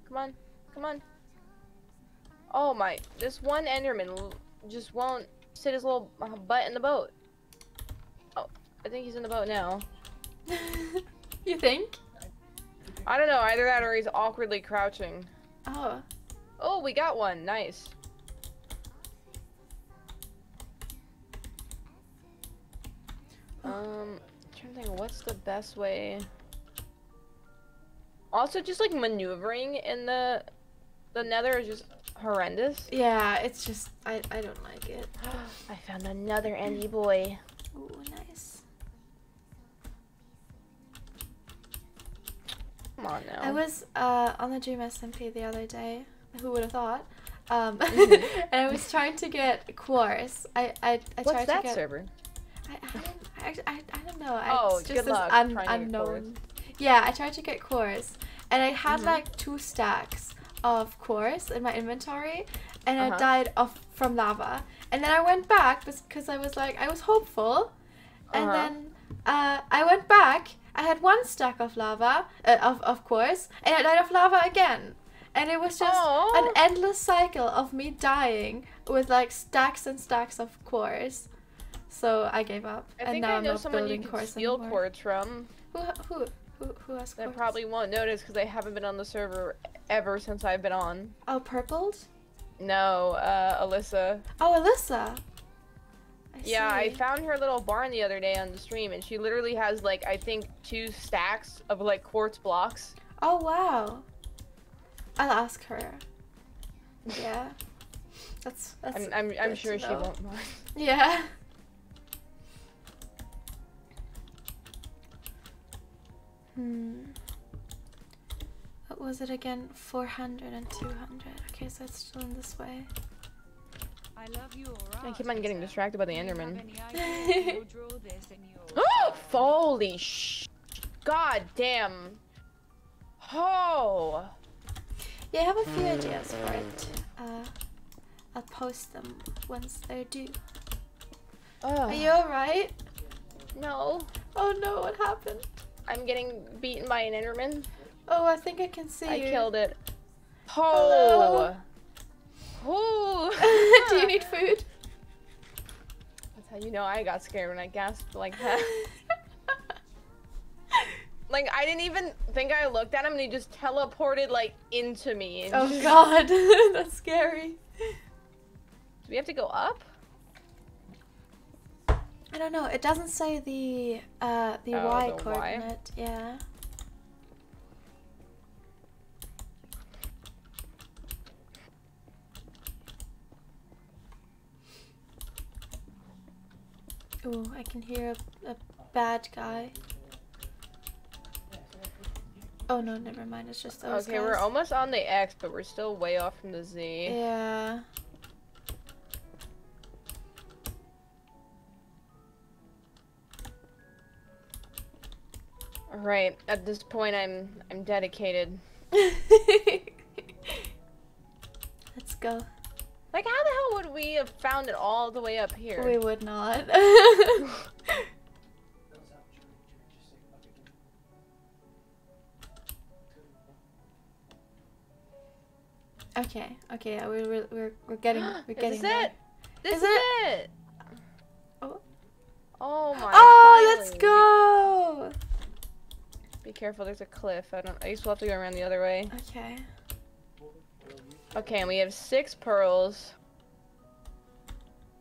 Come on, come on. Oh my, this one Enderman l- just won't sit his little uh, butt in the boat. Oh, I think he's in the boat now. you think? I don't know, either that or he's awkwardly crouching. Oh. Oh, we got one. Nice. Um, trying to think, what's the best way? Also, just like maneuvering in the the Nether is just horrendous. Yeah, it's just I I don't like it. I found another Endy boy. Ooh, nice. Come on now. I was uh, on the Dream SMP the other day. Who would have thought? Um, Mhm. and I was trying to get quartz. I I, I What's tried that to get. server? I, I, don't, I, I, I don't know. I, Oh, it's good just this luck un, trying to get quartz. unknown. Yeah, I tried to get quartz, and I had Mhm. like two stacks of quartz in my inventory, and I Uh-huh. died of from lava. And then I went back because I was like I was hopeful, and Uh-huh. then uh, I went back. I had one stack of lava uh, of of quartz, and I died of lava again. and it was just Aw. an endless cycle of me dying with like stacks and stacks of cores. So I gave up, I and think now I know not someone you can steal anymore. quartz from. Who who who who has That quartz? probably won't notice because they haven't been on the server ever since I've been on. Oh, Purpled. No, uh, Alyssa. Oh, Alyssa. I Yeah, I found her little barn the other day on the stream, and she literally has like I think two stacks of like quartz blocks. Oh wow. I'll ask her. Yeah. That's that's. I'm I'm, I'm sure she won't mind. Yeah. Hmm. What was it again? 400 and 200. Okay, so it's still in this way. I love your I keep on getting distracted by the Do you Enderman. any idea if you'll draw this in your Holy sh! God damn! Oh! Yeah, I have a few ideas for it. Uh, I'll post them once they're due. Are you alright? No, Oh no, what happened? I'm getting beaten by an Enderman. Oh, I think I can see I you. killed it. Hello. Oh! Oh! Do you need food? That's how you know I got scared when I gasped like that. like I didn't even think I looked at him, and he just teleported like into me. oh god, that's scary. Do we have to go up? I don't know. It doesn't say the uh the Oh, y the Y? coordinate. Yeah. Ooh, I can hear a, a bad guy. Oh no, never mind. It's just those okay, we're almost on the X, but we're still way off from the Z. Yeah. Right, at this point, I'm I'm dedicated. Let's go. Like, how the hell would we have found it all the way up here? We would not. okay, okay, yeah, we're we're we're, we're getting we're Is getting this there. it? This Is is, it? it. Oh. Oh my. Oh, let's go. Be careful, there's a cliff. I don't. I guess we'll have to go around the other way. Okay. Okay, and we have six pearls.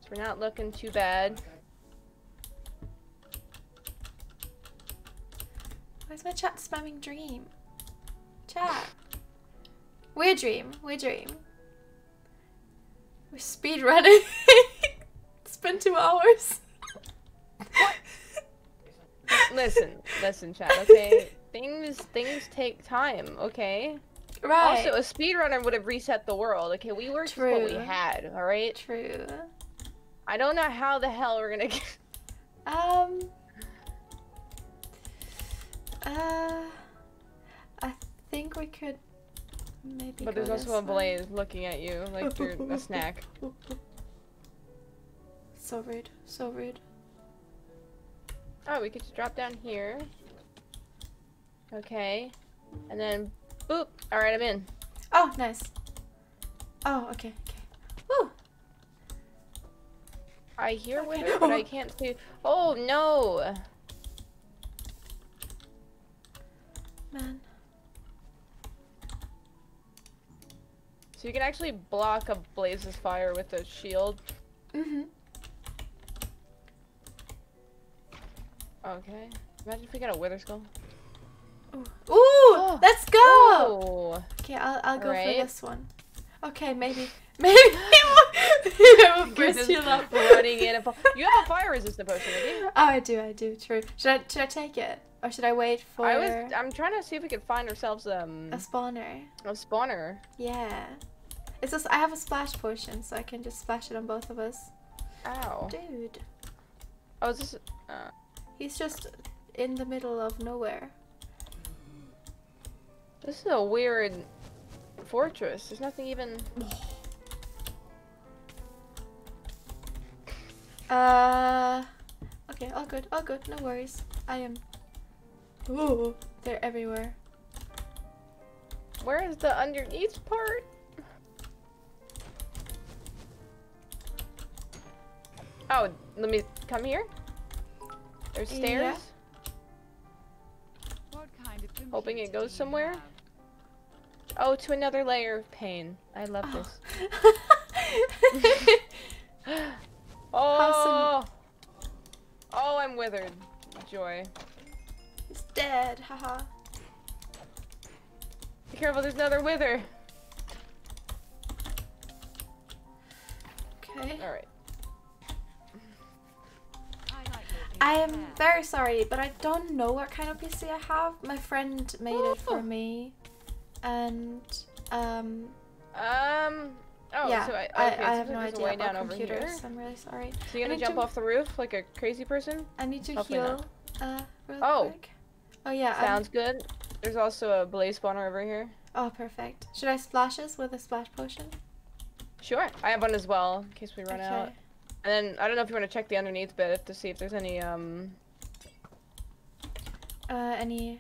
So we're not looking too bad. Where's my chat spamming dream? Chat. Weird dream. Weird dream. We're speed running. it's been two hours. Listen, listen, chat. Okay, things things take time. Okay. Right. Also, a speedrunner would have reset the world. Okay, we worked with what we had. All right. True. I don't know how the hell we're gonna get. Um. Uh. I think we could maybe. But there's also a blaze looking at you like you're a snack. So rude. So rude. Oh, we could just drop down here. Okay. And then, boop. All right, I'm in. Oh, nice. Oh, okay. Okay. Woo. I hear Okay. wither, but I can't see. Oh no! Man. So you can actually block a blaze's fire with a shield. Mhm. Okay. Imagine if we got a wither skull. Ooh. Ooh. Let's go. Oh! Okay, I'll I'll go Alright. for this one. Okay, maybe maybe you have a You're first heal up. running in. And you have a fire resistant potion, don't you? Oh, I do, I do. True. Should I should I take it or should I wait for I was. I'm trying to see if we could find ourselves um a spawner? a spawner. Yeah. It's just I have a splash potion, so I can just splash it on both of us. Ow. Dude, Oh, is this? Uh, he's just in the middle of nowhere. this is a weird fortress. There's nothing even. Uh. Okay, all good, all good. No worries. I am. Ooh, they're everywhere. Where is the underneath part? Oh, let me come here. There's stairs. Yeah. Kind of Hoping it goes somewhere. Oh, to another layer of pain. I love oh. this. oh! Oh, I'm withered. Joy. He's dead, haha. Be careful, there's another wither. Okay. Alright. I am very sorry, but I don't know what kind of PC I have. My friend made Ooh. it for me and um. Um. Oh, yeah, so I, I, okay, I so have no idea about computers. I'm really sorry. So you're gonna jump to, off the roof like a crazy person? I need to Hopefully heal. Uh, really oh. Quick. Oh yeah. Sounds um, good. There's also a blaze spawner over here. Oh, perfect. Should I splash us with a splash potion? Sure. I have one as well, in case we run okay. out. And then, I don't know if you want to check the underneath bit to see if there's any, um... Uh, any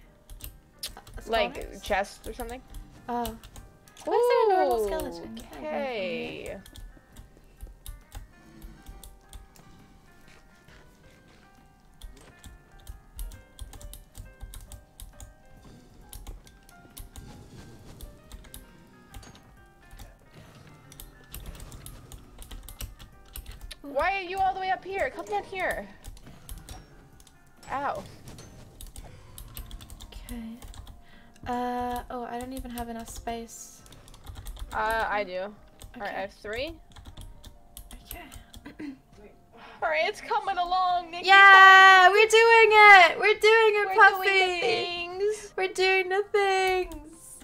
like chest or something? Oh. Why is there a normal skeleton? Okay. Why are you all the way up here? Come down here. Ow. Okay. Uh, oh, I don't even have enough space. Uh, I do. Okay. Alright, I have three. Okay. Alright, it's coming along, Nikki. Yeah, we're doing it! We're doing it, we're Puffy! Doing the things. We're doing the things!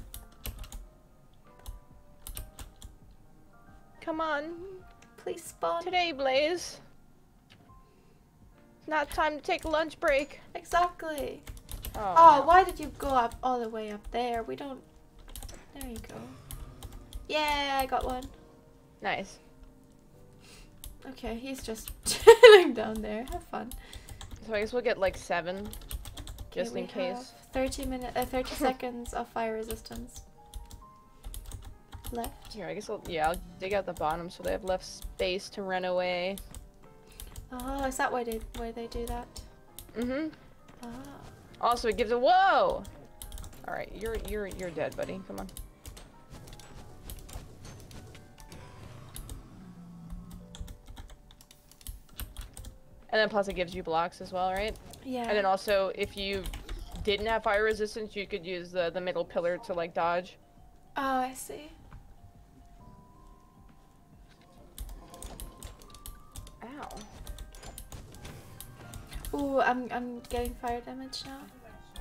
Come on. Please spawn. Today, Blaze. It's not time to take a lunch break. Exactly. Oh, oh no. why did you go up all the way up there? We don't... There you go. Yeah, I got one. Nice. Okay, he's just chilling down there. Have fun. So I guess we'll get like seven, just okay, in case. Thirty minutes, uh, thirty seconds of fire resistance left. Here, I guess I'll yeah, I'll dig out the bottom so they have left space to run away. Oh, is that why they why they do that? Mm-hmm. Oh. Also, it gives a whoa. All right, you're you're you're dead, buddy. Come on. And then plus it gives you blocks as well, right? Yeah. And then also, if you didn't have fire resistance, you could use the the middle pillar to like dodge. Oh, I see. Ooh, I'm I'm getting fire damage now.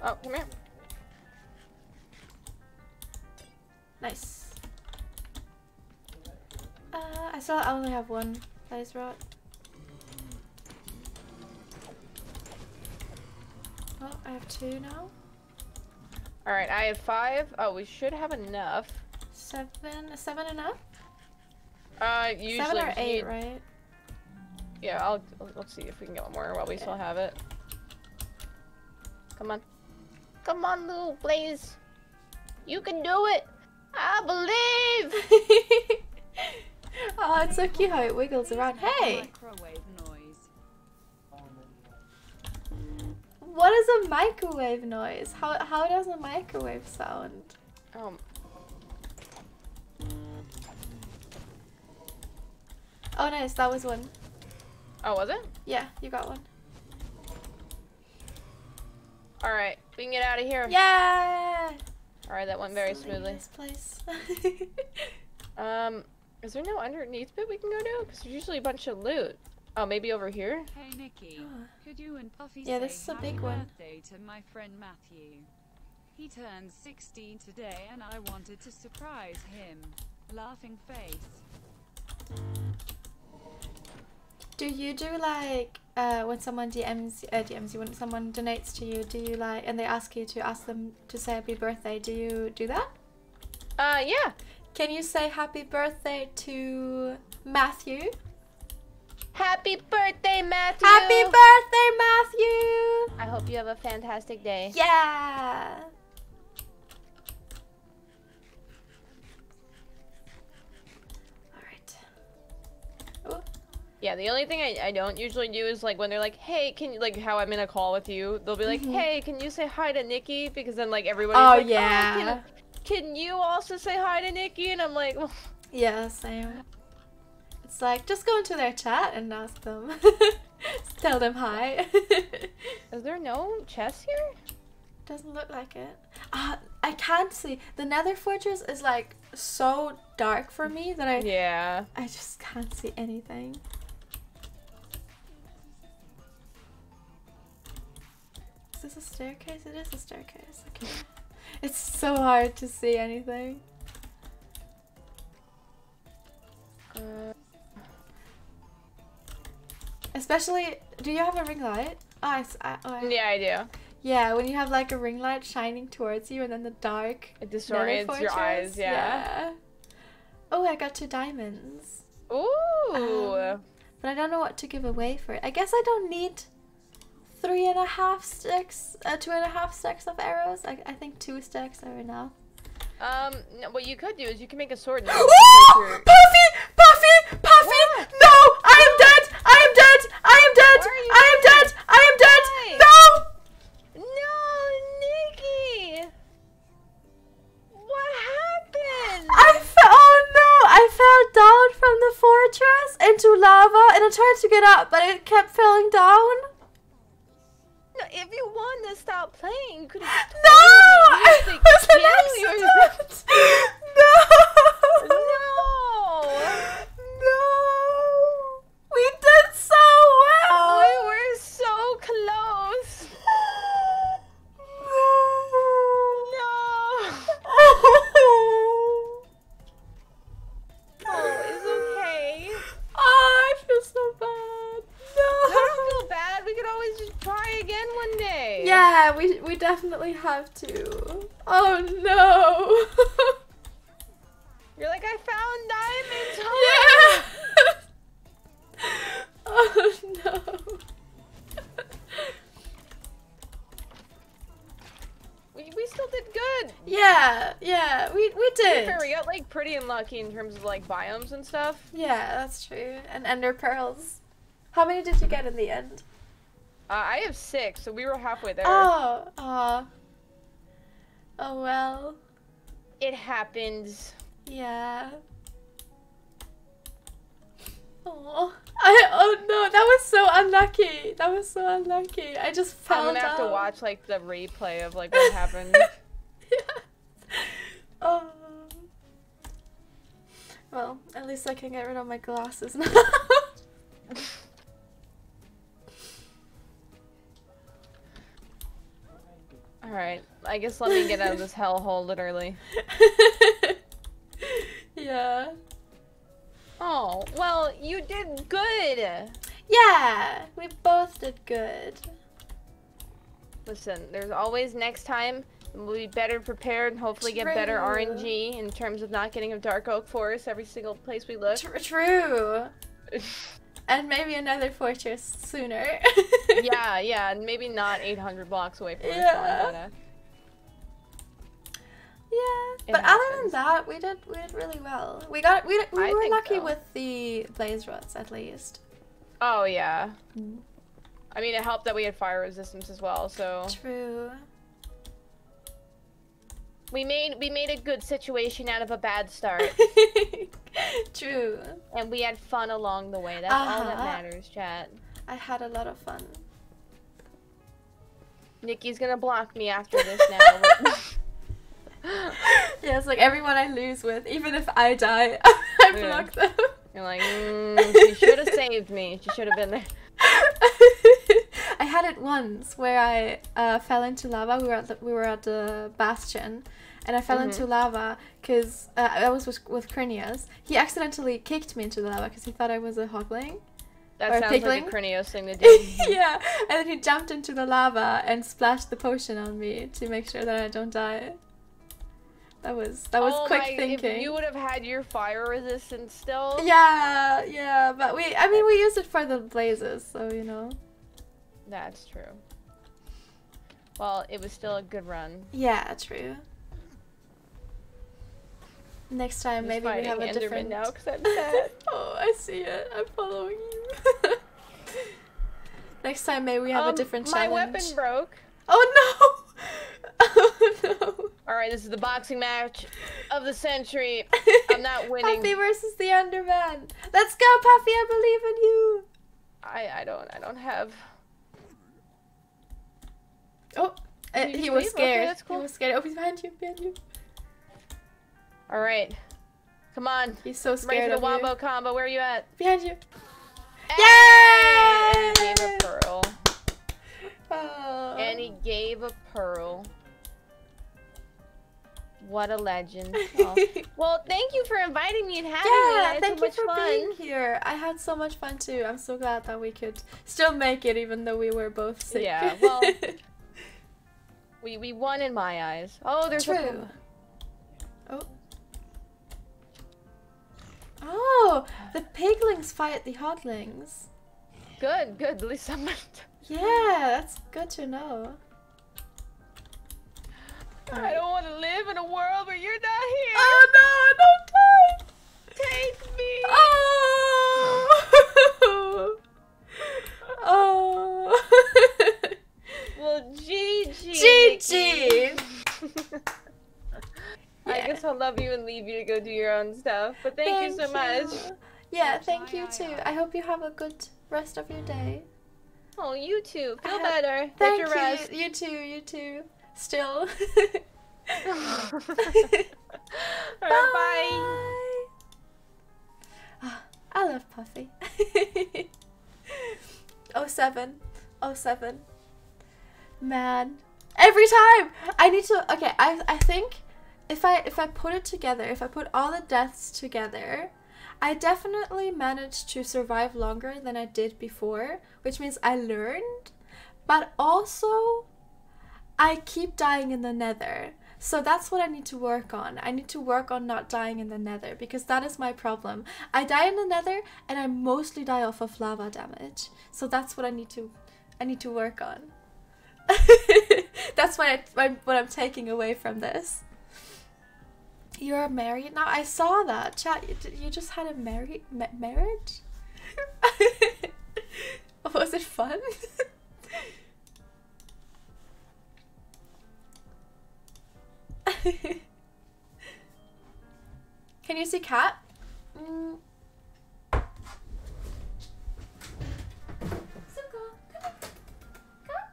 Oh, come here. Nice. Uh, I saw I only have one blaze rod. Oh, I have two now. Alright, I have five. Oh, we should have enough. Seven? Seven enough? Uh, usually Seven or eight, right? Yeah, I'll, let's see if we can get one more while we still have it. Come on. Come on, little Blaze. You can do it. I believe. oh, it's so cute how it wiggles around. Hey! What is a microwave noise? How, how does a microwave sound? Um. Oh nice, that was one. Oh, was it? Yeah, you got one. Alright, we can get out of here. Yeah! Alright, that went very smoothly. This place. um, is there no underneath bit we can go to? Because there's usually a bunch of loot. Oh, maybe over here? Hey Nikki, oh. could you and Puffy yeah, this is a big one. birthday to my friend Matthew. He turns 16 today and I wanted to surprise him. Laughing face. Do you do like uh, when someone DMs uh, DMs you when someone donates to you? Do you like and they ask you to ask them to say happy birthday? Do you do that? Uh, yeah. Can you say happy birthday to Matthew? Happy birthday, Matthew! Happy birthday, Matthew! I hope you have a fantastic day. Yeah! Yeah, the only thing I, I don't usually do is like when they're like, hey, can you like how I'm in a call with you, they'll be like, Mhm. hey, can you say hi to Nikki? Because then like everybody's Oh like, yeah. can, can you also say hi to Nikki? And I'm like, well, Yeah, same. It's like just go into their chat and ask them. Tell them hi. is there no chest here? Doesn't look like it. Uh, I can't see. The Nether Fortress is like so dark for me that I Yeah. I just can't see anything. Is this a staircase? It is a staircase. Okay. It's so hard to see anything. Uh, Especially, do you have a ring light? Oh, I, oh, I- yeah, I do. Yeah, when you have like a ring light shining towards you and then the dark It disorients your eyes. fortress. Yeah. Oh, I got two diamonds. Ooh. Um, But I don't know what to give away for it. I guess I don't need three and a half sticks, uh, two and a half stacks of arrows. I, I think two stacks are enough. um, no, what you could do is you can make a sword. And Ooh! you can place your- Puffy! Puffy! Puffy! What? No! I am dead! I am dead! I am dead! Why are you I am dead? dead! I am dead! Why? No! No, Nikki! What happened? I fell. Oh no! I fell down from the fortress into lava, and I tried to get up, but it kept falling down. No, if you wanted to stop playing, you could have. No! I was an accident. No! No! No! We did have to. Oh no. You're like, I found diamonds. yeah. oh no. We, we still did good. Yeah, yeah, we we did. fair, we got like pretty unlucky in terms of like biomes and stuff. Yeah, that's true. And ender pearls. How many did you get in the end? Uh, I have six, so we were halfway there. Oh, aw. Oh Oh, well. It happens. Yeah. Oh, I oh no, that was so unlucky. That was so unlucky. I just fell I'm gonna have to watch like the replay of like what happened. yeah. Oh. Well, at least I can get rid of my glasses now. All right, I guess let me get out of this hellhole, literally. yeah. Oh, well, you did good. Yeah, we both did good. Listen, there's always next time. We'll be better prepared and hopefully get better RNG in terms of not getting a dark oak forest every single place we look. Tr- true. And maybe another fortress sooner. yeah, yeah, and maybe not 800 blocks away from Yeah. Yeah. but, uh, but other than that, we did we did really well. We got we we I were lucky so. with the blaze rods at least. Oh yeah. Mm. I mean, it helped that we had fire resistance as well, so True. we made we made a good situation out of a bad start, True. and we had fun along the way. That's all that Uh-huh. matters, chat. I had a lot of fun. Nikki's gonna block me after this now. yeah, it's like everyone I lose with, even if I die, I Yeah. block them. You're like, mm, she should have saved me. She should have been there. I had it once where I uh, fell into lava. We were at the, we were at the bastion, and I fell Mhm. into lava because uh, I was with, with Krinios. He accidentally kicked me into the lava because he thought I was a hoglin. That Or sounds piglin? like a Krinios thing to do. yeah, and then he jumped into the lava and splashed the potion on me to make sure that I don't die. That was that was oh quick my, thinking. If you would have had your fire resistance still. Yeah, yeah, but we I mean we used it for the blazes, so you know. That's true. Well, it was still a good run. Yeah, true. Next time I'm maybe we have a Enderman different now because I'm sad. Oh, I see it. I'm following you. Next time, maybe we have um, a different my challenge. weapon broke. Oh no! Oh no! All right, this is the boxing match of the century. I'm not winning. Puffy versus the Enderman. Let's go, Puffy! I believe in you. I I don't I don't have. Oh, uh, he was leave? Okay, scared. that's cool. He was scared. Oh, he's behind you, behind you. All right, come on. He's so I'm ready scared for of the wombo you. combo. Where are you at? Behind you. Hey! And he gave a pearl. Oh. And he gave a pearl. What a legend. Oh. Well, thank you for inviting me and having me. Yeah, thank so you much for fun. being here. I had so much fun too. I'm so glad that we could still make it even though we were both sick. Yeah, well, We we won in my eyes. Oh, there's a True. Oh. Oh, the piglins fight the hoglins. good, good. At least someone. Yeah, that's good to know. I don't want to live in a world where you're not here. Oh no, don't die! Take me. Oh! oh! Well, GG. GG! I guess I'll love you and leave you to go do your own stuff. But thank, you so much. Yeah, thank you too. I hope you have a good rest of your day. Oh, you too. Feel better. Thank your you. rest. You too, you too. Still. Alright, bye. Ah, I love Puffy. 07. 07. Man. Every time! I need to okay, I I think if I if I put it together, if I put all the deaths together, I definitely managed to survive longer than I did before, which means I learned, but also I keep dying in the nether. So that's what I need to work on. I need to work on not dying in the nether because that is my problem. I die in the nether and I mostly die off of lava damage. So that's what I need to I need to work on. that's what I what I'm taking away from this. You're married now. I saw that chat. You, you just had a married ma- marriage. Was it fun? Can you see cat? Mm. Zuko, come on. Come.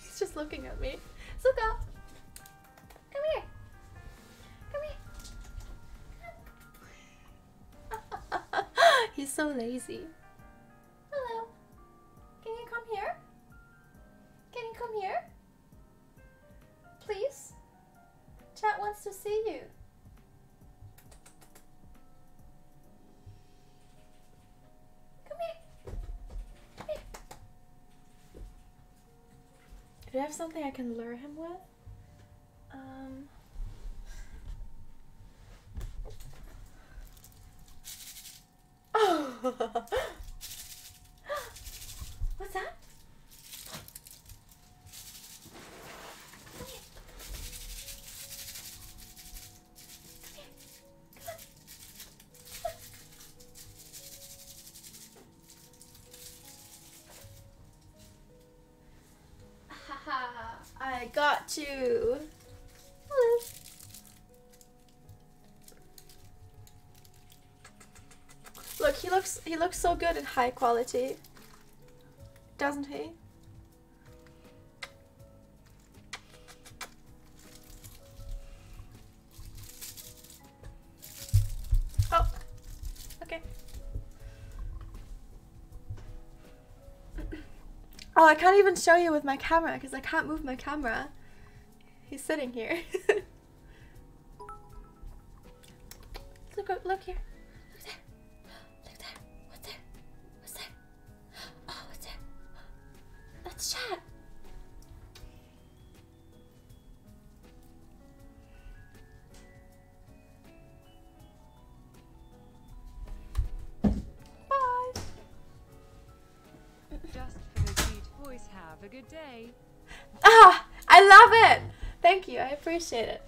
He's just looking at me. Zuko, come here. Come here. He's so lazy. Something I can lure him with? Hello. Look, he looks he looks so good in high quality. Doesn't he? Oh. Okay. Oh, I can't even show you with my camera because I can't move my camera. He's sitting here. look, look here. Look there. Look there. What's there? What's there? Oh, what's there? Let's chat. Bye. Just for the cute voice, have a good day. Ah, I love it. Thank you. I appreciate it.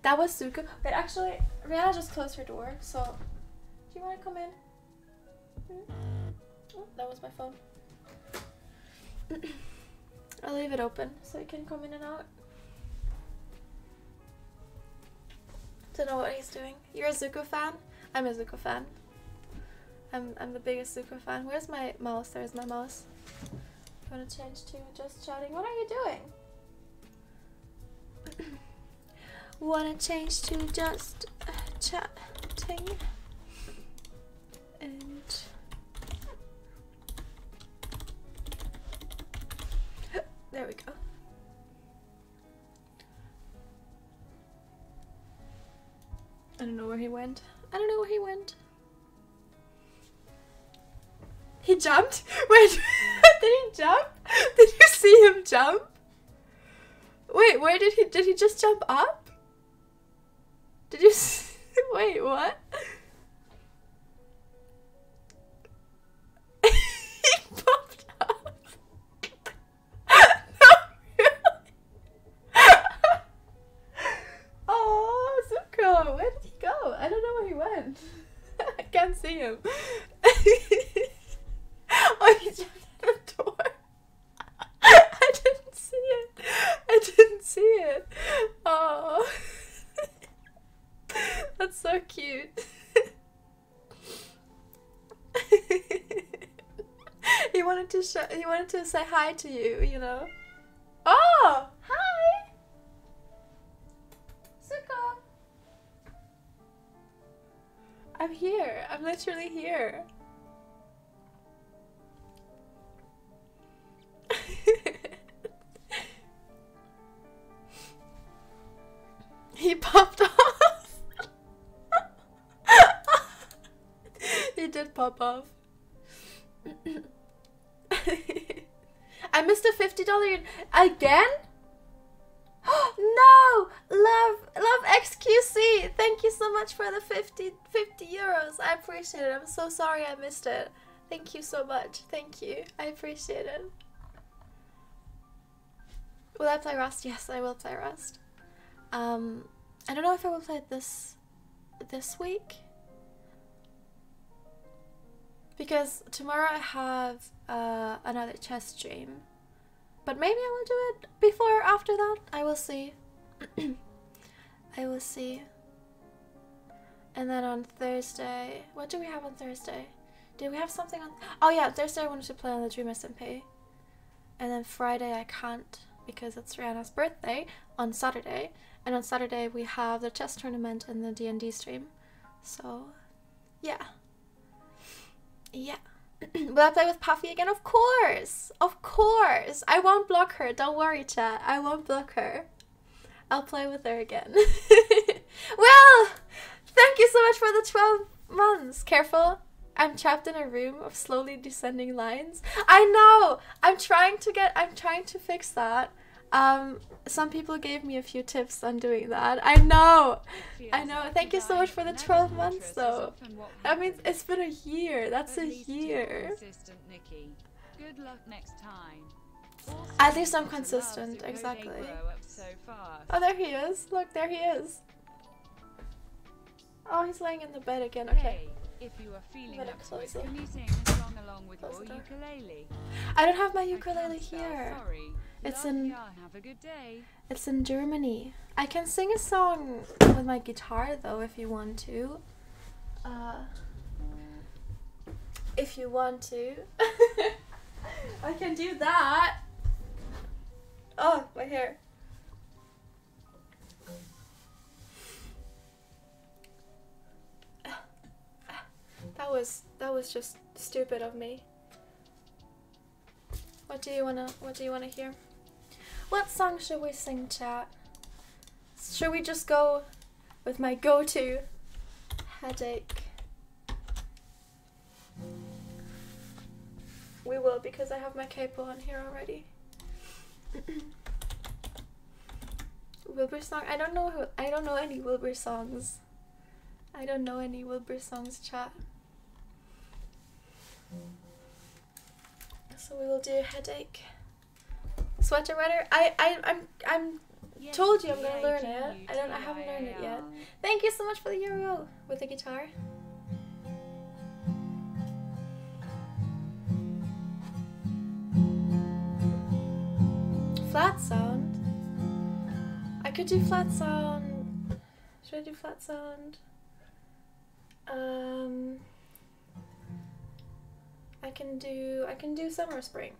That was Zuko. But actually, Rihanna just closed her door. So, do you want to come in? Hmm? Oh, that was my phone. I'll leave it open so you can come in and out. Don't know what he's doing. You're a Zuko fan? I'm a Zuko fan. I'm I'm the biggest Zuko fan. Where's my mouse? There's my mouse. You wanna change to just chatting? What are you doing? Wanna change to just uh, chatting? And there we go. I don't know where he went. I don't know where he went. He jumped? Wait, did he jump? Did you see him jump? Wait, where did he did he just jump up? You wait, what? Hi to you. You know. Oh, hi, Zuko. I'm here. I'm literally here. he popped off. he did pop off. Again. no, love, love XQC. Thank you so much for the 50, 50 euros. I appreciate it. I'm so sorry I missed it. Thank you so much. Thank you. I appreciate it. Will I play Rust? Yes, I will play Rust. Um, I don't know if I will play this this week because tomorrow I have uh, another chess stream, but maybe I will do it before or after that. I will see. I will see. And then on Thursday, what do we have on Thursday? Do we have something on? Oh yeah, Thursday I wanted to play on the Dream SMP, and then Friday I can't because it's Rihanna's birthday on Saturday, and on Saturday we have the chess tournament and the D and D stream. So, yeah, yeah. Will I play with Puffy again? Of course, of course. I won't block her. Don't worry, chat. I won't block her. I'll play with her again. well, thank you so much for the 12 months. Careful. I'm trapped in a room of slowly descending lines. I know. I'm trying to get I'm trying to fix that. Um some people gave me a few tips on doing that. I know. I know. Thank you so much for the 12 months though. I mean, it's been a year. That's a year. Good luck next time. At least I'm consistent, exactly. Oh, there he is. Look, there he is. Oh, he's laying in the bed again. Okay. If you are feeling up to it, can you sing along with your ukulele? I don't have my ukulele here. Sorry. It's in Have a good day. it's in Germany. I can sing a song with my guitar though if you want to. Uh, if you want to. I can do that. Oh, my hair. That was that was just stupid of me. What do you wanna what do you wanna hear? What song should we sing, chat? Should we just go with my go-to headache? We will because I have my capo on here already. Wilbur song? I don't know who I don't know any Wilbur songs. I don't know any Wilbur songs, chat. So we will do headache sweater writer. I, I I'm I'm told you I'm gonna learn it. I don't I haven't learned it yet. Thank you so much for the euro with the guitar. Flat sound. I could do flat sound. Should I do flat sound? Um I can do I can do summer spring.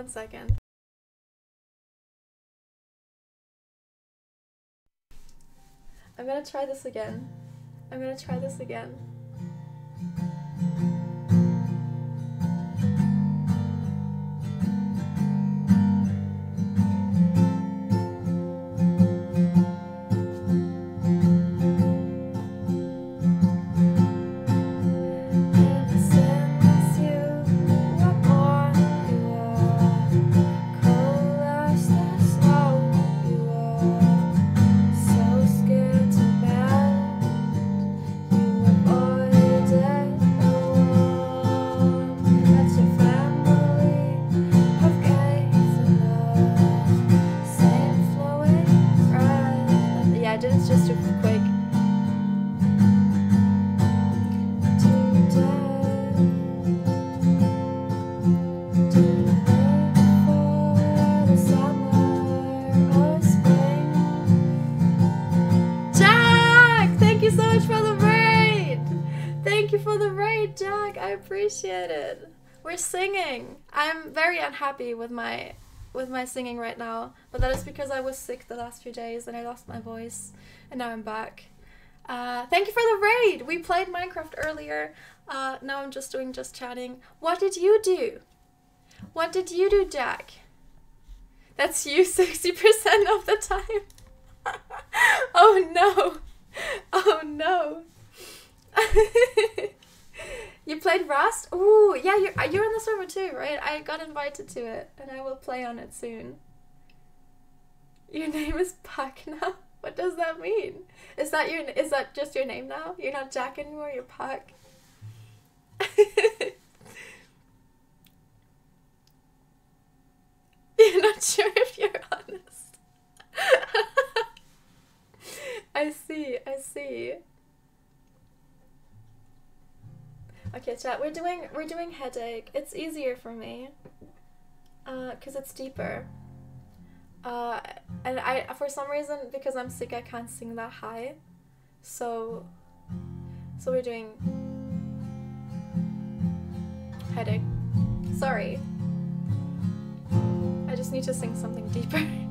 One second. I'm gonna try this again. I'm gonna try this again. I appreciate it. We're singing. I'm very unhappy with my with my singing right now, but that is because I was sick the last few days and I lost my voice, and now I'm back. Uh, thank you for the raid. We played Minecraft earlier. Uh, now I'm just doing just chatting. What did you do? What did you do, Jack? That's you 60% of the time. oh no. Oh no. you played Rust? Ooh, yeah, you're, uh, you're in the server too, right? I got invited to it and I will play on it soon. Your name is Puck now? What does that mean? Is that your is that just your name now? You're not Jack anymore, you're Puck. you're not sure if you're honest. I see, I see. Okay, chat. We're doing we're doing headache. It's easier for me, uh, cause it's deeper. Uh, and I for some reason because I'm sick I can't sing that high, so so we're doing headache. Sorry. I just need to sing something deeper.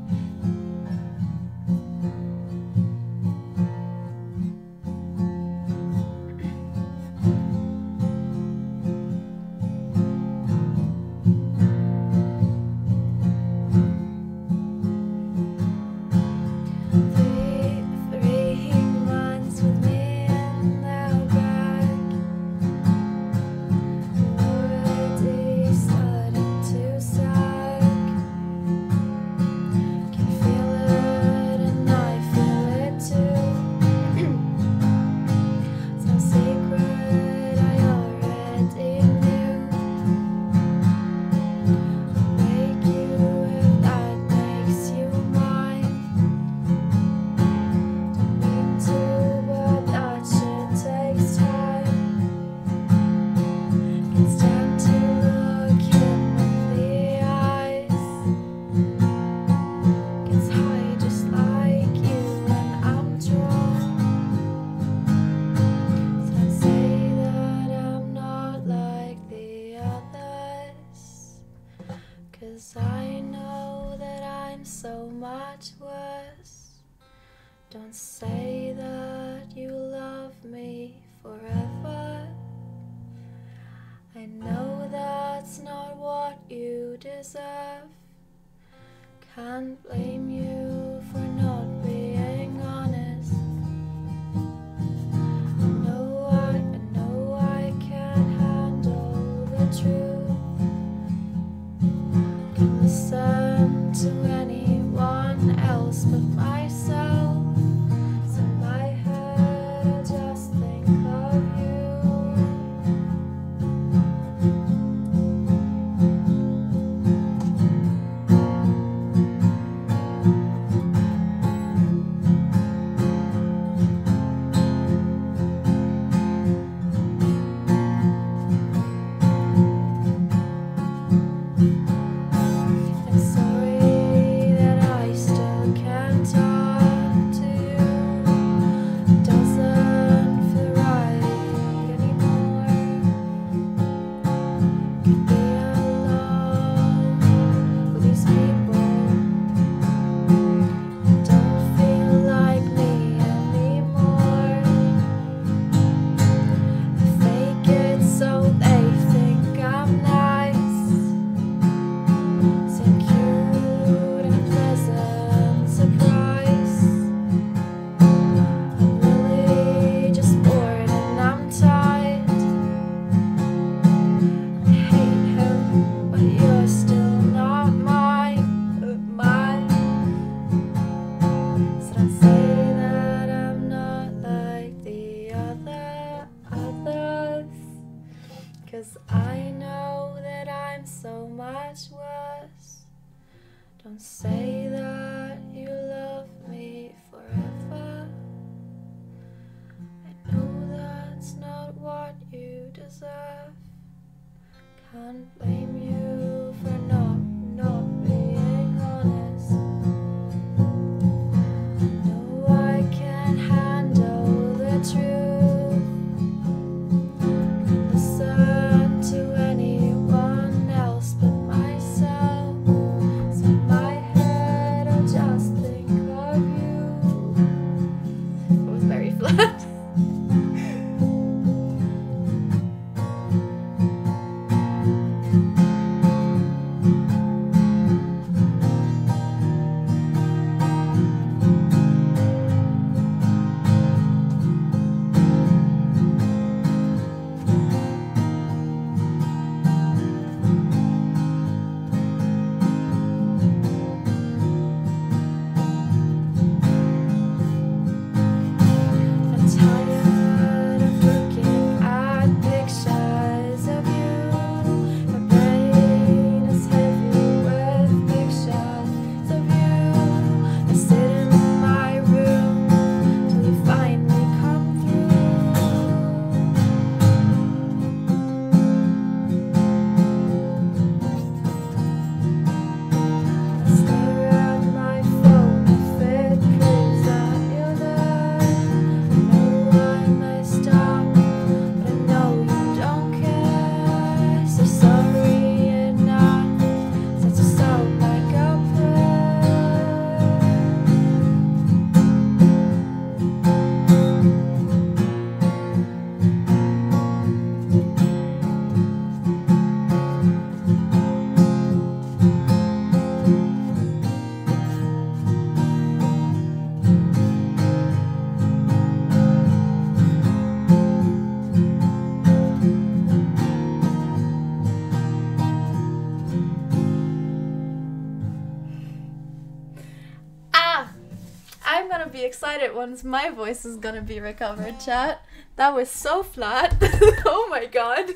excited once my voice is gonna be recovered, chat. That was so flat. oh my god.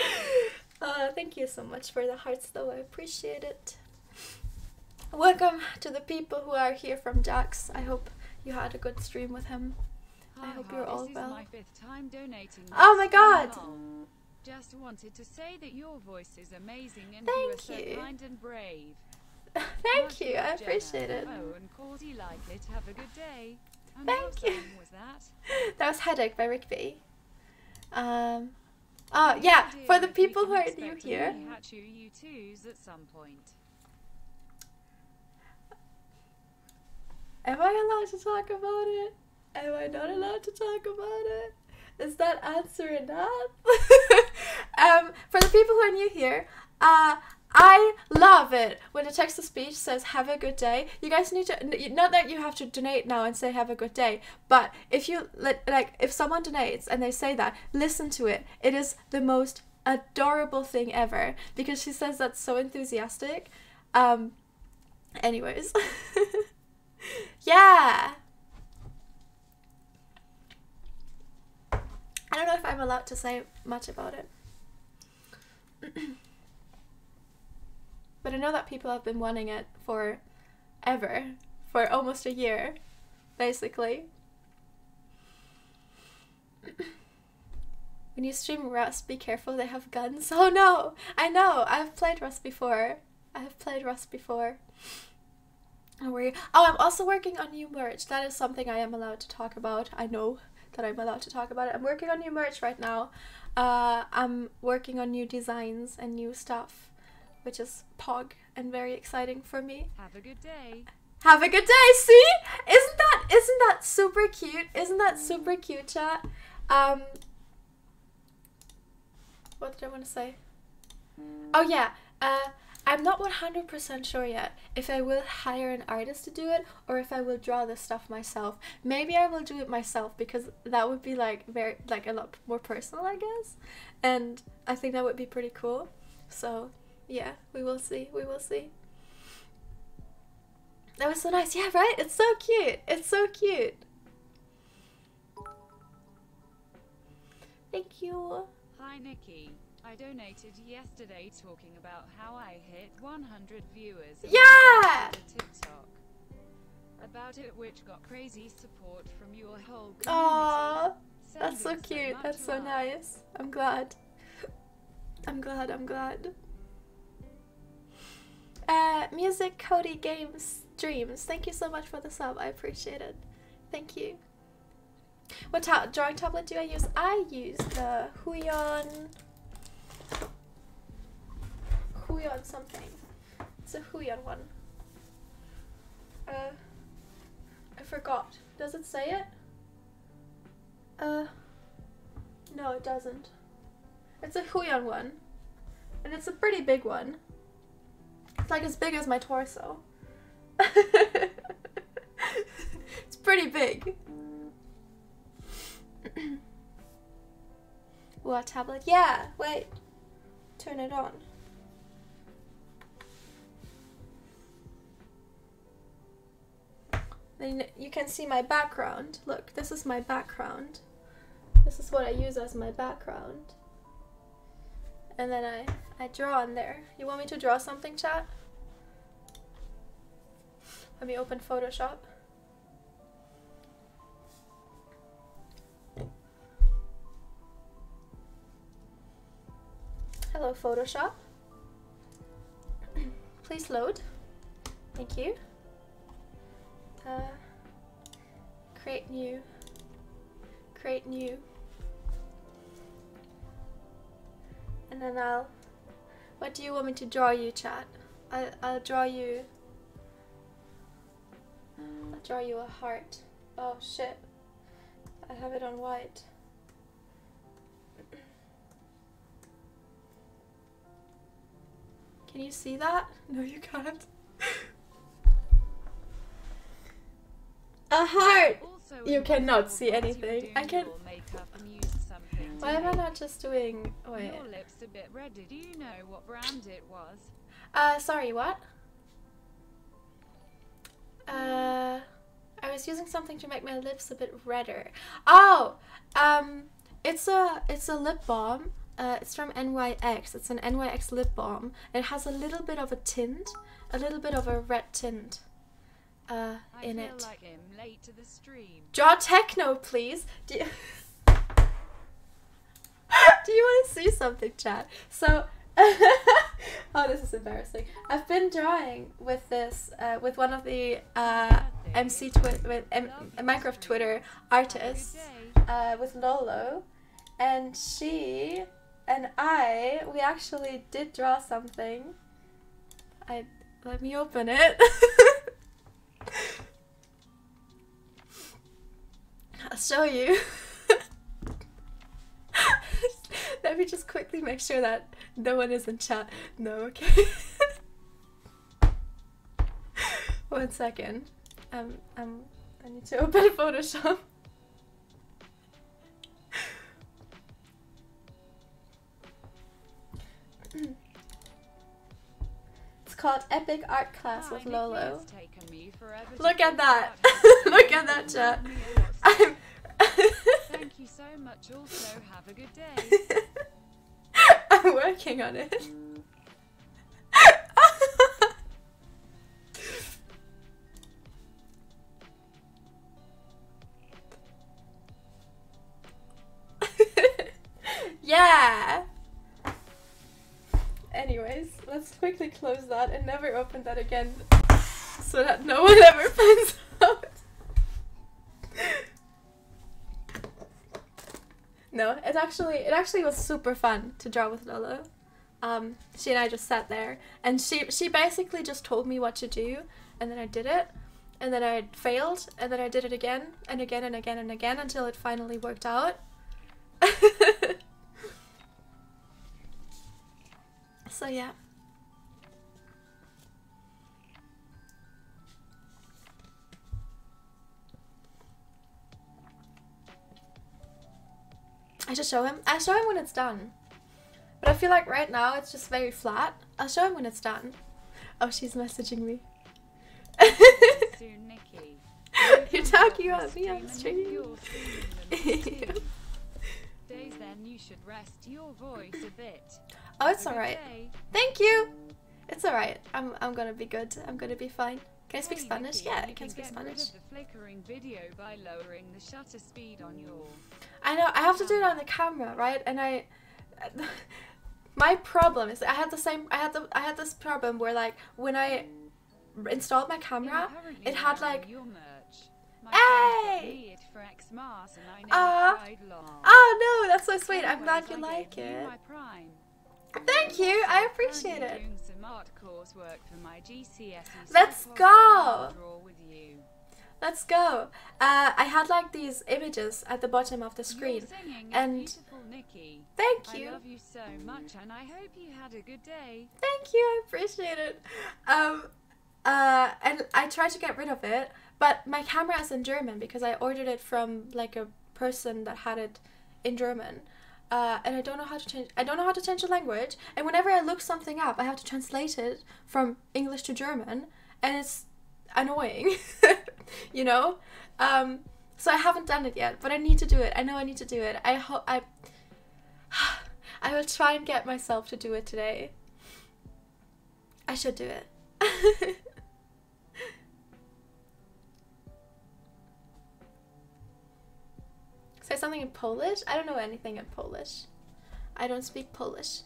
uh, thank you so much for the hearts, though. I appreciate it. Welcome to the people who are here from Jax. I hope you had a good stream with him. I hope you're all well. My fifth time donating Oh my God. Just wanted to say that your voice is amazing and you are Thank so you. kind and brave. Thank you, I appreciate it. Oh, and Cordy like it. Have a good day. And Thank you. was that? That was Headache by Rick B. Um, oh, yeah, for the people who are new here, Nihachu Youtooz at some point. Am I allowed to talk about it? Am I not allowed to talk about it? Is that answer enough? um, for the people who are new here, uh, I love it when a text to speech says "Have a good day." You guys need to not that you have to donate now and say "Have a good day," but if you like, if someone donates and they say that, listen to it. It is the most adorable thing ever because she says that's so enthusiastic. Um, anyways, yeah. I don't know if I'm allowed to say much about it. But I know that people have been wanting it for ever, for almost a year, basically. when you stream Rust, be careful, they have guns. Oh no! I know! I've played Rust before. I have played Rust before. Don't worry. Oh, I'm also working on new merch. That is something I am allowed to talk about. I know that I'm allowed to talk about it. I'm working on new merch right now. Uh, I'm working on new designs and new stuff which is Pog and very exciting for me. Have a good day. Have a good day. See? Isn't that isn't that super cute? Isn't that super cute, chat? Um What did I want to say? Oh yeah. Uh I'm not 100% sure yet if I will hire an artist to do it or if I will draw the stuff myself. Maybe I will do it myself because that would be like very like a lot more personal, I guess. And I think that would be pretty cool. So, yeah, we will see. We will see. That was so nice. Yeah, right? It's so cute. It's so cute. Thank you. Hi, Nikki. I donated yesterday talking about how I hit 100 viewers. Yeah! TikTok. About it, which got crazy support from your whole community. Aww, that's so cute. So that's so love. nice. I'm glad. I'm glad. I'm glad. Uh, music Cody Games Dreams. Thank you so much for the sub. I appreciate it. Thank you. What ta drawing tablet do I use? I use the Huion. Huion something. It's a Huion one. Uh, I forgot. Does it say it? Uh, no, it doesn't. It's a Huion one. And it's a pretty big one. It's like as big as my torso. it's pretty big. what tablet? Yeah, wait. Turn it on. Then you can see my background. Look, this is my background. This is what I use as my background. And then I, I draw on there. You want me to draw something, chat? Let me open Photoshop. Hello, Photoshop. Please load. Thank you. Uh, create new. Create new. And then I'll... What do you want me to draw you, chat? I, I'll draw you I'll draw you a heart. Oh shit. I have it on white. Can you see that? No, you can't. a heart! Also, you cannot see anything. I can. Why am I not just doing? Wait. Your lips a bit red. Did you know what brand it was? Uh, sorry, what? Uh, I was using something to make my lips a bit redder. Oh, um, it's a it's a lip balm. Uh, it's from NYX. It's an NYX lip balm. It has a little bit of a tint, a little bit of a red tint uh, in it. Like late to the stream. Draw techno, please. Do you, want to see something, chat? So oh, this is embarrassing. I've been drawing with this, uh, with one of the uh, MC Twi- with M- Minecraft Twitter artists, uh, with Lolo, and she and I, we actually did draw something. I let me open it. I'll show you. Let me just quickly make sure that no one is in chat. No, okay. One second. Um, um, I need to open Photoshop. it's called Epic Art Class with Lolo. Look at that. Look at that chat. I'm Thank you so much. Also, have a good day. I'm working on it. yeah. Anyways, let's quickly close that and never open that again so that no one ever finds No, it actually it actually was super fun to draw with Lolo. Um, she and I just sat there, and she she basically just told me what to do, and then I did it, and then I failed, and then I did it again and again and again and again until it finally worked out. so yeah. I should show him. I'll show him when it's done. But I feel like right now it's just very flat. I'll show him when it's done. Oh, she's messaging me. You're talking about me on stream. Days then you should rest your voice a bit. Oh, it's alright. Thank you. It's alright. I'm I'm gonna be good. I'm gonna be fine. Can I speak Spanish? Yeah, I can speak Spanish. Rid of the flickering video by lowering the shutter speed on your. I know. I have to do it on the camera, right? And I, my problem is I had the same. I had the I had this problem where like when I installed my camera, it had like your merch. My Hey! friend got for Xmas and I never ah. Aw. Oh no, that's so sweet. I'm glad you like it. Thank you. I appreciate it. Doing some art coursework for my GCSE. Let's go! I'll draw with you. Let's go. Uh, I had like these images at the bottom of the screen. and- beautiful, Nikki. Thank I you. love you so much, and I hope you had a good day. Thank you. I appreciate it. Um, uh, and I tried to get rid of it, but my camera is in German because I ordered it from like a person that had it in German. Uh, and I don't know how to change. I don't know how to change the language. And whenever I look something up, I have to translate it from English to German, and it's annoying. you know. Um, so I haven't done it yet, but I need to do it. I know I need to do it. I hope I. I will try and get myself to do it today. I should do it. Say something in Polish? I don't know anything in Polish. I don't speak Polish.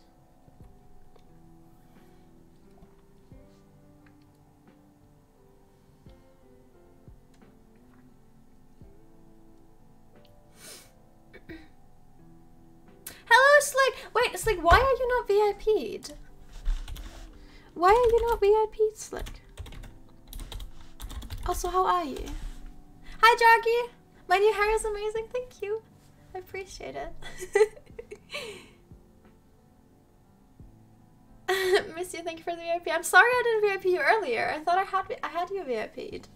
Hello, Slick! Wait, Slick, why are you not VIP'd? Why are you not VIP'd, Slick? Also, how are you? Hi, Joggy! My new hair is amazing, thank you. I appreciate it. Miss you, thank you for the VIP. I'm sorry I didn't VIP you earlier. I thought I had I had you VIP'd.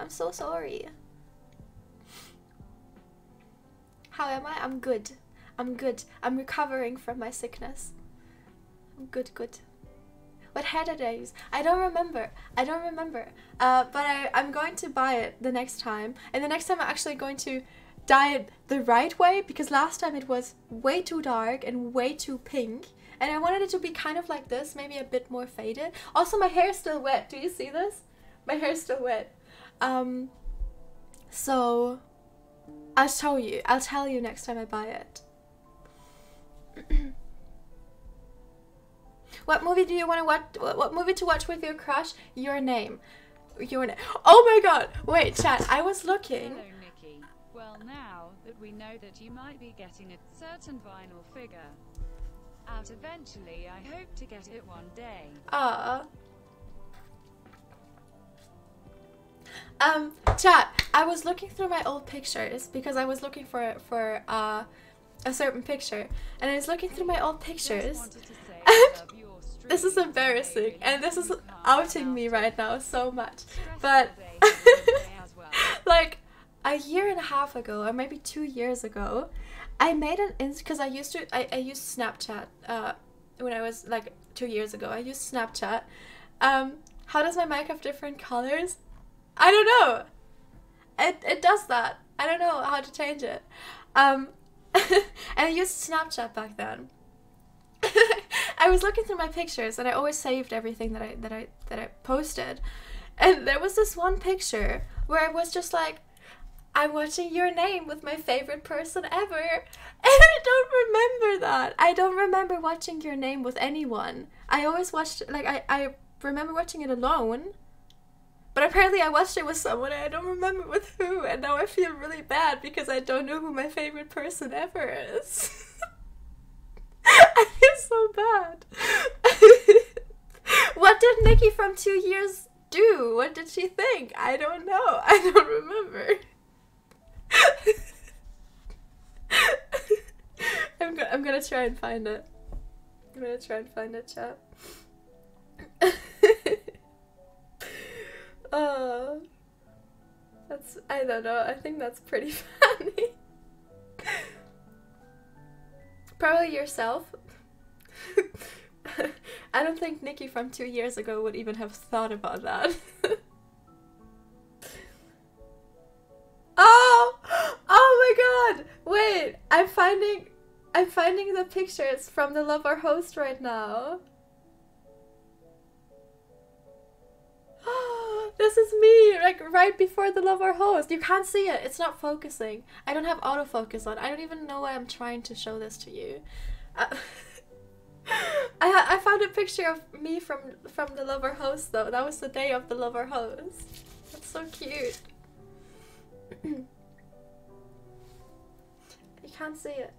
I'm so sorry. How am I? I'm good. I'm good. I'm recovering from my sickness. I'm good, good. What hair did I use? I don't remember. I don't remember. Uh, but I, I'm going to buy it the next time. And the next time I'm actually going to dye it the right way because last time it was way too dark and way too pink. And I wanted it to be kind of like this, maybe a bit more faded. Also, my hair is still wet. Do you see this? My hair is still wet. Um, so I'll show you. I'll tell you next time I buy it. what movie do you want to watch? What what movie to watch with your crush? Your name. Your name. Oh my god! Wait, chat. I was looking. Hello, Nikki. Well, now that we know that you might be getting a certain vinyl figure out eventually, I hope to get it one day. Ah. Um, chat. I was looking through my old pictures because I was looking for for uh, a certain picture, and I was looking through my old pictures. this is embarrassing, and this is outing me right now so much. But like a year and a half ago, or maybe two years ago, I made an ins because I used to I, I used Snapchat uh, when I was like two years ago. I used Snapchat. Um, how does my mic have different colors? I don't know. It it does that. I don't know how to change it. Um, and I used Snapchat back then. I was looking through my pictures and I always saved everything that I that I that I posted. And there was this one picture where I was just like I'm watching your name with my favorite person ever. And I don't remember that. I don't remember watching your name with anyone. I always watched like I, I remember watching it alone. But apparently I watched it with someone and I don't remember with who and now I feel really bad because I don't know who my favorite person ever is. I feel so bad. what did Nikki from two years do? What did she think? I don't know. I don't remember. I'm, go- I'm gonna try and find it. I'm gonna try and find it, chat. oh, that's I don't know. I think that's pretty funny. Probably yourself. I don't think Nikki from two years ago would even have thought about that. oh! Oh my god! Wait, I'm finding I'm finding the pictures from the lover host right now. Oh this is me, like right before the lover host. You can't see it. It's not focusing. I don't have autofocus on. I don't even know why I'm trying to show this to you. Uh, I I found a picture of me from from the lover host though. That was the day of the lover host. That's so cute. you can't see it.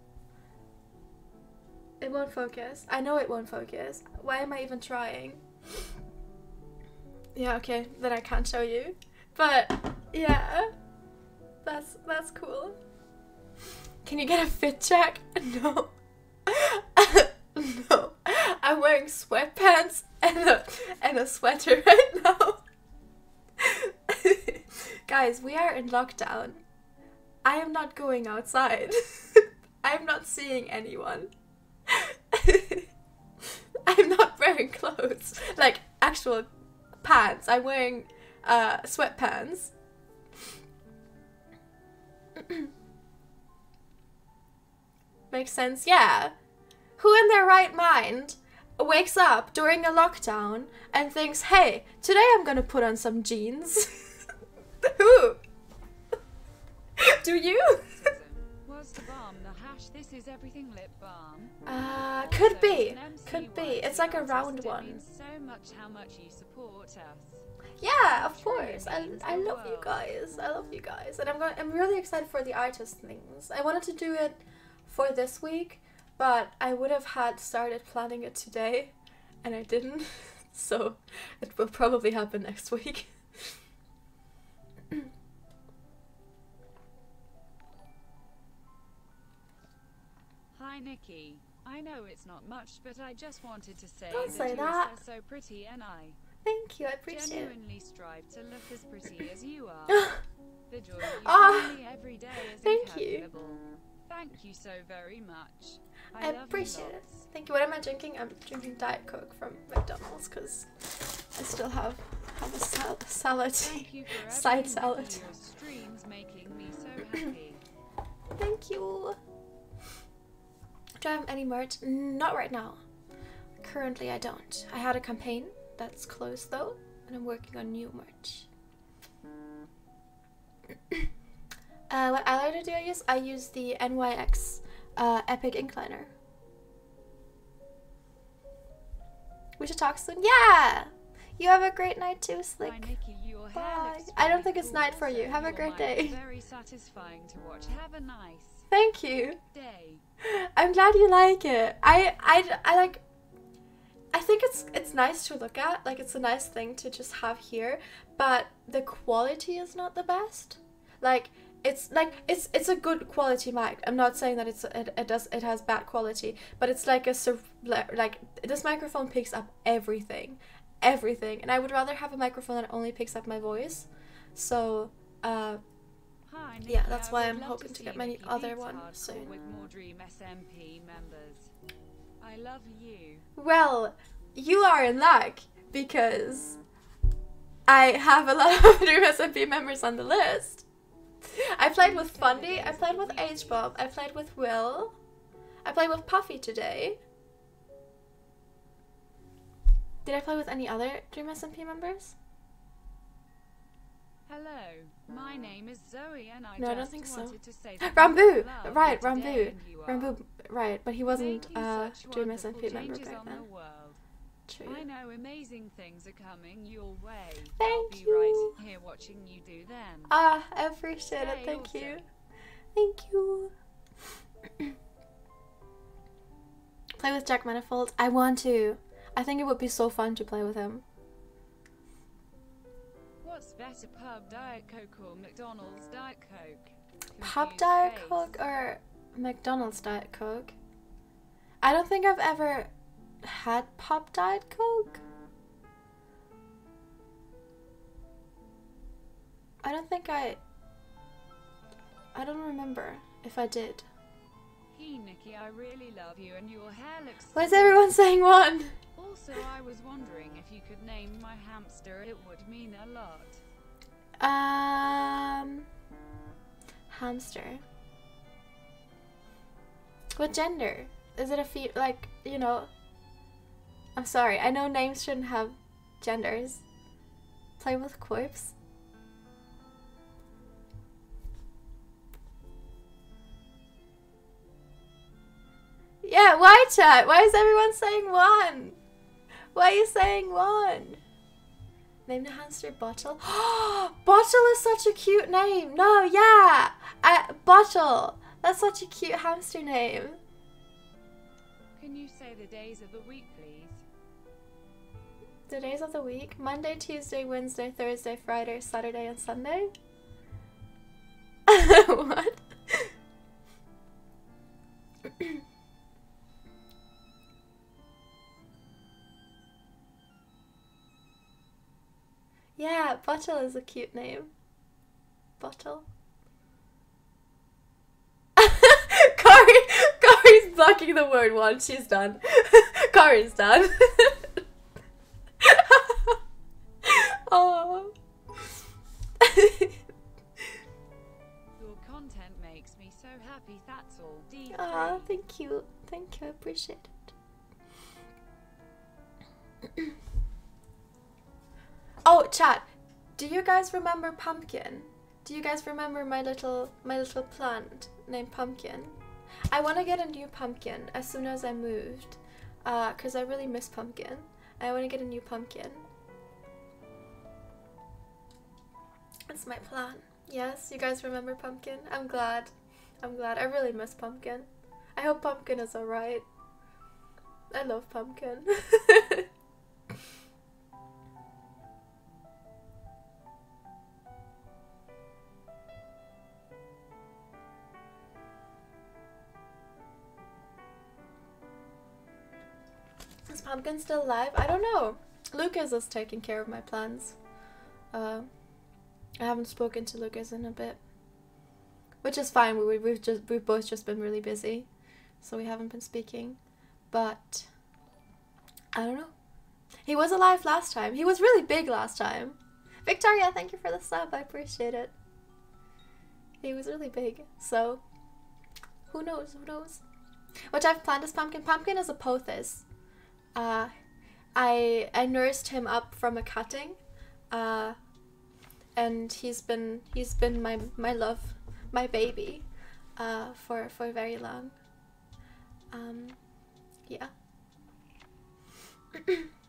It won't focus. I know it won't focus. Why am I even trying? Yeah, okay, then I can't show you. But yeah. That's that's cool. Can you get a fit check? No. no. I'm wearing sweatpants and a and a sweater right now. Guys, we are in lockdown. I am not going outside. I'm not seeing anyone. I'm not wearing clothes. Like actual pants. I'm wearing uh, sweatpants. Makes sense, yeah. Who in their right mind wakes up during a lockdown and thinks, hey, today I'm gonna put on some jeans? Who? Do you? Was the balm the hash? This is everything lip balm. Uh, could be. Could be. It's like a round one. so much how much you support us. Yeah, of course. I, I love you guys. I love you guys, and I'm going. I'm really excited for the artist things. I wanted to do it for this week, but I would have had started planning it today, and I didn't. So it will probably happen next week. Hi Nikki. I know it's not much, but I just wanted to say Don't that say you are so, pretty and I Thank you. I appreciate it. genuinely strive to look as pretty as you are. The joy you Ah, bring me every day is thank you. Thank you so very much. I you appreciate it. Thank you. What am I drinking? I'm drinking Diet Coke from McDonald's because I still have have a sal- salad. Thank you for Side salad. Your streams making me so happy. Thank you. Do I have any merch? Not right now. Currently, I don't. I had a campaign that's closed though, and I'm working on new merch. uh, what eyeliner do I use? I use the NYX uh, Epic Ink Liner. We should talk soon. Yeah! You have a great night too, Slick. Hi Nikki, Bye. I don't think it's night for you. Have a great day. Very satisfying to watch. Have a nice Thank you. day. I'm glad you like it. I, I, I like. I think it's it's nice to look at. Like it's a nice thing to just have here, but the quality is not the best. Like it's like it's it's a good quality mic. I'm not saying that it's it, it does it has bad quality, but it's like a like this microphone picks up everything, everything, and I would rather have a microphone that only picks up my voice. So uh, yeah, that's why I'm hoping to, to get many other ones soon. With more Dream SMP members. I love you. Well, you are in luck because I have a lot of Dream SMP members on the list. I played with Fundy, I played with H-Bomb, I played with Will, I played with Puffy today. Did I play with any other Dream SMP members? Hello, my name is Zoe and I no, I don't think so. Ranboo! Right, Ranboo. Ranboo, right, but he wasn't uh, Dream SMP member back then. True. I know amazing things are coming your way. Thank I'll be you. right here watching you do them. Ah, I appreciate Stay it. Thank awesome. you. Thank you. play with Jack Manifold. I want to. I think it would be so fun to play with him. What's better, pub Diet Coke or McDonald's Diet Coke? Pub Diet face. Coke or McDonald's Diet Coke? I don't think I've ever had Pop Diet Coke? I don't think I... I don't remember if I did. Hey Nikki, I really love you and your hair looks... Why is everyone saying one? Also, I was wondering if you could name my hamster, it would mean a lot. Um... Hamster. What gender? Is it a fe- like, you know, I'm sorry, I know names shouldn't have genders. Play with corpse? Yeah, why chat? Why is everyone saying one? Why are you saying one? Name the hamster Bottle. Bottle is such a cute name. No, yeah. Uh, Bottle. That's such a cute hamster name. Can you say the days of the week, please? the days of the week Monday, Tuesday, Wednesday, Thursday, Friday, Saturday, and Sunday. what? yeah, Bottle is a cute name. Bottle. Kari, Kari's blocking the word one. She's done. Kari's done. oh. Your content makes me so happy, that's all. Ah, thank you. Thank you, I appreciate it. Oh, chat. Do you guys remember Pumpkin? Do you guys remember my little my little plant named Pumpkin? I want to get a new pumpkin as soon as I moved, uh, cause I really miss pumpkin. I want to get a new pumpkin. That's my plan. Yes, you guys remember Pumpkin? I'm glad. I'm glad. I really miss Pumpkin. I hope Pumpkin is alright. I love Pumpkin. Pumpkin still alive? I don't know. Lucas is taking care of my plans. Uh, I haven't spoken to Lucas in a bit, which is fine. We we've just we've both just been really busy, so we haven't been speaking. But I don't know. He was alive last time. He was really big last time. Victoria, thank you for the sub. I appreciate it. He was really big. So who knows? Who knows? What I've planned is pumpkin. Pumpkin is a pothos. Uh, I I nursed him up from a cutting. Uh, and he's been he's been my my love, my baby, uh, for for very long. Um, yeah.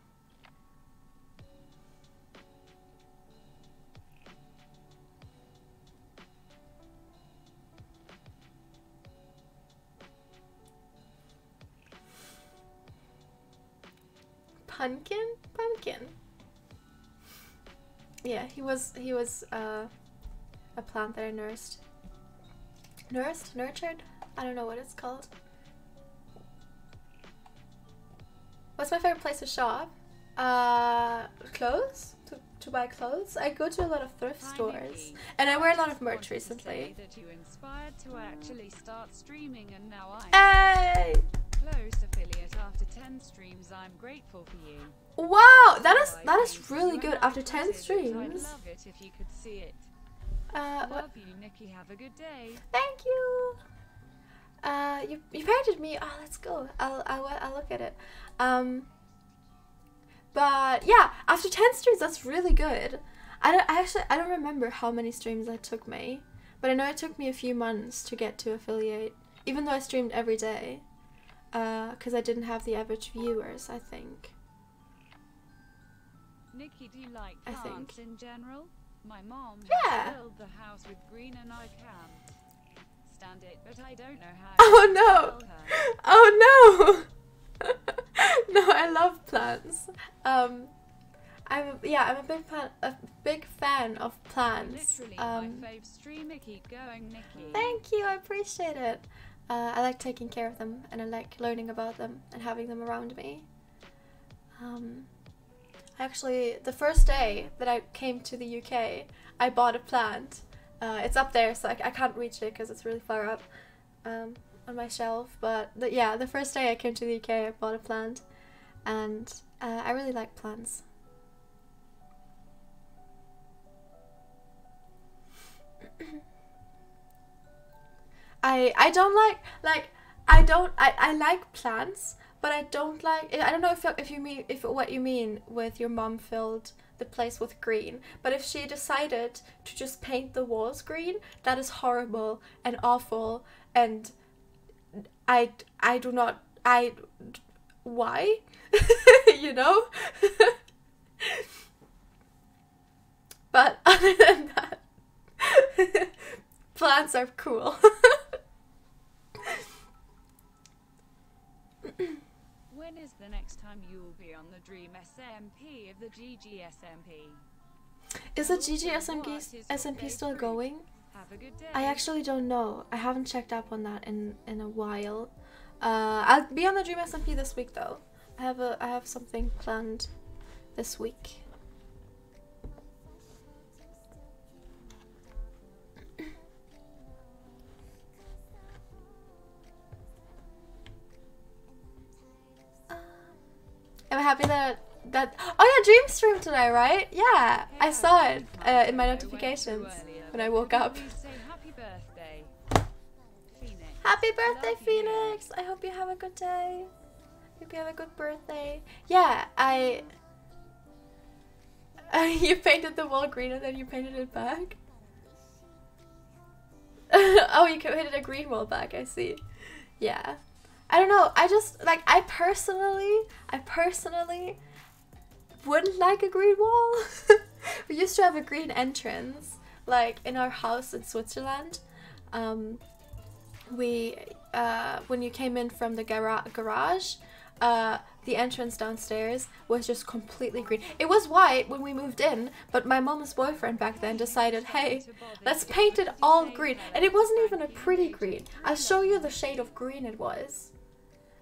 Pumpkin? Pumpkin. Yeah, he was he was uh a plant that I nursed. Nursed? Nurtured? I don't know what it's called. What's my favorite place to shop? Uh, clothes? To, to buy clothes? I go to a lot of thrift stores. And I wear a lot of merch recently. That you inspired to actually start streaming and now I'm hey! Close affiliate after 10 streams. I'm grateful for you. Wow, that is that is really good after 10 streams. I'd love it if you could see it. Uh, love you, Nikki. Have a good day. Thank you. Uh, you you painted me. Oh, let's go. I'll I'll I'll look at it. Um. But yeah, after 10 streams, that's really good. I don't I actually I don't remember how many streams that took me, but I know it took me a few months to get to affiliate, even though I streamed every day. Uh, because I didn't have the average viewers, I think. Nikki, do you like plants I think. in general? My mom yeah. filled the house with green and I can't stand it, but I don't know how. Oh no! Oh no! no, I love plants. Um, I'm yeah, I'm a big fan, a big fan of plants. Literally um, my fave streamer. Keep going, Nikki. Thank you, I appreciate it. Uh, I like taking care of them, and I like learning about them and having them around me. Um, Actually, the first day that I came to the UK, I bought a plant. Uh, it's up there, so I, I can't reach it because it's really far up um, on my shelf. But the, yeah, the first day I came to the UK, I bought a plant, and uh, I really like plants. I I don't like like I don't I, I like plants but I don't like. I don't know if if you mean if what you mean with your mom filled the place with green, but if she decided to just paint the walls green, that is horrible and awful, and I I do not I why you know. but other than that, plants are cool. When is the next time you will be on the Dream SMP of the GGSMP? Is the GGSMP SMP still going? I actually don't know. I haven't checked up on that in in a while. Uh, I'll be on the Dream SMP this week though. I have a I have something planned this week. I'm happy that that. Oh yeah, Dream stream today, right? Yeah, I saw it uh, in my notifications when I woke up. Happy birthday, Phoenix. Happy birthday, Phoenix! I hope you have a good day. Hope you have a good birthday. Yeah, I. Uh, you painted the wall green and then you painted it back. oh, you painted a green wall back. I see. Yeah. I don't know. I just like I personally, I personally wouldn't like a green wall. we used to have a green entrance, like in our house in Switzerland. Um, we uh, when you came in from the gara garage, uh, the entrance downstairs was just completely green. It was white when we moved in, but my mom's boyfriend back then decided, hey, let's paint it all green. And it wasn't even a pretty green. I'll show you the shade of green it was.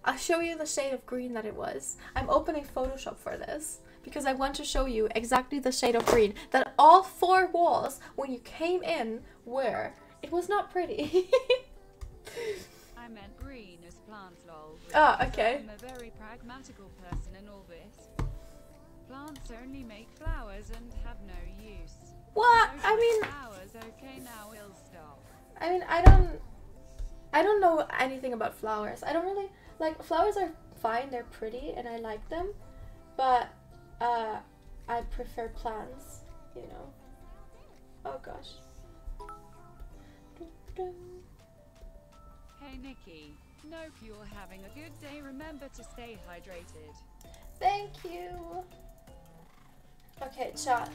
I'll show you the shade of green that it was. I'm opening Photoshop for this because I want to show you exactly the shade of green that all four walls when you came in were. It was not pretty. I meant green as plants lol. Oh, okay. I'm a very pragmatical person in all this. Plants only make flowers and have no use. What? I mean flowers, okay now we'll stop. I mean I don't I don't know anything about flowers. I don't really like flowers are fine, they're pretty and I like them, but uh, I prefer plants, you know. Oh gosh. Hey Nikki, hope you're having a good day. Remember to stay hydrated. Thank you. Okay, chat.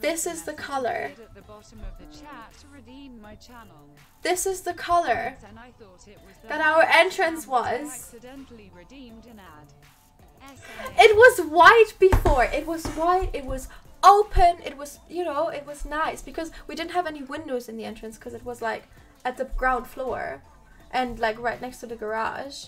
This is the color. This is the color that our entrance was. It was white before. It was white. It was open. It was, you know, it was nice because we didn't have any windows in the entrance because it was like at the ground floor and like right next to the garage.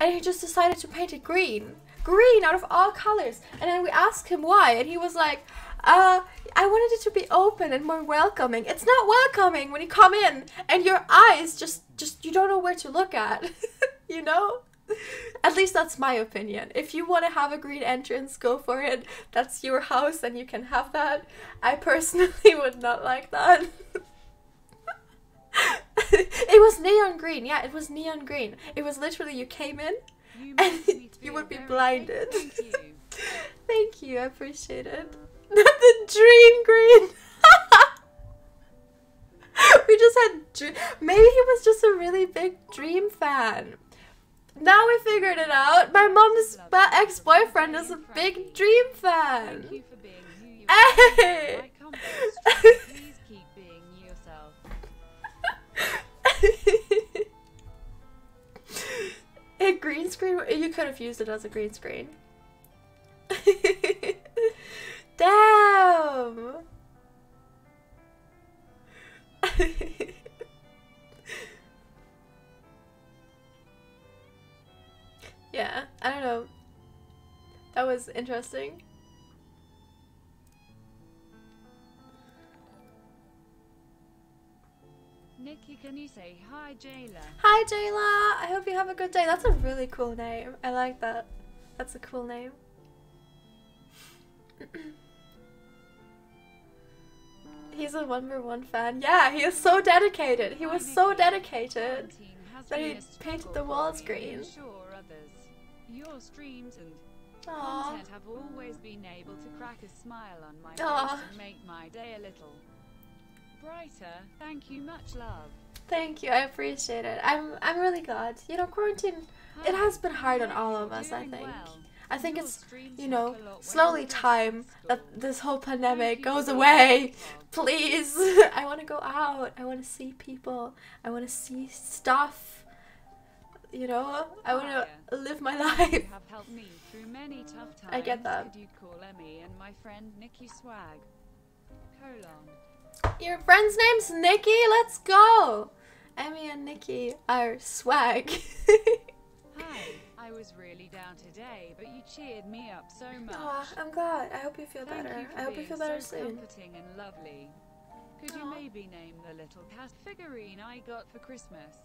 And he just decided to paint it green. Green out of all colors. And then we asked him why and he was like, uh, I wanted it to be open and more welcoming. It's not welcoming when you come in and your eyes just just you don't know where to look at. you know? At least that's my opinion. If you want to have a green entrance, go for it. That's your house and you can have that. I personally would not like that. it was neon green. Yeah, it was neon green. It was literally you came in you you would be blinded. Thank you. Thank you. I appreciate it. Not the dream green. we just had maybe he was just a really big dream fan. Now we figured it out. My mom's ex-boyfriend is a big dream fan. Hey. Please keep being yourself. A green screen? You could have used it as a green screen. Damn! yeah, I don't know. That was interesting. Nikki, can you say hi, Jayla? Hi, Jayla! I hope you have a good day. That's a really cool name. I like that. That's a cool name. He's a number one fan. Yeah, he is so dedicated. He was so dedicated that he painted the walls green. Your streams and Aww. content have always been able to crack a smile on my face and make my day a little brighter. Thank you, much love. Thank you, I appreciate it. I'm I'm really glad. You know, quarantine it has been hard on all of us, I think. I think it's, you know, slowly time that this whole pandemic goes away. Please. I want to go out. I want to see people. I want to see stuff. You know, I want to live my life. I get that. Your friend's name's Nikki? Let's go. Emmy and Nikki are swag. Hi. I was really down today, but you cheered me up so much. Oh, I'm glad. I hope you feel Thank better. You I hope you feel better so soon. comforting and lovely. Could Aww. you maybe name the little cat figurine I got for Christmas?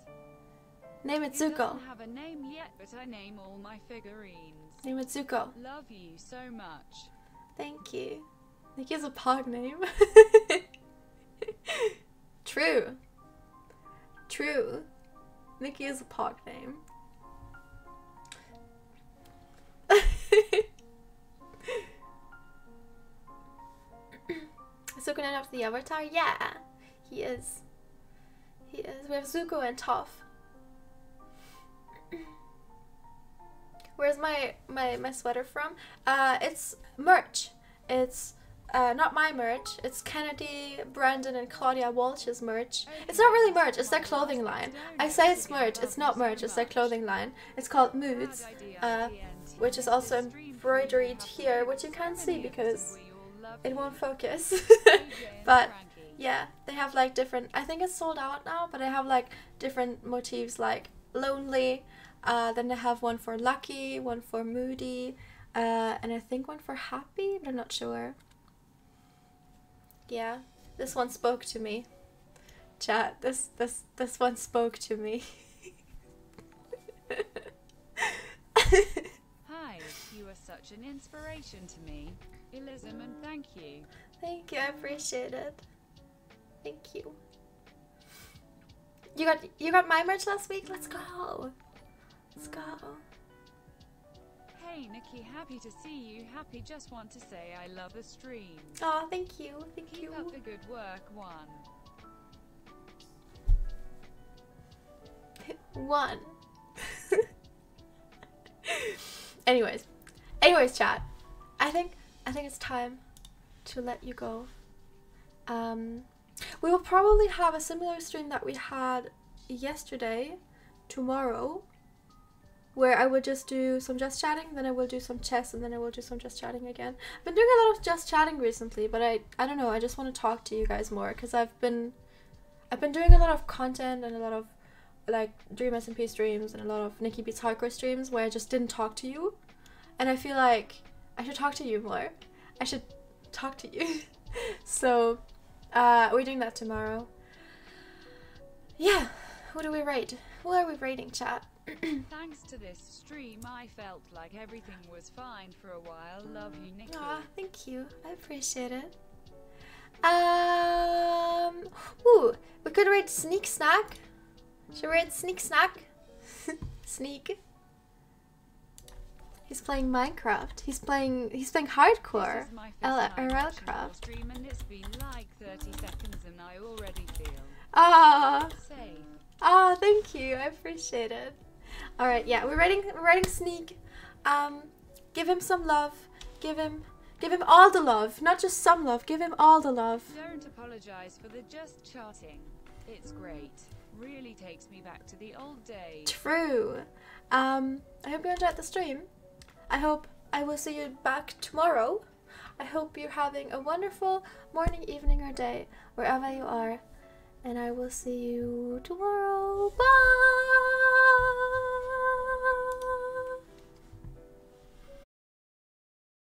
Name it Zuko. doesn't have a name yet, but I name all my figurines. Name it Zuko. Love you so much. Thank you. Nikki has a pog name. True. True. Nikki is a pog name. Zuko named after the Avatar? Yeah, he is. He is. We have Zuko and Toph. Where's my, my, my sweater from? Uh, it's merch. It's uh, not my merch. It's Kennedy, Brandon, and Claudia Walsh's merch. It's not really merch. It's their clothing line. I say it's merch. It's not merch. It's their clothing line. It's called Moods, uh, which is also embroidered here, which you can't see because it won't focus. but yeah, they have like different. I think it's sold out now, but they have like different motifs like lonely. Uh, then they have one for lucky, one for moody, uh, and I think one for happy, but I'm not sure. Yeah, this one spoke to me. Chat, this this this one spoke to me. Hi, you are such an inspiration to me. Elizabeth, thank you. Thank you, I appreciate it. Thank you. You got you got my merch last week? Let's go. Let's go. Hey Nikki, happy to see you. Happy just want to say I love a stream. Oh, thank you. Thank Keep you. Keep up the good work, one. one. anyways. Anyways, chat. I think I think it's time to let you go. Um, we will probably have a similar stream that we had yesterday, tomorrow. Where I will just do some just chatting, then I will do some chess, and then I will do some just chatting again. I've been doing a lot of just chatting recently, but I I don't know. I just want to talk to you guys more because I've been I've been doing a lot of content and a lot of like Dream SMP streams and a lot of Nikki Beats Hardcore streams where I just didn't talk to you, and I feel like I should talk to you more. I should talk to you. so uh, we're doing that tomorrow. Yeah, who do we rate? Who are we rating, chat? Thanks to this stream, I felt like everything was fine for a while. Love you, Nikki. Aw, thank you. I appreciate it. Um, ooh, we could read Sneegsnag. Should we read Sneegsnag? Sneak. He's playing Minecraft. He's playing. He's playing hardcore. This is my fifth L- time RL watching your Craft. stream and it's been like 30 seconds and I already feel Ah, safe. ah, thank you. I appreciate it. All right, yeah, we're writing. We're writing Sneak. Um, give him some love. Give him. Give him all the love, not just some love. Give him all the love. Don't apologize for the just charting. It's great. Really takes me back to the old days. True. Um, I hope you enjoyed the stream. I hope I will see you back tomorrow. I hope you're having a wonderful morning, evening, or day, wherever you are and I will see you tomorrow. Bye!